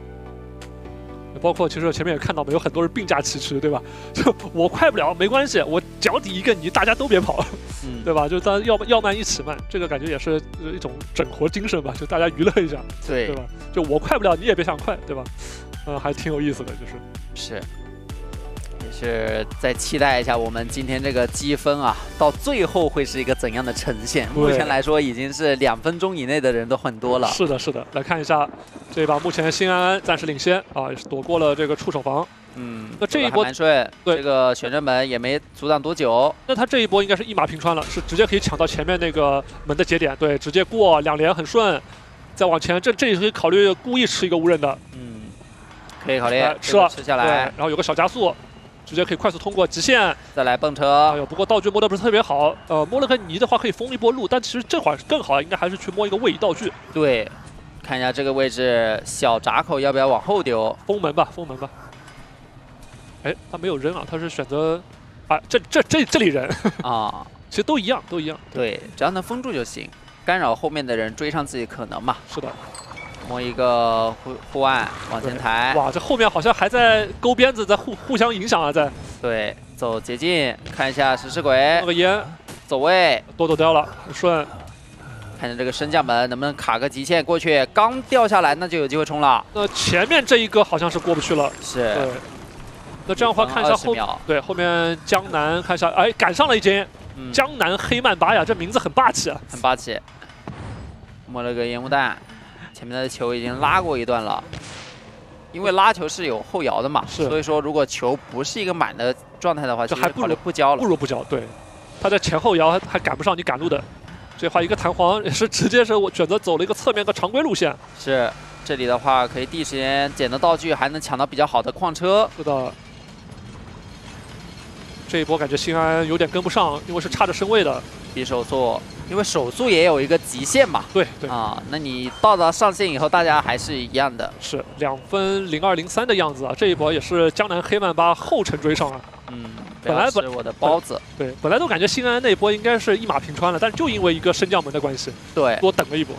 [SPEAKER 2] 包括其实前面也看到嘛，有很多人并驾齐驱，对吧？就我快不了没关系，我脚底一个泥，大家都别跑，
[SPEAKER 1] 嗯，
[SPEAKER 2] 对吧？就大家要要慢一起慢，这个感觉也是一种整活精神吧，就大家娱乐一下，对
[SPEAKER 1] 对
[SPEAKER 2] 吧？就我快不了，你也别想快，对吧？嗯，还挺有意思的，就是。
[SPEAKER 1] 是，也是再期待一下我们今天这个积分啊，到最后会是一个怎样的呈现？目前来说已经是两分钟以内的人都很多了。
[SPEAKER 2] 是的，是的。来看一下这一把，目前新安安暂时领先啊，也是躲过了这个触手房。
[SPEAKER 1] 嗯，
[SPEAKER 2] 那这一波
[SPEAKER 1] 蛮顺，
[SPEAKER 2] 对
[SPEAKER 1] 这个旋转门也没阻挡多久。
[SPEAKER 2] 那他这一波应该是一马平川了，是直接可以抢到前面那个门的节点，对，直接过两连很顺，再往前，这这也可以考虑故意吃一个无人的，
[SPEAKER 1] 嗯，可以考虑
[SPEAKER 2] 吃了
[SPEAKER 1] 吃下来，
[SPEAKER 2] 然后有个小加速，直接可以快速通过极限。
[SPEAKER 1] 再来蹦车哎。
[SPEAKER 2] 呦，不过道具摸的不是特别好，呃，摸了个泥的话可以封一波路，但其实这会儿更好，应该还是去摸一个位移道具，
[SPEAKER 1] 对，看一下这个位置，小闸口要不要往后丢？
[SPEAKER 2] 封门吧，封门吧。哎，他没有扔啊，他是选择，啊，这这这这里人，
[SPEAKER 1] 啊，
[SPEAKER 2] 其实都一样，都一样。
[SPEAKER 1] 对，只要能封住就行，干扰后面的人追上自己可能嘛。
[SPEAKER 2] 是的。
[SPEAKER 1] 摸一个护护腕往前抬，
[SPEAKER 2] 哇，这后面好像还在勾鞭子，在互互相影响啊，在。
[SPEAKER 1] 对，走捷径，看一下食尸鬼。
[SPEAKER 2] 那个烟。
[SPEAKER 1] 走位，
[SPEAKER 2] 躲躲掉了，很顺。
[SPEAKER 1] 看见这个升降门能不能卡个极限过去，刚掉下来那就有机会冲了。
[SPEAKER 2] 那前面这一个好像是过不去了，
[SPEAKER 1] 是，
[SPEAKER 2] 对。那这样的话看一下后，对后面江南看一下，哎，赶上了一斤，
[SPEAKER 1] 嗯。
[SPEAKER 2] 江南黑曼巴呀，这名字很霸气啊。
[SPEAKER 1] 很霸气，摸了个烟雾弹，前面的球已经拉过一段了。因为拉球是有后摇的嘛，所以说如果球不是一个满的状态的话，
[SPEAKER 2] 就还不如
[SPEAKER 1] 不交了
[SPEAKER 2] 不。如不交，对。他在前后摇还还赶不上你赶路的，这话一个弹簧也是直接是我选择走了一个侧面的常规路线。
[SPEAKER 1] 是，这里的话可以第一时间捡到道具，还能抢到比较好的矿车。
[SPEAKER 2] 是的。这一波感觉新安有点跟不上，因为是差着身位的。
[SPEAKER 1] 比手速，因为手速也有一个极限嘛。
[SPEAKER 2] 对对，
[SPEAKER 1] 啊，那你到达上限以后，大家还是一样的。
[SPEAKER 2] 是两分零二零三的样子啊！这一波也是江南黑曼巴后程追上啊。
[SPEAKER 1] 嗯，
[SPEAKER 2] 本来本
[SPEAKER 1] 我的包子。
[SPEAKER 2] 对，本来都感觉新安那一波应该是一马平川了，但是就因为一个升降门的关系，
[SPEAKER 1] 对，
[SPEAKER 2] 多等了一波。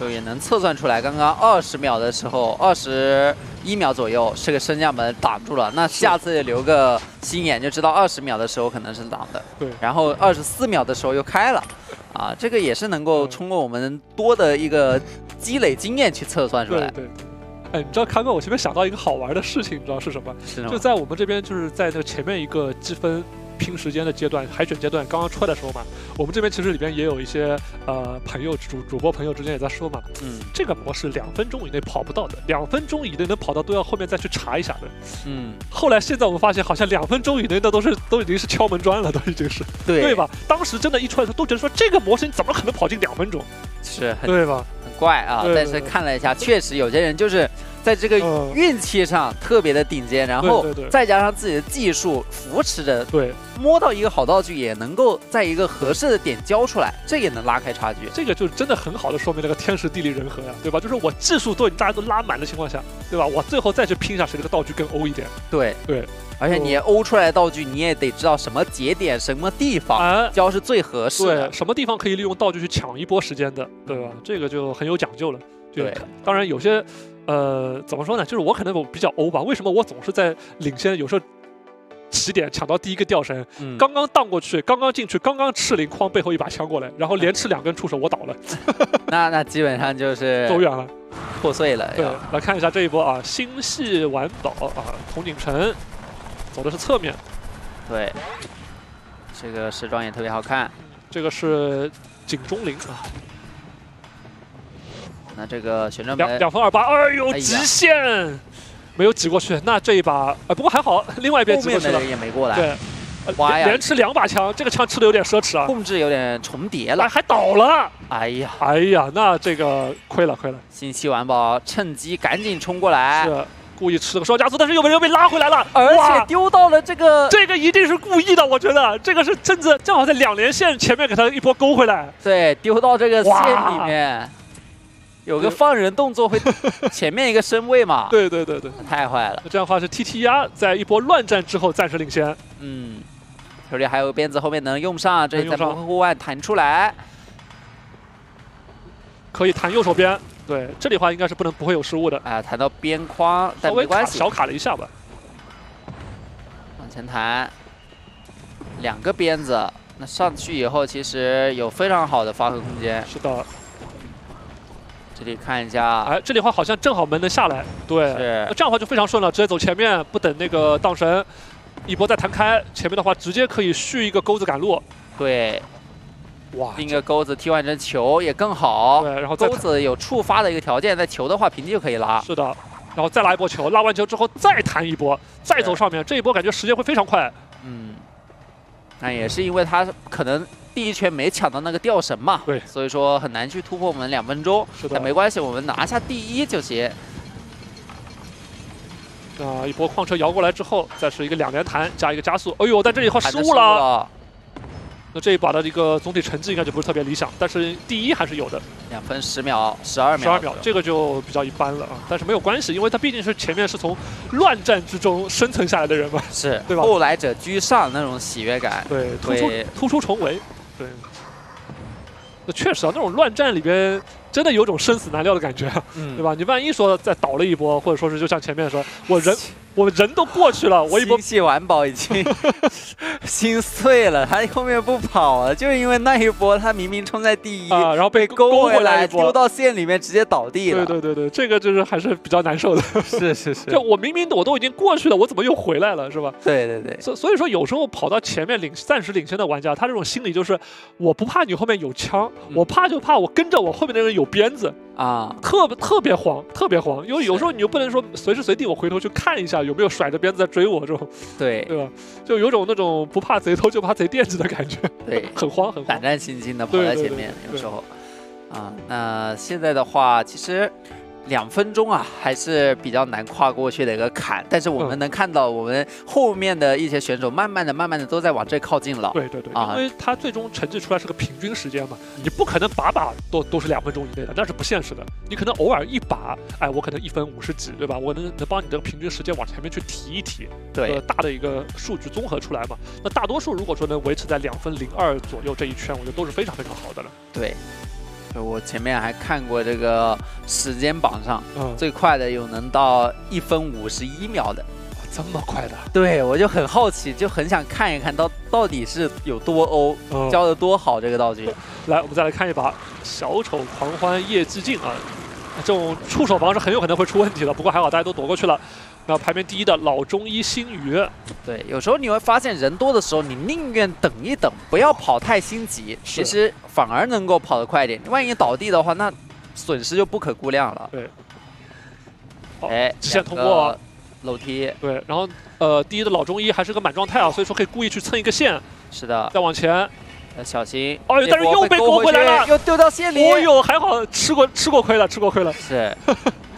[SPEAKER 1] 就也能测算出来，刚刚二十秒的时候，二十一秒左右这个升降门挡住了，那下次留个心眼就知道二十秒的时候可能是挡的。
[SPEAKER 2] 对，
[SPEAKER 1] 然后二十四秒的时候又开了，啊，这个也是能够通过我们多的一个积累经验去测算出来。
[SPEAKER 2] 对对。哎，你知道康哥，我前面想到一个好玩的事情，你知道是什么？就在我们这边，就是在那个前面一个积分拼时间的阶段，海选阶段刚刚出来的时候嘛，我们这边其实里边也有一些呃朋友主主播朋友之间也在说嘛，
[SPEAKER 1] 嗯
[SPEAKER 2] 这个模式两分钟以内跑不到的，两分钟以内能跑到都要后面再去查一下的。
[SPEAKER 1] 嗯，
[SPEAKER 2] 后来现在我们发现，好像两分钟以内那都是都已经是敲门砖了，都已经是
[SPEAKER 1] 对
[SPEAKER 2] 对？吧？当时真的一出来的时候都觉得说这个模式你怎么可能跑进两分钟，
[SPEAKER 1] 是很
[SPEAKER 2] 对吧？
[SPEAKER 1] 很怪啊，但是看了一下，确实有些人就是在这个
[SPEAKER 2] 嗯，
[SPEAKER 1] 运气上特别的顶尖，然后
[SPEAKER 2] 对对对
[SPEAKER 1] 再加上自己的技术扶持着，
[SPEAKER 2] 对，
[SPEAKER 1] 摸到一个好道具，也能够在一个合适的点交出来，这也能拉开差距。
[SPEAKER 2] 这个就真的很好的说明那个天时地利人和呀，对吧？就是我技术都大家都拉满的情况下，对吧？我最后再去拼一下谁这个道具更欧一点
[SPEAKER 1] 对
[SPEAKER 2] 对，
[SPEAKER 1] 而且你欧出来的道具，你也得知道什么节点、什么地方
[SPEAKER 2] 啊。
[SPEAKER 1] 交是最合适
[SPEAKER 2] 对，
[SPEAKER 1] 的。
[SPEAKER 2] 什么地方可以利用道具去抢一波时间的，对吧？这个就很有讲究了。就
[SPEAKER 1] 对，
[SPEAKER 2] 当然有些，呃，怎么说呢？就是我可能我比较欧吧。为什么我总是在领先？有时候起点抢到第一个吊绳，
[SPEAKER 1] 嗯，
[SPEAKER 2] 刚刚荡过去，刚刚进去，刚刚吃灵框背后一把枪过来，然后连吃两根触手，我倒了，
[SPEAKER 1] 那那基本上就是
[SPEAKER 2] 走远了。
[SPEAKER 1] 破碎了。
[SPEAKER 2] 对，来看一下这一波啊，星系玩宝啊，红景城走的是侧面，
[SPEAKER 1] 对，这个时装也特别好看。
[SPEAKER 2] 这个是井中灵啊，
[SPEAKER 1] 那这个旋转
[SPEAKER 2] 两
[SPEAKER 1] 门，
[SPEAKER 2] 两分二八，哎呦，
[SPEAKER 1] 哎
[SPEAKER 2] 极限没有挤过去，那这一把，哎，不过还好，另外一边挤过去了。
[SPEAKER 1] 后面的人，也没过来，
[SPEAKER 2] 对，呃
[SPEAKER 1] 哇呀。
[SPEAKER 2] 连连吃两把枪，这个枪吃的有点奢侈啊，
[SPEAKER 1] 控制有点重叠
[SPEAKER 2] 哎，
[SPEAKER 1] 了。
[SPEAKER 2] 还倒了，
[SPEAKER 1] 哎呀，
[SPEAKER 2] 哎呀，那这个亏了亏了，
[SPEAKER 1] 信息完宝趁机赶紧冲过来，
[SPEAKER 2] 是故意吃了个双加速，但是又被人又被拉回来了，
[SPEAKER 1] 而且丢到了这个
[SPEAKER 2] 这个一定是故意的，我觉得。这个是甚至正好在两连线前面给他一波勾回来。
[SPEAKER 1] 对，丢到这个线里面，有个放人动作会 前面一个身位嘛，
[SPEAKER 2] 对对对对，
[SPEAKER 1] 太坏了。
[SPEAKER 2] 这样的话是 T T 压在一波乱战之后暂时领先，
[SPEAKER 1] 嗯，手里还有鞭子，后面能用上，这里再
[SPEAKER 2] 能用上。
[SPEAKER 1] 把护腕弹出来。
[SPEAKER 2] 可以弹右手边，对，这里的话应该是不能不会有失误的。
[SPEAKER 1] 啊，弹到边框，但没关系，
[SPEAKER 2] 小卡了一下吧。
[SPEAKER 1] 往前弹，两个鞭子，那上去以后其实有非常好的发挥空间。
[SPEAKER 2] 是的，
[SPEAKER 1] 这里看一下，
[SPEAKER 2] 哎，这里的话好像正好门能下来，对，
[SPEAKER 1] 是
[SPEAKER 2] 那这样的话就非常顺了，直接走前面，不等那个荡神，一波再弹开，前面的话直接可以续一个钩子赶路。
[SPEAKER 1] 对，
[SPEAKER 2] 哇，
[SPEAKER 1] 另一个钩子替换成球也更好。
[SPEAKER 2] 对，然后
[SPEAKER 1] 钩子有触发的一个条件，在球的话平地就可以拉。
[SPEAKER 2] 是的，然后再拉一波球，拉完球之后再弹一波，再走上面，这一波感觉时间会非常快。
[SPEAKER 1] 嗯，那也是因为他可能第一圈没抢到那个吊绳嘛，
[SPEAKER 2] 对
[SPEAKER 1] 所以说很难去突破我们两分钟。
[SPEAKER 2] 是的
[SPEAKER 1] 但，没关系，我们拿下第一就行。
[SPEAKER 2] 啊一波矿车摇过来之后，再是一个两连弹加一个加速，哎呦，但这里后失误了。那这一把的一个总体成绩应该就不是特别理想，但是第一还是有的，
[SPEAKER 1] 两分十秒，十二秒，
[SPEAKER 2] 十二秒，这个就比较一般了啊。但是没有关系，因为他毕竟是前面是从乱战之中生存下来的人嘛。
[SPEAKER 1] 是
[SPEAKER 2] 对吧
[SPEAKER 1] 后来者居上那种喜悦感。
[SPEAKER 2] 对，突出
[SPEAKER 1] 对
[SPEAKER 2] 突出重围，对。那确实啊，那种乱战里边真的有种生死难料的感觉，对？吧？你万一说再倒了一波，或者说是就像前面说，我人我人都过去了，我一波
[SPEAKER 1] 心系完保已经 心碎了，他后面不跑了，就是因为那一波他明明冲在第一，
[SPEAKER 2] 啊，然后被
[SPEAKER 1] 勾
[SPEAKER 2] 勾
[SPEAKER 1] 回来丢。到线里面直接倒地了。
[SPEAKER 2] 对对对对，这个就是还是比较难受的。
[SPEAKER 1] 是是是
[SPEAKER 2] 就我明明我都已经过去了，我怎么又回来了，是吧？
[SPEAKER 1] 对对对，
[SPEAKER 2] 所所以说，有时候跑到前面领暂时领先的玩家，他这种心理就是，我不怕你后面有枪，
[SPEAKER 1] 嗯
[SPEAKER 2] 我怕就怕我跟着我后面的人有鞭子，
[SPEAKER 1] 啊，
[SPEAKER 2] 特别特别慌，特别慌。因为有时候你又不能说随时随地我回头去看一下有没有甩着鞭子在追我这种，
[SPEAKER 1] 对
[SPEAKER 2] 对吧？就有种那种不怕贼偷就怕贼惦记的感觉，
[SPEAKER 1] 对，
[SPEAKER 2] 很慌很慌。
[SPEAKER 1] 胆战心惊的跑在前面，有时候啊，那现在的话，其实。两分钟啊，还是比较难跨过去的一个坎，但是我们
[SPEAKER 2] 嗯
[SPEAKER 1] 能看到我们后面的一些选手，慢慢的、慢慢的都在往这靠近了。
[SPEAKER 2] 对对对，
[SPEAKER 1] 啊
[SPEAKER 2] 因为他最终成绩出来是个平均时间嘛，你不可能把把都都是两分钟以内的，那是不现实的。你可能偶尔一把，哎，我可能一分五十几，对吧？我能能帮你这个平均时间往前面去提一提，
[SPEAKER 1] 对
[SPEAKER 2] 呃，大的一个数据综合出来嘛。那大多数如果说能维持在两分零二左右这一圈，我觉得都是非常非常好的了。
[SPEAKER 1] 对，就我前面还看过这个时间榜上
[SPEAKER 2] 嗯，
[SPEAKER 1] 最快的有能到一分五十一秒的，
[SPEAKER 2] 这么快的，
[SPEAKER 1] 对我就很好奇，就很想看一看到到底是有多欧，
[SPEAKER 2] 嗯，
[SPEAKER 1] 教的多好这个道具。
[SPEAKER 2] 来，我们再来看一把小丑狂欢夜寂静啊，这种触手防是很有可能会出问题的，不过还好大家都躲过去了。那排名第一的老中医星宇，
[SPEAKER 1] 对，有时候你会发现人多的时候，你宁愿等一等，不要跑太心急，其实反而能够跑得快一点。万一倒地的话，那损失就不可估量了。
[SPEAKER 2] 对，好
[SPEAKER 1] 哎，
[SPEAKER 2] 直线通过
[SPEAKER 1] 楼梯，
[SPEAKER 2] 对，然后呃，第一的老中医还是个满状态啊，所以说可以故意去蹭一个线，
[SPEAKER 1] 是的，
[SPEAKER 2] 再往前。
[SPEAKER 1] 要小心。
[SPEAKER 2] 哦
[SPEAKER 1] 这波
[SPEAKER 2] 但是又被
[SPEAKER 1] 勾
[SPEAKER 2] 回来了
[SPEAKER 1] 又丢到线里。
[SPEAKER 2] 哦呦，还好吃过吃过亏了，吃过亏了。
[SPEAKER 1] 是，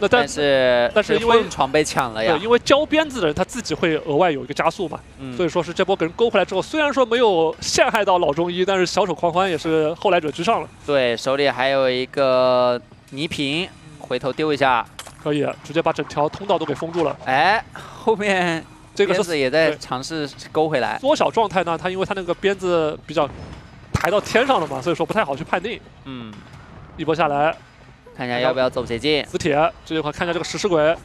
[SPEAKER 2] 那但
[SPEAKER 1] 但是
[SPEAKER 2] 但是因为
[SPEAKER 1] 混床被抢了呀
[SPEAKER 2] 对，。因为交鞭子的人他自己会额外有一个加速嘛，
[SPEAKER 1] 嗯
[SPEAKER 2] 所以说是这波给人勾回来之后，虽然说没有陷害到老中医，但是小丑狂欢也是后来者居上了，
[SPEAKER 1] 对，手里还有一个泥瓶，回头丢一下。
[SPEAKER 2] 可以直接把整条通道都给封住了。
[SPEAKER 1] 哎，后面
[SPEAKER 2] 这个是
[SPEAKER 1] 鞭子也在尝试勾回来。
[SPEAKER 2] 缩小状态呢，他因为他那个鞭子比较抬到天上了嘛，所以说不太好去判定。
[SPEAKER 1] 嗯，
[SPEAKER 2] 一波下来，
[SPEAKER 1] 看一下要不要走捷径。
[SPEAKER 2] 磁铁这一块看一下这个食尸鬼。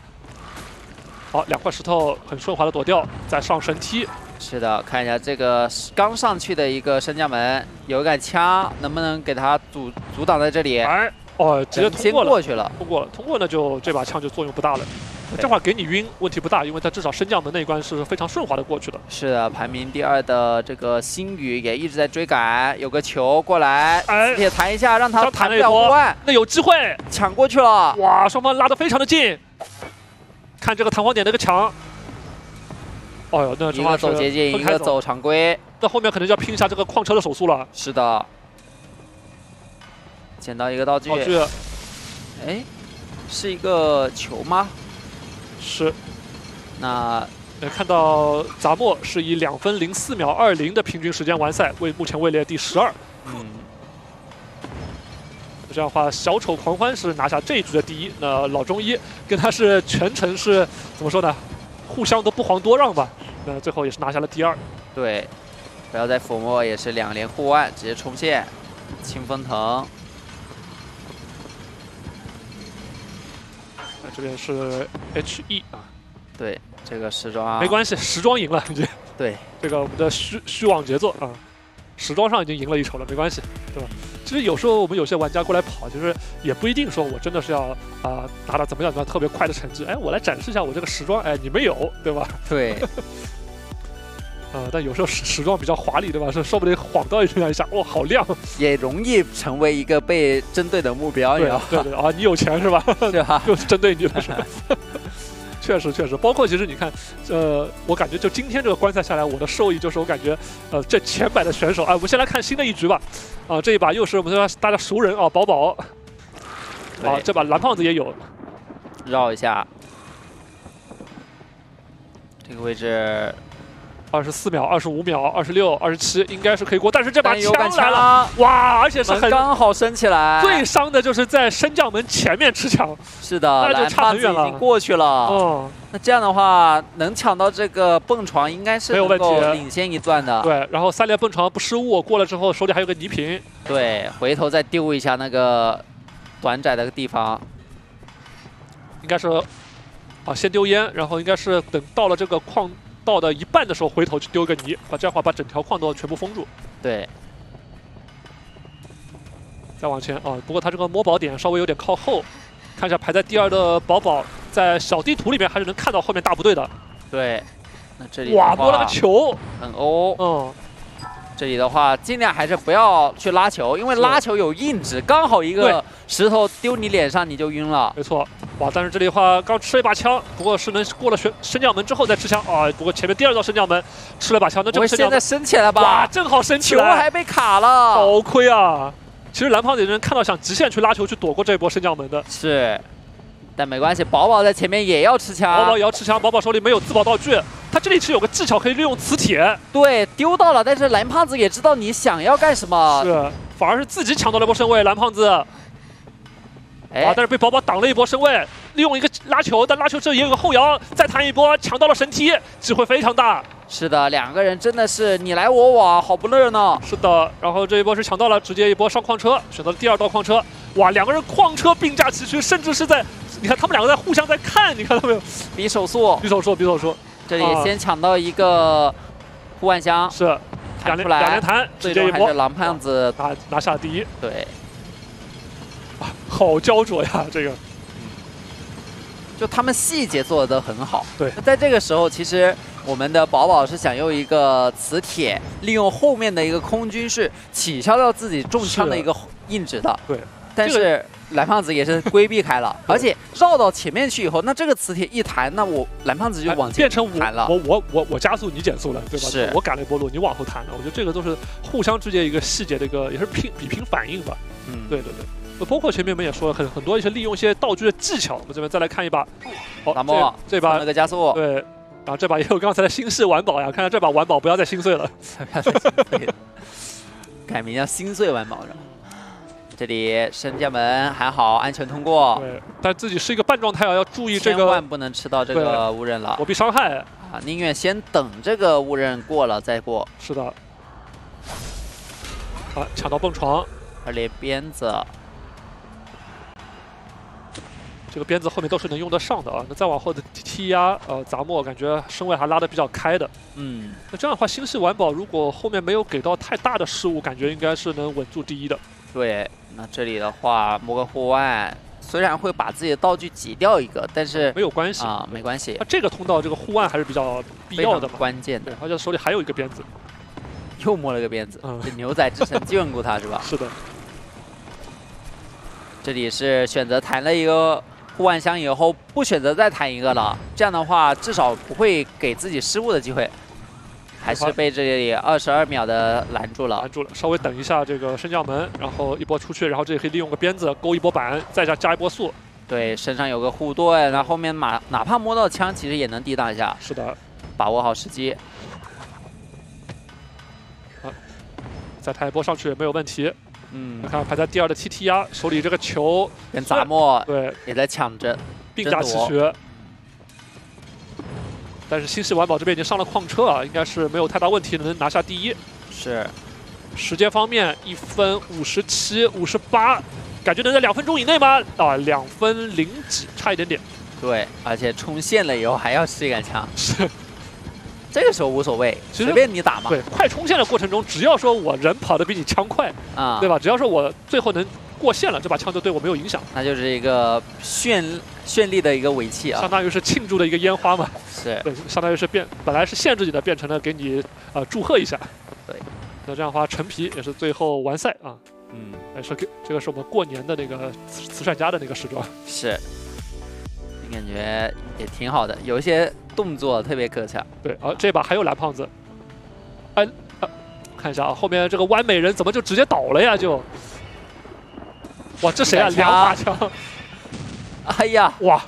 [SPEAKER 2] 好，两块石头很顺滑的躲掉，再上神梯。
[SPEAKER 1] 是的，看一下这个刚上去的一个升降门，有一杆枪，能不能给他阻阻挡在这里？
[SPEAKER 2] 哎，哦，直接通
[SPEAKER 1] 先
[SPEAKER 2] 过了，
[SPEAKER 1] 过去了。
[SPEAKER 2] 通过了，通过那就这把枪就作用不大了。这块给你晕问题不大，因为他至少升降的那一关是非常顺滑的过去的。
[SPEAKER 1] 是的，排名第二的这个星宇也一直在追赶，有个球过来，
[SPEAKER 2] 哎
[SPEAKER 1] 磁铁弹一下，让他
[SPEAKER 2] 刚弹
[SPEAKER 1] 了
[SPEAKER 2] 了一波
[SPEAKER 1] 户外，
[SPEAKER 2] 那有机会，
[SPEAKER 1] 抢过去了。
[SPEAKER 2] 哇，双方拉得非常的近。看这个弹簧点那个墙，哦呦，那
[SPEAKER 1] 一个走捷径，一个走常规。
[SPEAKER 2] 那后面可能就要拼一下这个矿车的手速了。
[SPEAKER 1] 是的，捡到一个道具
[SPEAKER 2] 道，具
[SPEAKER 1] 哎，是一个球吗？
[SPEAKER 2] 是，
[SPEAKER 1] 那
[SPEAKER 2] 能看到杂墨是以两分零四秒二零的平均时间完赛，位目前位列第十二。
[SPEAKER 1] 嗯，
[SPEAKER 2] 这样的话，小丑狂欢是拿下这一局的第一。那老中医跟他是全程是怎么说呢？互相都不遑多让吧。那最后也是拿下了第二。
[SPEAKER 1] 对，不要再抚摸，也是两连护腕，直接冲线，清风藤。
[SPEAKER 2] 这边是 H E 啊，
[SPEAKER 1] 对，这个时装
[SPEAKER 2] 没关系，时装赢了已经。
[SPEAKER 1] 对，
[SPEAKER 2] 这个我们的虚虚妄杰作啊，时装上已经赢了一筹了，没关系，对吧？其实有时候我们有些玩家过来跑，就是也不一定说我真的是要啊、达到怎么样怎么样特别快的成绩，哎，我来展示一下我这个时装，哎，你没有对吧？
[SPEAKER 1] 对，
[SPEAKER 2] 呃，但有时候时时装比较华丽，对吧？是说不定晃到人家一下，哇，好亮，
[SPEAKER 1] 也容易成为一个被针对的目标，
[SPEAKER 2] 对
[SPEAKER 1] 道
[SPEAKER 2] 对对啊，你有钱是吧？
[SPEAKER 1] 是吧？
[SPEAKER 2] 又是针对你了是吧？确实确实，包括其实你看，呃，我感觉就今天这个观赛下来，我的受益就是我感觉，呃，这前百的选手啊，我们先来看新的一局吧，啊，这一把又是我们的大家熟人啊，宝宝，啊，这把蓝胖子也有，
[SPEAKER 1] 绕一下，这个位置，
[SPEAKER 2] 二十四秒、二十五秒、二十六、二十七，应该是可以过，但是这把枪来了，哇，而且是很
[SPEAKER 1] 刚好升起来，
[SPEAKER 2] 最伤的就是在升降门前面吃枪，
[SPEAKER 1] 是的，
[SPEAKER 2] 那就差很远了。
[SPEAKER 1] 已经过去了。
[SPEAKER 2] 嗯，
[SPEAKER 1] 那这样的话，能抢到这个蹦床，应该是
[SPEAKER 2] 没有问题。
[SPEAKER 1] 领先一段的。
[SPEAKER 2] 对，然后三连蹦床不失误，过了之后手里还有个泥瓶，
[SPEAKER 1] 对，回头再丢一下那个短窄的地方。
[SPEAKER 2] 应该是啊，先丢烟，然后应该是等到了这个矿道的一半的时候回头去丢个泥，把这样的话把整条矿都全部封住，
[SPEAKER 1] 对，
[SPEAKER 2] 再往前啊。不过他这个摸宝点稍微有点靠后，看一下排在第二的宝宝在小地图里面还是能看到后面大部队的。
[SPEAKER 1] 对。那这里
[SPEAKER 2] 哇，摸了个球，
[SPEAKER 1] 很欧。
[SPEAKER 2] 嗯，
[SPEAKER 1] 这里的话，尽量还是不要去拉球，因为拉球有硬直，刚好一个石头丢你脸上你就晕了。
[SPEAKER 2] 没错。哇，但是这里的话刚吃了一把枪，不过是能过了升升降门之后再吃枪啊。不过前面第二道升降门吃了把枪，那这
[SPEAKER 1] 现在升起来吧
[SPEAKER 2] 哇，
[SPEAKER 1] 吧，
[SPEAKER 2] 正好升起来
[SPEAKER 1] 球
[SPEAKER 2] 来，
[SPEAKER 1] 还被卡了。
[SPEAKER 2] 好亏啊！其实蓝胖子也能看到想极限去拉球去躲过这一波升降门的。
[SPEAKER 1] 是，但没关系，宝宝在前面也要吃
[SPEAKER 2] 宝宝。也要持枪，宝宝手里没有自保道具，他这里是有个技巧可以利用磁铁，
[SPEAKER 1] 对，丢到了，但是蓝胖子也知道你想要干什么。
[SPEAKER 2] 是反而是自己抢到了一波身位，蓝胖子啊，
[SPEAKER 1] 哎
[SPEAKER 2] 但，是被宝宝挡了一波身位，利用一个拉球，但拉球之后也有个后摇，再弹一波，抢到了神踢，机会非常大。
[SPEAKER 1] 是的，两个人真的是你来我往，好不热闹。
[SPEAKER 2] 是的，然后这一波是抢到了，直接一波上矿车，选择了第二道矿车，哇，两个人矿车并驾齐驱，甚至是在，你看他们两个在互相在看，你看到没有？
[SPEAKER 1] 比手速，
[SPEAKER 2] 比手速，比手速，
[SPEAKER 1] 这里
[SPEAKER 2] 啊
[SPEAKER 1] 先抢到一个护腕箱，
[SPEAKER 2] 是两连
[SPEAKER 1] 弹出来，
[SPEAKER 2] 两连弹，直接一波
[SPEAKER 1] 最终还是狼胖子
[SPEAKER 2] 拿拿下第一，
[SPEAKER 1] 对。
[SPEAKER 2] 好焦灼呀，这个
[SPEAKER 1] 就他们细节做的都很好。
[SPEAKER 2] 对
[SPEAKER 1] 那在这个时候，其实我们的宝宝是想用一个磁铁，利用后面的一个空军是起消掉自己中枪的一个硬直的。
[SPEAKER 2] 对。
[SPEAKER 1] 但是蓝胖子也是规避开了，而且绕到前面去以后，那这个磁铁一弹，那我蓝胖子就往前
[SPEAKER 2] 变成我
[SPEAKER 1] 弹了。
[SPEAKER 2] 我我我我加速，你减速了，对吧？
[SPEAKER 1] 是
[SPEAKER 2] 我赶了一波路，你往后弹了。我觉得这个都是互相之间一个细节的一个，也是拼比拼反应吧。
[SPEAKER 1] 嗯，
[SPEAKER 2] 对对对。呃包括前面我们也说了很很多一些利用一些道具的技巧，我们这边再来看一把，好、这这把
[SPEAKER 1] 那个加速，
[SPEAKER 2] 对，然后这把也有刚才的新式玩宝呀，看看这把玩宝 不要再心碎了。
[SPEAKER 1] 改名叫心碎玩宝是吧？这里升降门还好，安全通过，
[SPEAKER 2] 对，但自己是一个半状态啊，要注意这个
[SPEAKER 1] 千万不能吃到这个误认了
[SPEAKER 2] 躲避伤害。
[SPEAKER 1] 啊！宁愿先等这个误认过了再过。
[SPEAKER 2] 是的。啊，抢到蹦床，
[SPEAKER 1] 而连鞭子，
[SPEAKER 2] 这个鞭子后面都是能用得上的啊。那再往后的踢压，呃，杂墨感觉身位还拉得比较开的。
[SPEAKER 1] 嗯，
[SPEAKER 2] 那这样的话，星系玩宝如果后面没有给到太大的失误，感觉应该是能稳住第一的。
[SPEAKER 1] 对。那这里的话，摸个护腕，虽然会把自己的道具挤掉一个，但是
[SPEAKER 2] 没有关系
[SPEAKER 1] 啊，没关系
[SPEAKER 2] 那，这个通道这个护腕还是比较必要的嘛。
[SPEAKER 1] 关键的。，
[SPEAKER 2] 而且手里还有一个鞭子。
[SPEAKER 1] 又摸了个鞭子，
[SPEAKER 2] 嗯
[SPEAKER 1] 这牛仔之神眷顾他是吧？
[SPEAKER 2] 是的，
[SPEAKER 1] 这里是选择弹了一个护腕箱以后，不选择再弹一个了，这样的话至少不会给自己失误的机会。还是被这里二十二秒的拦住了
[SPEAKER 2] 拦。住了，稍微等一下这个升降门，然后一波出去，然后这里可以利用个鞭子勾一波板，再加加一波速。
[SPEAKER 1] 对，身上有个护盾，然后后面马哪怕摸到枪，其实也能抵挡一下，
[SPEAKER 2] 是的，
[SPEAKER 1] 把握好时机。
[SPEAKER 2] 再抬一波上去也没有问题。
[SPEAKER 1] 嗯
[SPEAKER 2] 来，看排在第二的 T T 呀，手里这个球，
[SPEAKER 1] 跟杂莫
[SPEAKER 2] 对，
[SPEAKER 1] 也在抢着。
[SPEAKER 2] 并驾齐驱。但是新系玩宝这边已经上了矿车啊，应该是没有太大问题，能拿下第一。
[SPEAKER 1] 是，
[SPEAKER 2] 时间方面，一分五十七、五十八，感觉能在两分钟以内吗？啊，两分零几，差一点点。
[SPEAKER 1] 对，而且冲线了以后还要吃一杆枪，
[SPEAKER 2] 是，
[SPEAKER 1] 这个时候无所谓，
[SPEAKER 2] 其
[SPEAKER 1] 随便你打嘛。
[SPEAKER 2] 对，快冲线的过程中，只要说我人跑得比你枪快，
[SPEAKER 1] 啊，
[SPEAKER 2] 对吧？只要说我最后能过线了，这把枪就对我没有影响，
[SPEAKER 1] 那就是一个绚绚丽的一个尾气啊，
[SPEAKER 2] 相当于是庆祝的一个烟花嘛。
[SPEAKER 1] 是
[SPEAKER 2] 对，相当于是变，本来是限制你的，变成了给你呃祝贺一下。
[SPEAKER 1] 对，
[SPEAKER 2] 那这样的话，陈皮也是最后完赛啊，
[SPEAKER 1] 嗯
[SPEAKER 2] 也是给这个是我们过年的那个慈慈善家的那个时装。
[SPEAKER 1] 是，感觉也挺好的，有一些动作特别可巧。
[SPEAKER 2] 对，啊，这把还有蓝胖子，哎、啊，看一下啊，后面这个弯美人怎么就直接倒了呀？就，哇，这谁啊？两把枪，
[SPEAKER 1] 哎呀，
[SPEAKER 2] 哇，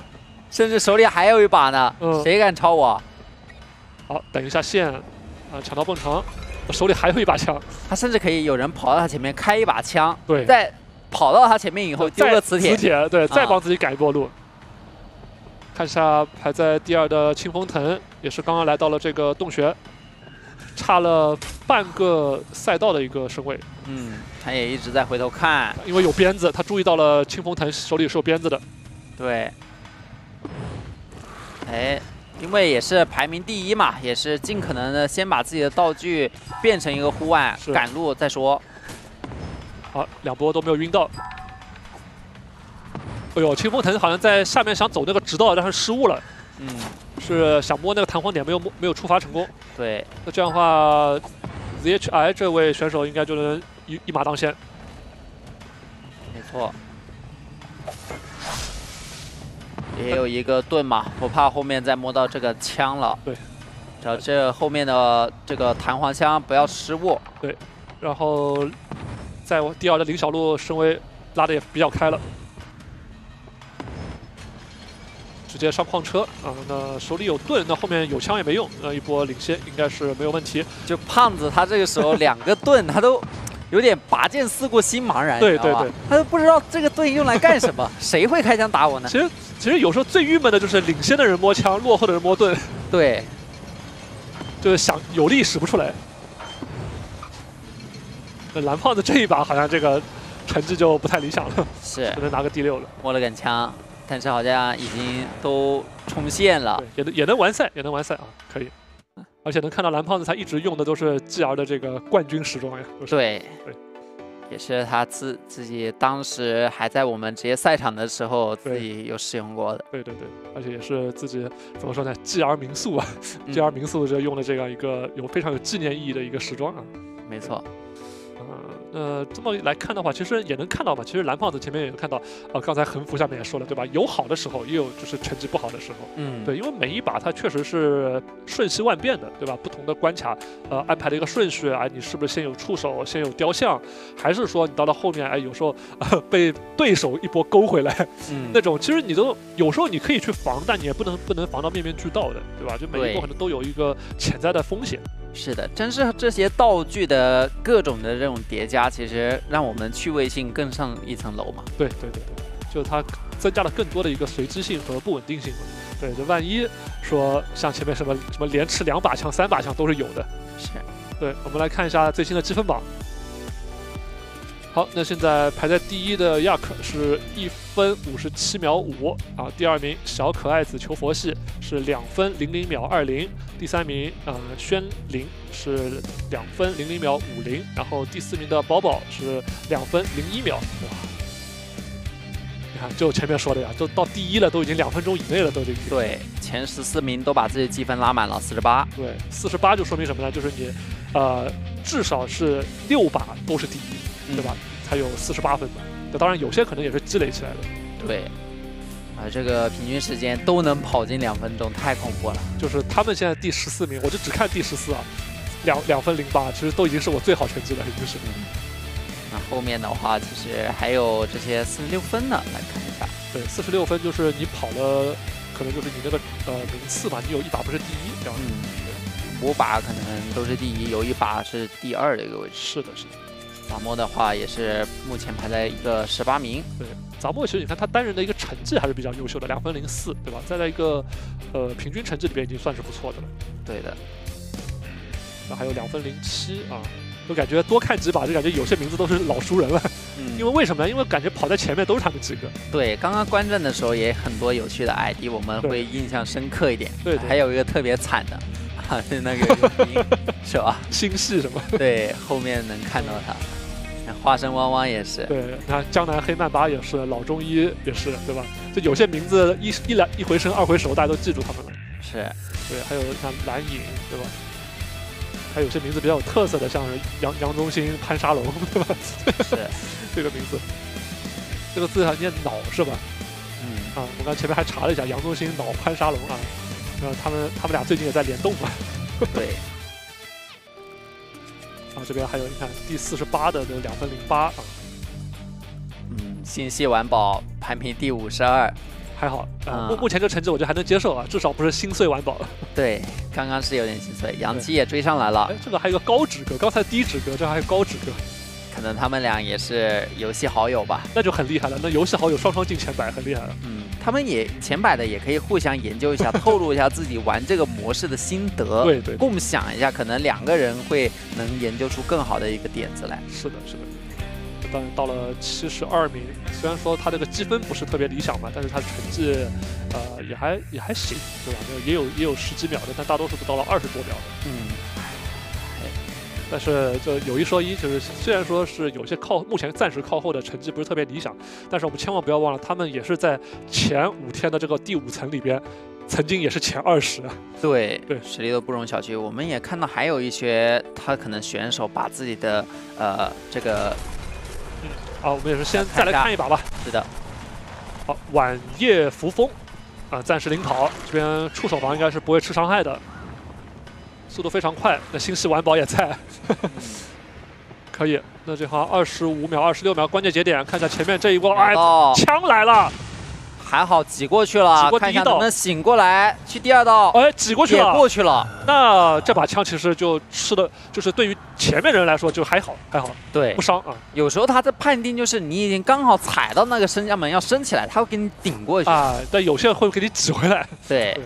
[SPEAKER 1] 甚至手里还有一把呢，
[SPEAKER 2] 嗯
[SPEAKER 1] 谁敢超我？
[SPEAKER 2] 好，等一下线，啊，抢到蹦床，我，手里还有一把枪，
[SPEAKER 1] 他甚至可以有人跑到他前面开一把枪，
[SPEAKER 2] 对，
[SPEAKER 1] 再跑到他前面以后丢
[SPEAKER 2] 再
[SPEAKER 1] 个磁铁，磁铁
[SPEAKER 2] 对，再
[SPEAKER 1] 啊
[SPEAKER 2] 帮自己改一波路。看一下排在第二的清风藤，也是刚刚来到了这个洞穴，差了半个赛道的一个身位，
[SPEAKER 1] 嗯，他也一直在回头看，
[SPEAKER 2] 因为有鞭子，他注意到了清风藤手里是有鞭子的。
[SPEAKER 1] 对，哎，因为也是排名第一嘛，也是尽可能的先把自己的道具变成一个护腕赶路再说。
[SPEAKER 2] 好，两波都没有晕到。哎呦，清风藤好像在下面想走那个直道，但是失误了，
[SPEAKER 1] 嗯，
[SPEAKER 2] 是想摸那个弹簧点，没有摸，没有触发成功。
[SPEAKER 1] 对，
[SPEAKER 2] 那这样的话，ZHI 这位选手应该就能一一马当先。
[SPEAKER 1] 没错。也有一个盾嘛，不怕后面再摸到这个枪了。
[SPEAKER 2] 对，
[SPEAKER 1] 只要这后面的这个弹簧枪不要失误。
[SPEAKER 2] 对然后在我第二的林小璐身位拉的也比较开了，直接上矿车啊。那手里有盾，那后面有枪也没用，那一波领先应该是没有问题。
[SPEAKER 1] 就胖子他这个时候两个盾，他都有点拔剑四顾心茫然，
[SPEAKER 2] 对对对
[SPEAKER 1] 他都不知道这个盾用来干什么，谁会开枪打我呢？
[SPEAKER 2] 其实其实有时候最郁闷的就是领先的人摸枪，落后的人摸盾，
[SPEAKER 1] 对，
[SPEAKER 2] 就是想有力使不出来。那蓝胖子这一把好像这个成绩就不太理想了，
[SPEAKER 1] 是
[SPEAKER 2] 只能拿个第六了。
[SPEAKER 1] 摸了杆枪，但是好像已经都冲线了
[SPEAKER 2] 对，，也能也能完赛，也能完赛啊，可以。而且能看到蓝胖子他一直用的都是 GR 的这个冠军时装呀，
[SPEAKER 1] 对
[SPEAKER 2] 对，
[SPEAKER 1] 也是他自自己当时还在我们职业赛场的时候自己有使用过的。
[SPEAKER 2] 对对对，而且也是自己怎么说呢？GR 民宿啊、
[SPEAKER 1] 嗯
[SPEAKER 2] g r 民宿就用的这样一个有非常有纪念意义的一个时装啊。
[SPEAKER 1] 没错，
[SPEAKER 2] 嗯，那这么来看的话，其实也能看到吧。其实蓝胖子前面也有看到，啊、刚才横幅下面也说了，对吧？有好的时候，也有就是成绩不好的时候。
[SPEAKER 1] 嗯，
[SPEAKER 2] 对，因为每一把它确实是瞬息万变的，对吧？不同的关卡，呃，安排的一个顺序，啊，你是不是先有触手，先有雕像，还是说你到了后面，哎，有时候、呃、被对手一波勾回来，
[SPEAKER 1] 嗯，
[SPEAKER 2] 那种其实你都有时候你可以去防，但你也不能不能防到面面俱到的，对吧？就每一波可能都有一个潜在的风险。
[SPEAKER 1] 是的，真是这些道具的各种的这种叠加，其实让我们趣味性更上一层楼嘛。
[SPEAKER 2] 对对对对，就是它增加了更多的一个随机性和不稳定性。对，就万一说像前面什么什么连吃两把枪、三把枪都是有的。
[SPEAKER 1] 是，
[SPEAKER 2] 对，我们来看一下最新的积分榜。好，那现在排在第一的亚克是一分五十七秒五啊，第二名小可爱子求佛系是两分零零秒二零，第三名呃宣灵是两分零零秒五零，然后第四名的宝宝是两分零一秒，哇！你看，就前面说的呀，都到第一了，都已经两分钟以内了，都已经。
[SPEAKER 1] 对，前十四名都把自己积分拉满了，四十八。
[SPEAKER 2] 对，四十八就说明什么呢？就是你，呃，至少是六把都是第一，对吧？才有四十八分嘛。那当然，有些可能也是积累起来的。
[SPEAKER 1] 对，啊，这个平均时间都能跑进两分钟，太恐怖了。
[SPEAKER 2] 就是他们现在第十四名，我就只看第十四啊，两两分零八，其实都已经是我最好成绩了，已经是。
[SPEAKER 1] 那后面的话，其实还有这些四十六分呢，来看一下。
[SPEAKER 2] 对，四十六分就是你跑了，可能就是你那个呃名次吧，你有一把不是第一，这样。
[SPEAKER 1] 嗯，五把可能都是第一，有一把是第二的一个位置。
[SPEAKER 2] 是的，是的。
[SPEAKER 1] 杂莫的话也是目前排在一个十八名。
[SPEAKER 2] 对，杂莫其实你看他单人的一个成绩还是比较优秀的，两分零四，对吧？在在一个呃平均成绩里边已经算是不错的了。
[SPEAKER 1] 对的，
[SPEAKER 2] 那还有两分零七啊，就感觉多看几把，就感觉有些名字都是老熟人了。
[SPEAKER 1] 嗯，
[SPEAKER 2] 因为为什么呢？因为感觉跑在前面都是他们几个。
[SPEAKER 1] 对，刚刚观战的时候也很多有趣的 ID，我们会印象深刻一点。
[SPEAKER 2] 对对
[SPEAKER 1] 还有一个特别惨的，那个是吧？
[SPEAKER 2] 星系什么？
[SPEAKER 1] 对，后面能看到他。花生汪汪也是，
[SPEAKER 2] 对，那江南黑曼巴也是，老中医也是，对吧？就有些名字一一来一回生二回熟，大家都记住他们了。
[SPEAKER 1] 是，
[SPEAKER 2] 对，还有像蓝影，对吧？还有些名字比较有特色的，像是杨杨忠兴、潘沙龙，对吧？
[SPEAKER 1] 是
[SPEAKER 2] 这个名字，这个字还念脑是吧？
[SPEAKER 1] 嗯，
[SPEAKER 2] 啊，我刚前面还查了一下，杨忠兴、脑、潘沙龙啊，然后他们他们俩最近也在联动嘛。
[SPEAKER 1] 对。
[SPEAKER 2] 啊，这边还有你看第四十八的这两分零八啊，
[SPEAKER 1] 嗯，星系晚宝排名第五十二，
[SPEAKER 2] 还好啊，
[SPEAKER 1] 嗯
[SPEAKER 2] 目目前这成绩我觉得还能接受啊，至少不是心碎完宝。
[SPEAKER 1] 对，刚刚是有点心碎，杨基也追上来了
[SPEAKER 2] 哎，，这个还有个高指哥，刚才低指哥，这还有高指哥，
[SPEAKER 1] 可能他们俩也是游戏好友吧。
[SPEAKER 2] 那就很厉害了。那游戏好友双双进前百，很厉害了。
[SPEAKER 1] 嗯，他们也前百的也可以互相研究一下，透露一下自己玩这个模式的心得，
[SPEAKER 2] 对对，
[SPEAKER 1] 共享一下，可能两个人会能研究出更好的一个点子来。
[SPEAKER 2] 是的，是的。当然到了七十二名，虽然说他这个积分不是特别理想嘛，但是他的成绩，呃，也还也还行，对吧？也有也有十几秒的，但大多数都到了二十多秒的。
[SPEAKER 1] 嗯，
[SPEAKER 2] 但是就有一说一，就是虽然说是有些靠目前暂时靠后的成绩不是特别理想，但是我们千万不要忘了，他们也是在前五天的这个第五层里边，曾经也是前二十。
[SPEAKER 1] 对
[SPEAKER 2] 对
[SPEAKER 1] 实力都不容小觑。我们也看到还有一些他可能选手把自己的呃这个
[SPEAKER 2] 啊，我们也是先再来看一把吧。
[SPEAKER 1] 是的，
[SPEAKER 2] 好，晚夜扶风，啊，暂时领跑。这边触手房应该是不会吃伤害的，速度非常快。那星系完宝也在，可以。那这好像二十五秒、二十六秒关键节点，看一下前面这一波，哎，
[SPEAKER 1] 哦，
[SPEAKER 2] 枪来了，
[SPEAKER 1] 还好挤过去了，看一下能不能醒过来，去第二道。
[SPEAKER 2] 哎，挤过去
[SPEAKER 1] 也
[SPEAKER 2] 了。
[SPEAKER 1] 过去了，
[SPEAKER 2] 那这把枪其实就吃的，就是对于前面人来说就还好，还好，
[SPEAKER 1] 对
[SPEAKER 2] 不，伤啊
[SPEAKER 1] 有时候他的判定就是你已经刚好踩到那个升降门要升起来，他会给你顶过去。
[SPEAKER 2] 啊。但有些人会给你挤回来，
[SPEAKER 1] 对
[SPEAKER 2] 对，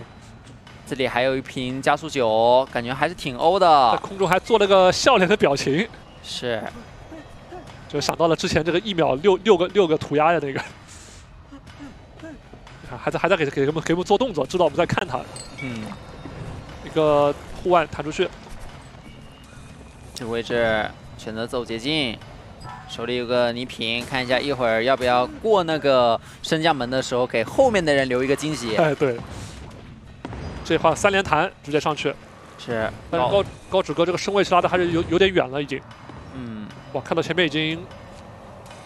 [SPEAKER 1] 这里还有一瓶加速酒，感觉还是挺欧的在。
[SPEAKER 2] 空中还做了个笑脸的表情，
[SPEAKER 1] 是，
[SPEAKER 2] 就想到了之前这个一秒六六个六个涂鸦的那个。还在还在给给给我们做动作，知道我们在看他。
[SPEAKER 1] 嗯，
[SPEAKER 2] 一个护腕弹出去，
[SPEAKER 1] 这个位置选择走捷径，手里有个泥瓶，看一下一会儿要不要过那个升降门的时候，给后面的人留一个惊喜。
[SPEAKER 2] 哎对，这话三连弹直接上去，
[SPEAKER 1] 是，
[SPEAKER 2] 但是高高指哥这个身位其实拉的还是有有点远了已经。
[SPEAKER 1] 嗯，
[SPEAKER 2] 哇，看到前面已经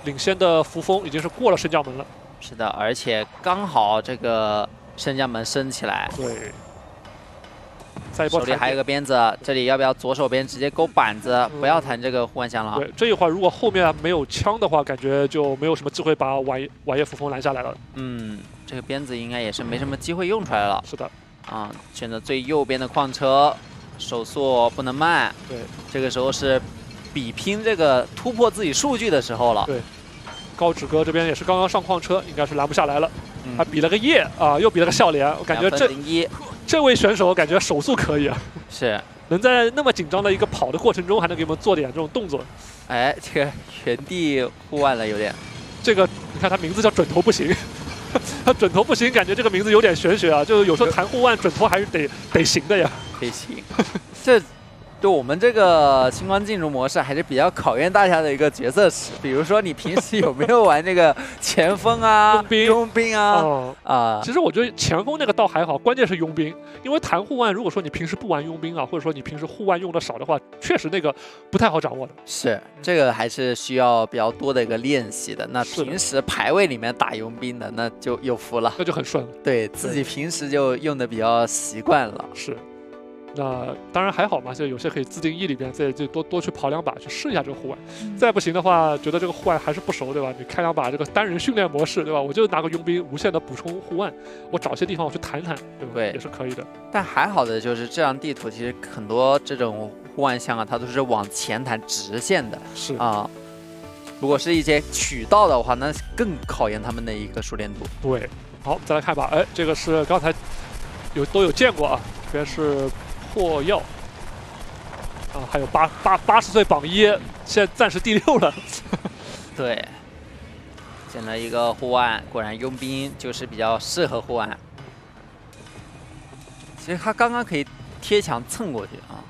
[SPEAKER 2] 领先的扶风已经是过了升降门了。
[SPEAKER 1] 是的，而且刚好这个升降门升起来，
[SPEAKER 2] 对，再一波
[SPEAKER 1] 手里还有个鞭子，这里要不要左手边直接勾板子，不要弹这个护腕箱了？
[SPEAKER 2] 对，这一会儿如果后面没有枪的话，感觉就没有什么机会把晚晚夜扶风拦下来了。
[SPEAKER 1] 嗯，这个鞭子应该也是没什么机会用出来了。
[SPEAKER 2] 是的，
[SPEAKER 1] 啊。选择最右边的矿车，手速不能慢。
[SPEAKER 2] 对，
[SPEAKER 1] 这个时候是比拼这个突破自己数据的时候了。
[SPEAKER 2] 对高指哥这边也是刚刚上矿车，应该是拦不下来了，
[SPEAKER 1] 嗯
[SPEAKER 2] 还比了个耶啊，又比了个笑脸。我感觉这这位选手感觉手速可以啊，
[SPEAKER 1] 是，
[SPEAKER 2] 能在那么紧张的一个跑的过程中，还能给我们做点这种动作。
[SPEAKER 1] 哎，这个原地护腕了有点。
[SPEAKER 2] 这个你看他名字叫准头不行，他准头不行，感觉这个名字有点玄学啊，就是有时候弹护腕准头还是得得行的呀。
[SPEAKER 1] 得行。这就我们这个星光进入模式还是比较考验大家的一个角色池，比如说你平时有没有玩这个前锋啊、
[SPEAKER 2] 佣兵
[SPEAKER 1] 佣兵啊
[SPEAKER 2] 哦，
[SPEAKER 1] 啊？
[SPEAKER 2] 其实我觉得前锋那个倒还好，关键是佣兵，因为谈护腕，如果说你平时不玩佣兵啊，或者说你平时护腕用的少的话，确实那个不太好掌握的。
[SPEAKER 1] 是这个还是需要比较多的一个练习的。那平时排位里面打佣兵的，那就有福了。
[SPEAKER 2] 那就很顺了。
[SPEAKER 1] 对自己平时就用的比较习惯了。
[SPEAKER 2] 是，那当然还好嘛，就有些可以自定义里边再就多多去跑两把，去试一下这个护腕。再不行的话，觉得这个护腕还是不熟，对吧？你开两把这个单人训练模式，对吧？我就拿个佣兵无限的补充护腕，我找些地方我去弹弹，对不？
[SPEAKER 1] 对
[SPEAKER 2] 也是可以的。
[SPEAKER 1] 但还好的就是这张地图，其实很多这种护腕箱啊，它都是往前弹直线的
[SPEAKER 2] 是
[SPEAKER 1] 啊。如果是一些渠道的话，那更考验他们的一个熟练度。
[SPEAKER 2] 对。好，再来看吧。哎，这个是刚才有都有见过啊，这边是破药。啊，还有八八八十岁榜一，现在暂时第六了。
[SPEAKER 1] 对，捡了一个护腕，果然佣兵就是比较适合护腕。其实他刚刚可以贴墙蹭过去啊，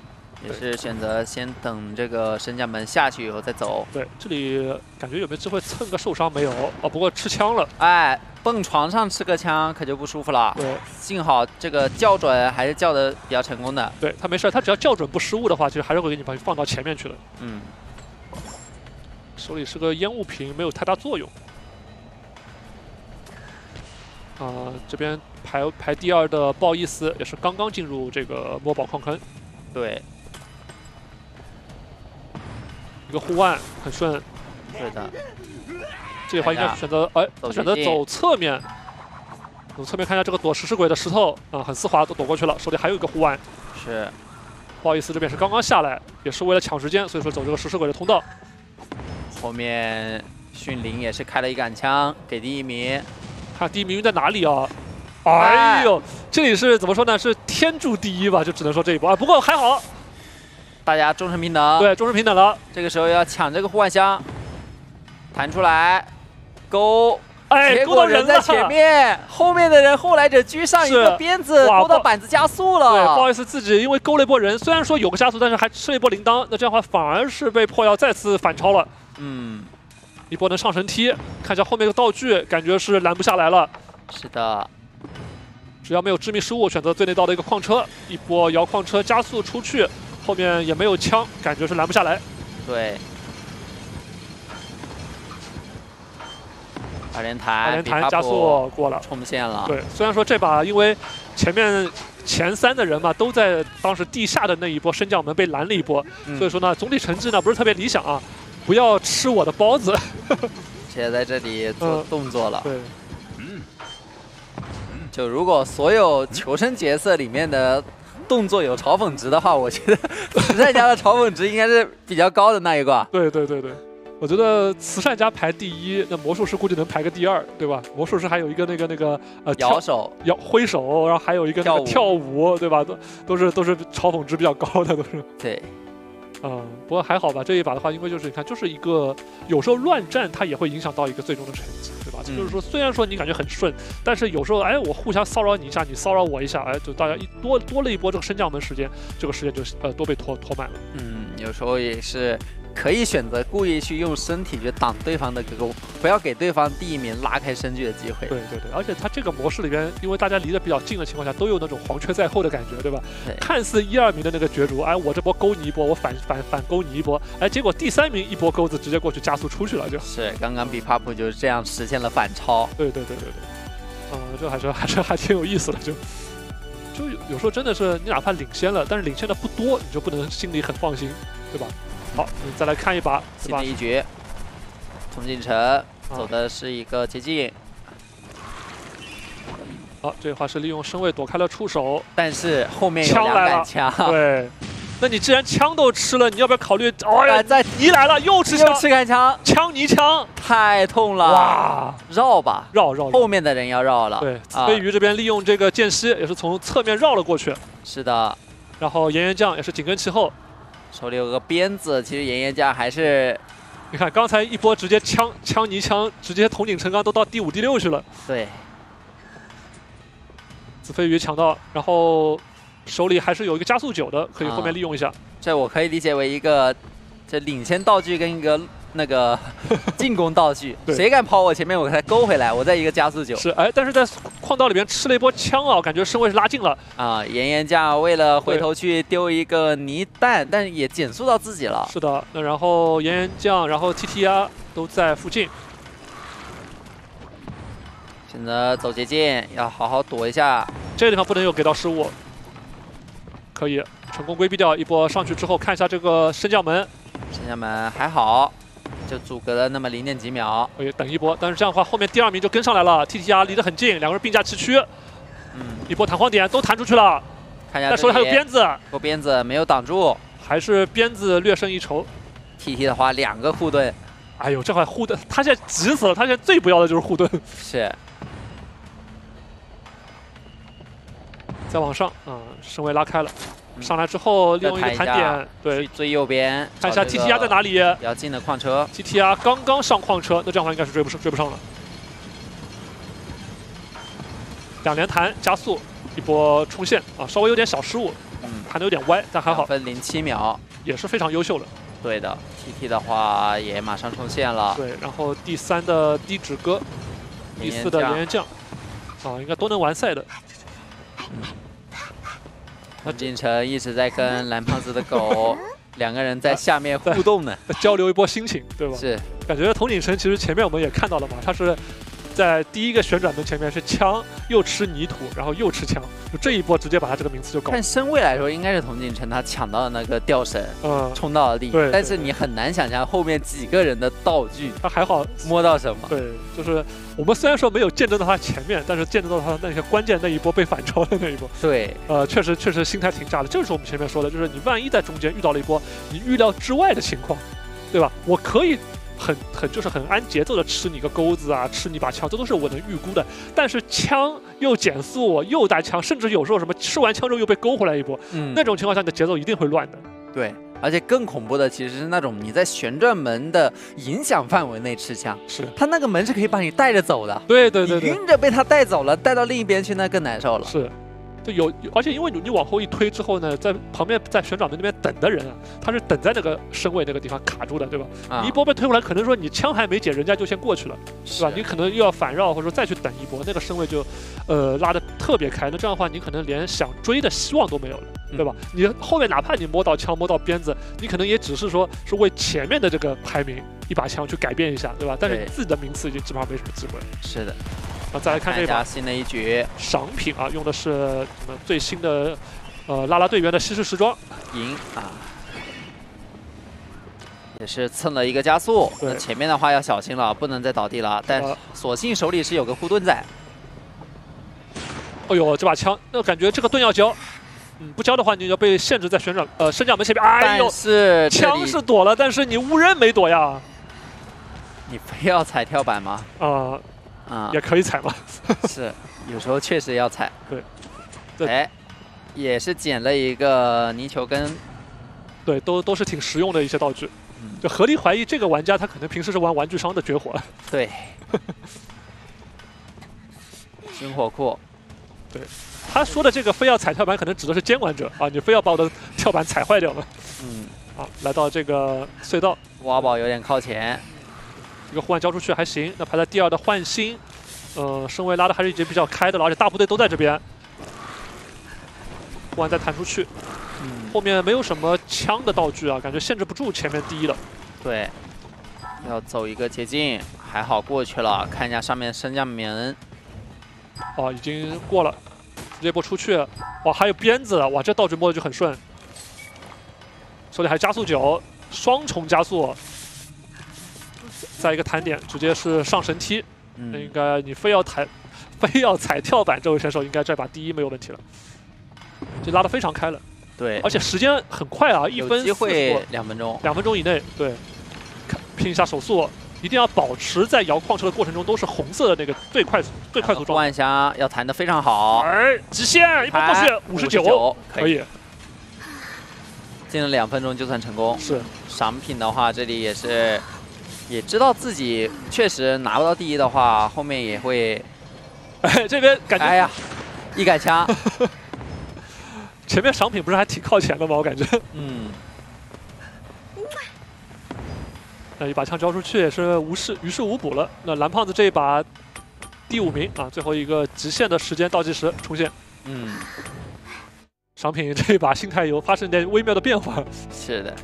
[SPEAKER 1] 也是选择先等这个升降门下去以后再走。
[SPEAKER 2] 对，这里感觉有没有机会蹭个受伤没有？哦，不过吃枪了。
[SPEAKER 1] 哎，蹦床上吃个枪可就不舒服了。
[SPEAKER 2] 对，
[SPEAKER 1] 幸好这个校准还是校的比较成功的。
[SPEAKER 2] 对他没事，他只要校准不失误的话，其实还是会给你把放到前面去的。
[SPEAKER 1] 嗯。
[SPEAKER 2] 手里是个烟雾瓶，没有太大作用。啊，这边排排第二的鲍伊斯也是刚刚进入这个摸宝矿坑。
[SPEAKER 1] 对，
[SPEAKER 2] 一个护腕很顺。
[SPEAKER 1] 对的。
[SPEAKER 2] 这里话应该选择哎，选择走侧面，从侧面看一下这个躲食尸鬼的石头啊，很丝滑都躲过去了。手里还有一个护腕。
[SPEAKER 1] 是。
[SPEAKER 2] 不好意思，这边是刚刚下来，也是为了抢时间，所以说走这个食尸鬼的通道。
[SPEAKER 1] 后面迅灵也是开了一杆枪给第一名，
[SPEAKER 2] 看第一名在哪里啊？哎呦，这里是怎么说呢？是天助第一吧？就只能说这一波啊。不过还好，
[SPEAKER 1] 大家终身平等。
[SPEAKER 2] 对，终身平等了。
[SPEAKER 1] 这个时候要抢这个护腕箱，弹出来，勾，
[SPEAKER 2] 哎，
[SPEAKER 1] 结果人在前面，后面的人后来者居上，一个鞭子勾到板子加速了。
[SPEAKER 2] 对，不好意思，自己因为勾了一波人，虽然说有个加速，但是还吃了一波铃铛，那这样的话反而是被迫要再次反超了。
[SPEAKER 1] 嗯，
[SPEAKER 2] 一波能上神梯，看一下后面的道具，感觉是拦不下来了。
[SPEAKER 1] 是的，
[SPEAKER 2] 只要没有致命失误，选择最内道的一个矿车，一波摇矿车加速出去，后面也没有枪，感觉是拦不下来。
[SPEAKER 1] 对，二连弹，
[SPEAKER 2] 二连弹加速过了，
[SPEAKER 1] 冲线了。
[SPEAKER 2] 对，虽然说这把因为前面前三的人嘛都在当时地下的那一波升降门被拦了一波，所以说呢总体成绩呢不是特别理想啊。不要吃我的包子！
[SPEAKER 1] 现在在这里做动作了。
[SPEAKER 2] 对，
[SPEAKER 1] 就如果所有求生角色里面的动作有嘲讽值的话，我觉得 慈善家的嘲讽值应该是比较高的那一个。
[SPEAKER 2] 对对对对，我觉得慈善家排第一，那魔术师估计能排个第二，对吧？魔术师还有一个那个那个呃
[SPEAKER 1] 摇手、
[SPEAKER 2] 摇挥手，然后还有一个那个跳舞，对吧？都都是都是嘲讽值比较高的，都是。
[SPEAKER 1] 对。
[SPEAKER 2] 嗯，不过还好吧。这一把的话，因为就是你看，就是一个有时候乱战，它也会影响到一个最终的成绩，对吧？就是说，虽然说你感觉很顺，但是有时候，哎，我互相骚扰你一下，你骚扰我一下，哎，就大家一多多了一波这个升降门时间，这个时间就呃都被拖拖慢了。
[SPEAKER 1] 嗯，有时候也是。可以选择故意去用身体去挡对方的这个，不要给对方第一名拉开身距的机会。
[SPEAKER 2] 对对对，而且他这个模式里边，因为大家离得比较近的情况下，都有那种黄雀在后的感觉，对吧？
[SPEAKER 1] 对。
[SPEAKER 2] 看似一二名的那个角逐，哎，我这波勾你一波，我反反反勾你一波，哎，结果第三名一波钩子直接过去加速出去了，就。
[SPEAKER 1] 是，刚刚比帕普就是这样实现了反超。
[SPEAKER 2] 对对对对对。嗯，这还是还是还挺有意思的，就就有时候真的是你哪怕领先了，但是领先的不多，你就不能心里很放心，对吧？好，你再来看一把，
[SPEAKER 1] 新的一局，冲进城走的是一个捷径。
[SPEAKER 2] 好，这话是利用身位躲开了触手，
[SPEAKER 1] 但是后面有两杆枪。
[SPEAKER 2] 对，那你既然枪都吃了，你要不要考虑？哦呀，在泥来了，又吃枪，
[SPEAKER 1] 又吃杆枪，
[SPEAKER 2] 枪泥枪，
[SPEAKER 1] 太痛了！哇，绕吧，
[SPEAKER 2] 绕绕，
[SPEAKER 1] 后面的人要绕了。
[SPEAKER 2] 对，飞鱼这边利用这个间隙，也是从侧面绕了过去。
[SPEAKER 1] 是的，
[SPEAKER 2] 然后岩岩将也是紧跟其后。
[SPEAKER 1] 手里有个鞭子，其实炎炎家还是，
[SPEAKER 2] 你看刚才一波直接枪枪泥枪，直接铜井成钢都到第五第六去了。
[SPEAKER 1] 对，
[SPEAKER 2] 子飞鱼抢到，然后手里还是有一个加速九的，可以后面利用一下。
[SPEAKER 1] 这我可以理解为一个这领先道具跟一个。那个 进攻道具，谁敢跑我前面，我给他勾回来，我再一个加速九。
[SPEAKER 2] 是，哎，但是在矿道里面吃了一波枪啊，感觉身位是拉近了
[SPEAKER 1] 啊。炎炎酱为了回头去丢一个泥弹，但是也减速到自己了。
[SPEAKER 2] 是的，那然后炎炎酱，然后 T T R 都在附近，
[SPEAKER 1] 选择走捷径，要好好躲一下。
[SPEAKER 2] 这个地方不能有给到失误，可以成功规避掉一波上去之后，看一下这个升降门，
[SPEAKER 1] 升降门还好。就阻隔了那么零点几秒，
[SPEAKER 2] 可以等一波。但是这样的话，后面第二名就跟上来了。T T R 离得很近，两个人并驾齐驱。嗯，一波弹簧点都弹出去了。
[SPEAKER 1] 看一下，
[SPEAKER 2] 但手里还有鞭子，
[SPEAKER 1] 过鞭子没有挡住，
[SPEAKER 2] 还是鞭子略胜一筹。
[SPEAKER 1] T T 的话，两个护盾。
[SPEAKER 2] 哎呦，这块护盾，他现在急死了。他现在最不要的就是护盾。
[SPEAKER 1] 是。
[SPEAKER 2] 再往上嗯，身位拉开了，
[SPEAKER 1] 嗯
[SPEAKER 2] 上来之后利用一个弹点，对，
[SPEAKER 1] 最右边
[SPEAKER 2] 看一下 T T R 在哪里
[SPEAKER 1] 比较近的矿车
[SPEAKER 2] ，？T T R 刚刚上矿车，那这样的话应该是追不上追不上了。两连弹加速，一波冲线啊，稍微有点小失误，
[SPEAKER 1] 嗯，
[SPEAKER 2] 弹的有点歪，但还好，
[SPEAKER 1] 分零七秒。
[SPEAKER 2] 也是非常优秀的。
[SPEAKER 1] 对的，TT 的话也马上冲线了。
[SPEAKER 2] 对，然后第三的低指哥，第四的岩将，啊，应该都能完赛的。
[SPEAKER 1] 洪金城一直在跟蓝胖子的狗 两个人在下面互动呢。
[SPEAKER 2] 交流一波心情，对吧？
[SPEAKER 1] 是，
[SPEAKER 2] 感觉童锦城其实前面我们也看到了嘛，他是在第一个旋转门前面是枪，又吃泥土，然后又吃枪，就这一波直接把他这个名次就搞，
[SPEAKER 1] 看身位来说，应该是童锦城他抢到了那个吊绳
[SPEAKER 2] 嗯，
[SPEAKER 1] 冲到了第
[SPEAKER 2] 一，
[SPEAKER 1] 但是你很难想象后面几个人的道具
[SPEAKER 2] 他还好，
[SPEAKER 1] 摸到什么。
[SPEAKER 2] 对，就是我们虽然说没有见证到他前面，但是见证到他那些关键那一波被反超的那一波，
[SPEAKER 1] 对，
[SPEAKER 2] 呃，确实确实心态挺炸的。这就是我们前面说的，就是你万一在中间遇到了一波你预料之外的情况，对吧？我可以很很就是很按节奏的吃你个钩子啊，吃你把枪，这都是我能预估的。但是枪又减速又带枪，甚至有时候什么吃完枪之后又被勾回来一波，
[SPEAKER 1] 嗯，
[SPEAKER 2] 那种情况下你的节奏一定会乱的。
[SPEAKER 1] 对，而且更恐怖的其实是那种你在旋转门的影响范围内吃枪，
[SPEAKER 2] 是
[SPEAKER 1] 他那个门是可以把你带着走的。
[SPEAKER 2] 对对对对，
[SPEAKER 1] 你晕着被他带走了，带到另一边去，那更难受了。
[SPEAKER 2] 是。就有，而且因为你你往后一推之后呢，在旁边在旋转门那边等的人啊，他是等在那个身位那个地方卡住的，对吧？
[SPEAKER 1] 啊
[SPEAKER 2] 你一波被推过来，可能说你枪还没解，人家就先过去了，是吧？你可能又要反绕，或者说再去等一波，那个身位就，呃，拉的特别开。那这样的话，你可能连想追的希望都没有了，对吧？你后面哪怕你摸到枪、摸到鞭子，你可能也只是说是为前面的这个排名一把枪去改变一下，对吧？但是你自己的名次已经基本上没什么机会了。
[SPEAKER 1] 是的，
[SPEAKER 2] 啊，再来看这一把
[SPEAKER 1] 一新的一局
[SPEAKER 2] 赏品啊，用的是什么最新的呃拉拉队员的西式时装，
[SPEAKER 1] 赢啊，也是蹭了一个加速。那前面的话要小心了，不能再倒地了。但
[SPEAKER 2] 呃
[SPEAKER 1] 所幸手里是有个护盾在，
[SPEAKER 2] 哎呦，这把枪，那感觉这个盾要交，嗯，不交的话你要被限制在旋转呃升降门前面。哎呦
[SPEAKER 1] 但，是
[SPEAKER 2] 枪是躲了，但是你误认没躲呀，
[SPEAKER 1] 你非要踩跳板吗？
[SPEAKER 2] 啊、
[SPEAKER 1] 啊、
[SPEAKER 2] 也可以踩吧。
[SPEAKER 1] 是，有时候确实要踩。
[SPEAKER 2] 对，对
[SPEAKER 1] 哎，也是捡了一个泥球跟。
[SPEAKER 2] 对，都都是挺实用的一些道具。
[SPEAKER 1] 嗯
[SPEAKER 2] 就合理怀疑这个玩家他可能平时是玩玩具商的绝活。
[SPEAKER 1] 对，军火库。
[SPEAKER 2] 对他说的这个非要踩跳板，可能指的是监管者啊，你非要把我的跳板踩坏掉了
[SPEAKER 1] 嗯，
[SPEAKER 2] 啊。来到这个隧道，
[SPEAKER 1] 挖宝有点靠前。
[SPEAKER 2] 这个护腕交出去还行。那排在第二的幻星，呃，身位拉的还是已经比较开的了，而且大部队都在这边。护腕再弹出去，
[SPEAKER 1] 嗯，
[SPEAKER 2] 后面没有什么枪的道具啊，感觉限制不住前面第一的。
[SPEAKER 1] 对，要走一个捷径，还好过去了。看一下上面升降门，
[SPEAKER 2] 哦，已经过了，直接拨出去。哇，还有鞭子，哇，这道具摸的就很顺。手里还加速九，双重加速，再一个弹点，直接是上神梯。那应
[SPEAKER 1] 嗯，
[SPEAKER 2] 该你非要弹，非要踩跳板，这位选手应该这把第一没有问题了。就拉的非常开了，
[SPEAKER 1] 对
[SPEAKER 2] 而，且时间很快啊，一分40
[SPEAKER 1] 机会
[SPEAKER 2] 多
[SPEAKER 1] 两分钟。
[SPEAKER 2] 两分钟以内，对，看拼一下手速，一定要保持在摇矿车的过程中都是红色的那个最快速最快速状态。
[SPEAKER 1] 万香要弹的非常好，
[SPEAKER 2] 哎，极限一波过去，五十九
[SPEAKER 1] ，59
[SPEAKER 2] 可以，
[SPEAKER 1] 进了两分钟就算成功。
[SPEAKER 2] 是
[SPEAKER 1] 赏品的话，这里也是也知道自己确实拿不到第一的话，后面也会，
[SPEAKER 2] 哎，这边感觉
[SPEAKER 1] 哎呀，一杆枪，
[SPEAKER 2] 前面赏品不是还挺靠前的吗？我感觉，
[SPEAKER 1] 嗯，
[SPEAKER 2] 那一把枪交出去也是无事于事无补了。那蓝胖子这一把第五名啊，最后一个极限的时间倒计时出现，
[SPEAKER 1] 嗯，
[SPEAKER 2] 赏品这一把心态有发生点微妙的变化。
[SPEAKER 1] 是的。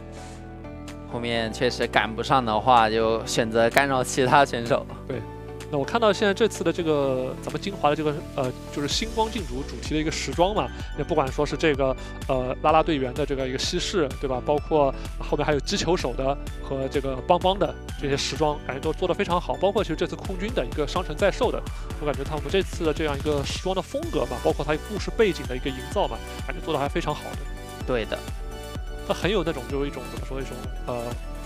[SPEAKER 1] 后面确实赶不上的话，就选择干扰其他选手。
[SPEAKER 2] 对那我看到现在这次的这个咱们金华的这个呃，就是星光竞逐主题的一个时装嘛，也不管说是这个呃拉拉队员的这个一个西式，对吧？包括后面还有击球手的和这个邦邦的这些时装，感觉都做得非常好。包括其实这次空军的一个商城在售的，我感觉他们这次的这样一个时装的风格嘛，包括它故事背景的一个营造嘛，感觉做得还非常好的。
[SPEAKER 1] 对的，
[SPEAKER 2] 它很有那种就是一种怎么说一种呃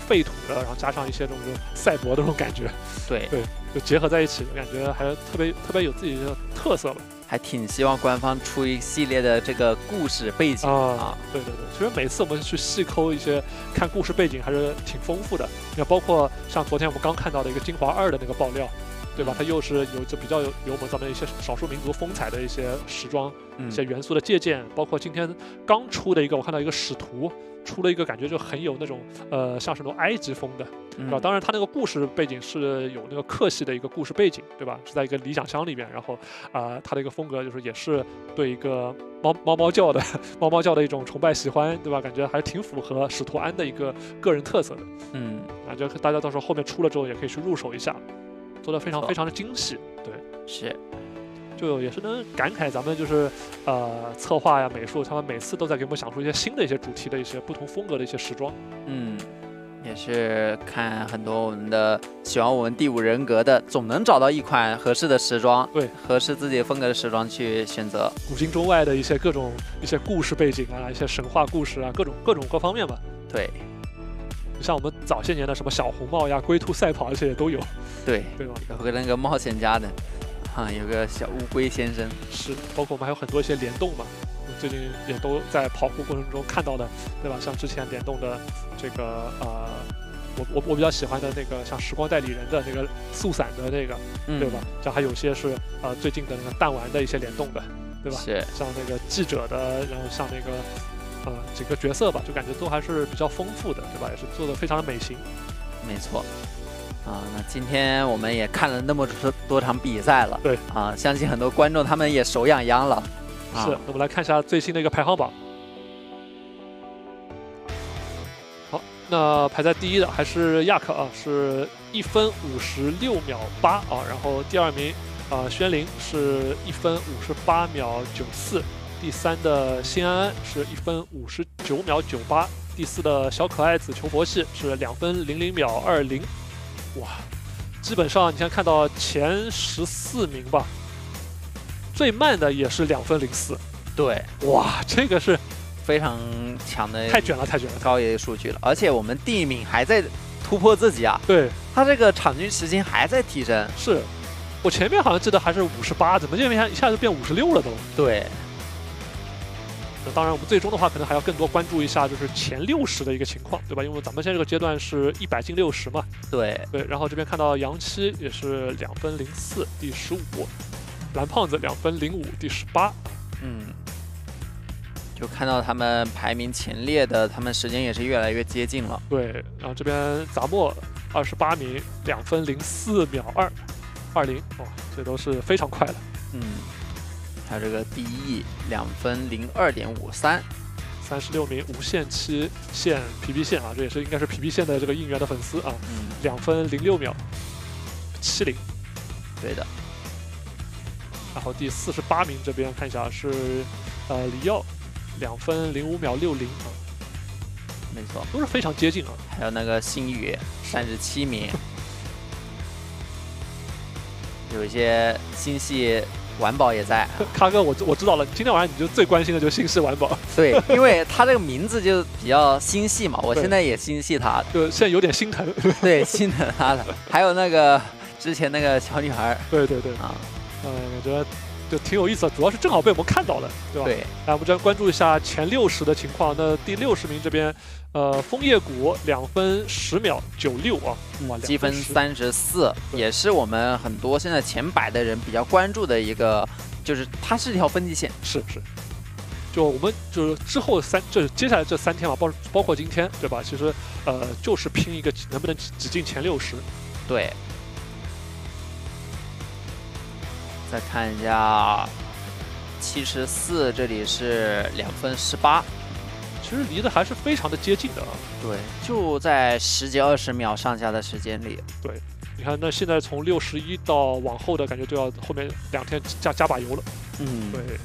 [SPEAKER 2] 废土的，然后加上一些这种就赛博的那种感觉。
[SPEAKER 1] 对对，
[SPEAKER 2] 就结合在一起，感觉还特别特别有自己的特色吧。
[SPEAKER 1] 还挺希望官方出一系列的这个故事背景
[SPEAKER 2] 啊
[SPEAKER 1] 啊。
[SPEAKER 2] 对对对，其实每次我们去细抠一些看故事背景还是挺丰富的。你看，包括像昨天我们刚看到的一个《精华二》的那个爆料，对吧？它又是有就比较有有我们咱们一些少数民族风采的一些时装、
[SPEAKER 1] 嗯
[SPEAKER 2] 一些元素的借鉴，包括今天刚出的一个，我看到一个使徒。出了一个感觉就很有那种呃，像是那种埃及风的，
[SPEAKER 1] 嗯
[SPEAKER 2] 对吧？当然，它那个故事背景是有那个克系的一个故事背景，对吧？是在一个理想乡里面，然后啊、它的一个风格就是也是对一个猫 猫猫叫的 猫猫叫的一种崇拜喜欢，对吧？感觉还是挺符合使徒安的一个个人特色的。
[SPEAKER 1] 嗯，
[SPEAKER 2] 感觉大家到时候后面出了之后也可以去入手一下，做的非常非常的精细，对，
[SPEAKER 1] 是，
[SPEAKER 2] 就也是能感慨咱们就是呃策划呀、美术，他们每次都在给我们想出一些新的一些主题的一些不同风格的一些时装。
[SPEAKER 1] 嗯，也是看很多我们的喜欢我们第五人格的，总能找到一款合适的时装，
[SPEAKER 2] 对，
[SPEAKER 1] 合适自己风格的时装去选择。
[SPEAKER 2] 古今中外的一些各种一些故事背景啊，一些神话故事啊，各种各种各方面吧。
[SPEAKER 1] 对
[SPEAKER 2] 像我们早些年的什么小红帽呀、龟兔赛跑这些也都有，
[SPEAKER 1] 对，
[SPEAKER 2] 对吧？
[SPEAKER 1] 有个那个冒险家的，啊，有个小乌龟先生，
[SPEAKER 2] 是，包括我们还有很多一些联动嘛，我们最近也都在跑酷过程中看到的，对吧？像之前联动的这个呃，我我我比较喜欢的那个像时光代理人的那个速散的那个，
[SPEAKER 1] 嗯，
[SPEAKER 2] 对吧？像还有些是呃最近的那个弹丸的一些联动的，对吧？
[SPEAKER 1] 是，
[SPEAKER 2] 像那个记者的，然后像那个呃几个角色吧，就感觉都还是比较丰富的，对吧？也是做的非常的美型。
[SPEAKER 1] 没错。啊，那今天我们也看了那么多多场比赛了，
[SPEAKER 2] 对
[SPEAKER 1] 啊，相信很多观众他们也手痒痒了。啊
[SPEAKER 2] 是，那我们来看一下最新的一个排行榜。好，那排在第一的还是亚克啊，是一分五十六秒八啊，然后第二名啊宣灵是一分五十八秒九四，第三的辛安安是一分五十九秒九八，第四的小可爱子求佛系是两分零零秒二零，哇，基本上你现在看到前十四名吧，最慢的也是两分零四。
[SPEAKER 1] 对，
[SPEAKER 2] 哇，这个是
[SPEAKER 1] 非常强的
[SPEAKER 2] 太卷了，太卷了。
[SPEAKER 1] 高一数据了，而且我们第一名还在突破自己啊，
[SPEAKER 2] 对，
[SPEAKER 1] 他这个场均时间还在提升。
[SPEAKER 2] 是我前面好像记得还是五十八，怎么这边一下就变五十六了都？
[SPEAKER 1] 对，
[SPEAKER 2] 那当然，我们最终的话可能还要更多关注一下就是前六十的一个情况，对吧？因为咱们现在这个阶段是一百进六十嘛，
[SPEAKER 1] 对，
[SPEAKER 2] 对。然后这边看到杨七也是两分零四，第十五；蓝胖子两分零五，第十八。
[SPEAKER 1] 嗯，就看到他们排名前列的，他们时间也是越来越接近了。
[SPEAKER 2] 对，然后这边杂墨二十八名，两分零四秒二二零，哇，这都是非常快的。
[SPEAKER 1] 嗯，还有这个第一两分零二点五三。
[SPEAKER 2] 三十六名无限期限皮皮线啊，这也是应该是皮皮线的这个应援的粉丝啊，
[SPEAKER 1] 嗯，
[SPEAKER 2] 两分零六秒七零。
[SPEAKER 1] 对的。
[SPEAKER 2] 然后第四十八名这边看一下是呃李耀，两分零五秒六零啊，
[SPEAKER 1] 没错，
[SPEAKER 2] 都是非常接近啊。
[SPEAKER 1] 还有那个星宇 三十七名，有一些星系玩宝也在。
[SPEAKER 2] 咖哥，我我知道了，今天晚上你就最关心的就是星系玩宝，
[SPEAKER 1] 对，因为他这个名字就比较心细嘛，我现在也心细他，
[SPEAKER 2] 就现在有点心疼。
[SPEAKER 1] 对，心疼他的。还有那个之前那个小女孩
[SPEAKER 2] 对对对，
[SPEAKER 1] 啊，
[SPEAKER 2] 嗯、我觉得就挺有意思的，主要是正好被我们看到了，对吧？
[SPEAKER 1] 对，
[SPEAKER 2] 来，我们再关注一下前六十的情况。那第六十名这边，呃，枫叶谷两分十秒九六啊，哇，
[SPEAKER 1] 积分
[SPEAKER 2] 210
[SPEAKER 1] 三十四，也是我们很多现在前百的人比较关注的一个，就是它是一条分界线。
[SPEAKER 2] 是是。就我们就是之后三，就是接下来这三天嘛，包包括今天，对吧？其实呃，就是拼一个能不能挤挤进前六十。
[SPEAKER 1] 对，再看一下七十四，这里是两分十八，
[SPEAKER 2] 其实离得还是非常的接近的啊。
[SPEAKER 1] 对，就在十几二十秒上下的时间里。
[SPEAKER 2] 对你看，那现在从六十一到往后的感觉就要后面两天加加把油了。
[SPEAKER 1] 嗯，
[SPEAKER 2] 对，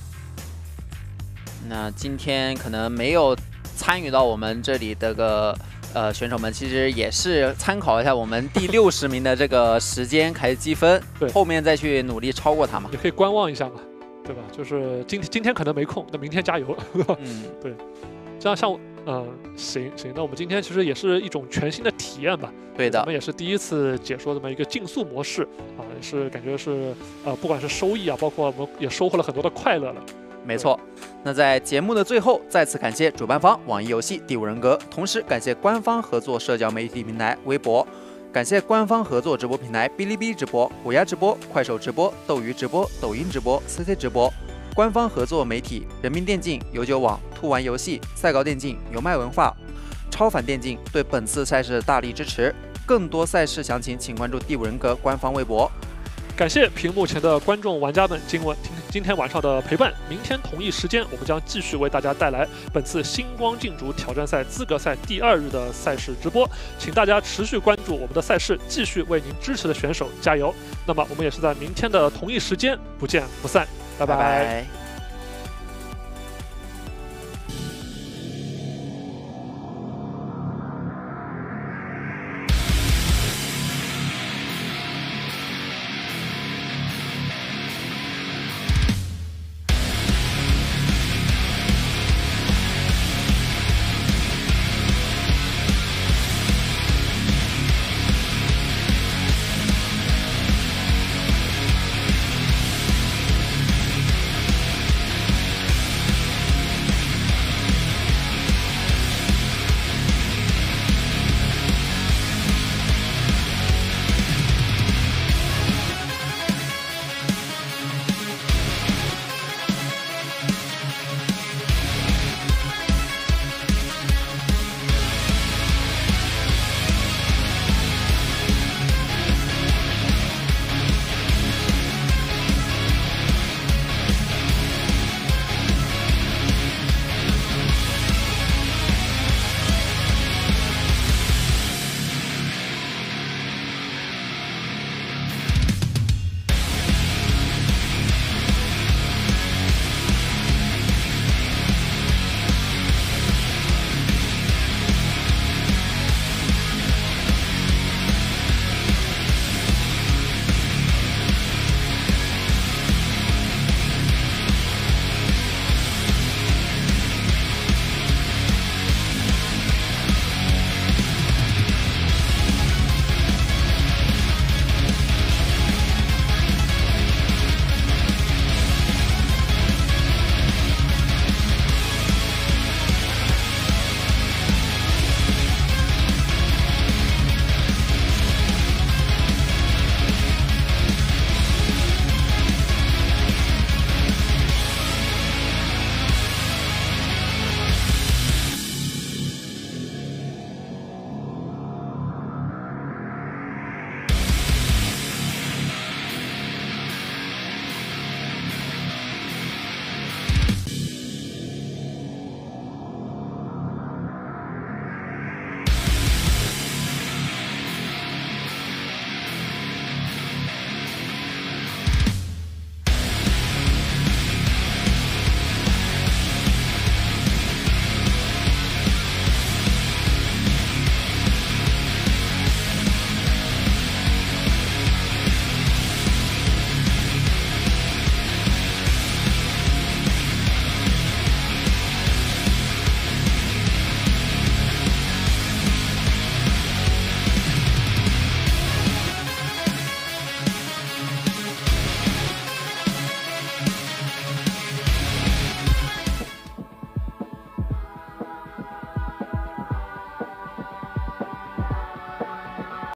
[SPEAKER 1] 那今天可能没有参与到我们这里的个呃选手们，其实也是参考一下我们第六十名的这个时间开始积分，
[SPEAKER 2] 对
[SPEAKER 1] 后面再去努力超过他嘛。
[SPEAKER 2] 也可以观望一下嘛，对吧？就是今今天可能没空，那明天加油。
[SPEAKER 1] 嗯，
[SPEAKER 2] 这样像我嗯，行行，那我们今天其实也是一种全新的体体验吧。
[SPEAKER 1] 对的
[SPEAKER 2] 我们，也是第一次解说这么一个竞速模式啊，也是感觉是呃，不管是收益啊，包括我们也收获了很多的快乐了。
[SPEAKER 1] 没错。那在节目的最后，再次感谢主办方网易游戏第五人格，同时感谢官方合作社交媒体平台微博，感谢官方合作直播平台哔哩哔哩直播、虎牙直播、快手直播、斗鱼直播、抖音直播、CC 直播。官方合作媒体人民电竞、有酒网、兔玩游戏、赛高电竞、有麦文化、超凡电竞对本次赛事大力支持。更多赛事详情，请关注第五人格官方微博。
[SPEAKER 2] 感谢屏幕前的观众玩家们今晚今今天晚上的陪伴。明天同一时间，我们将继续为大家带来本次星光竞逐挑战赛资格赛第二日的赛事直播，请大家持续关注我们的赛事，继续为您支持的选手加油。那么我们也是在明天的同一时间不见不散，
[SPEAKER 1] 拜拜。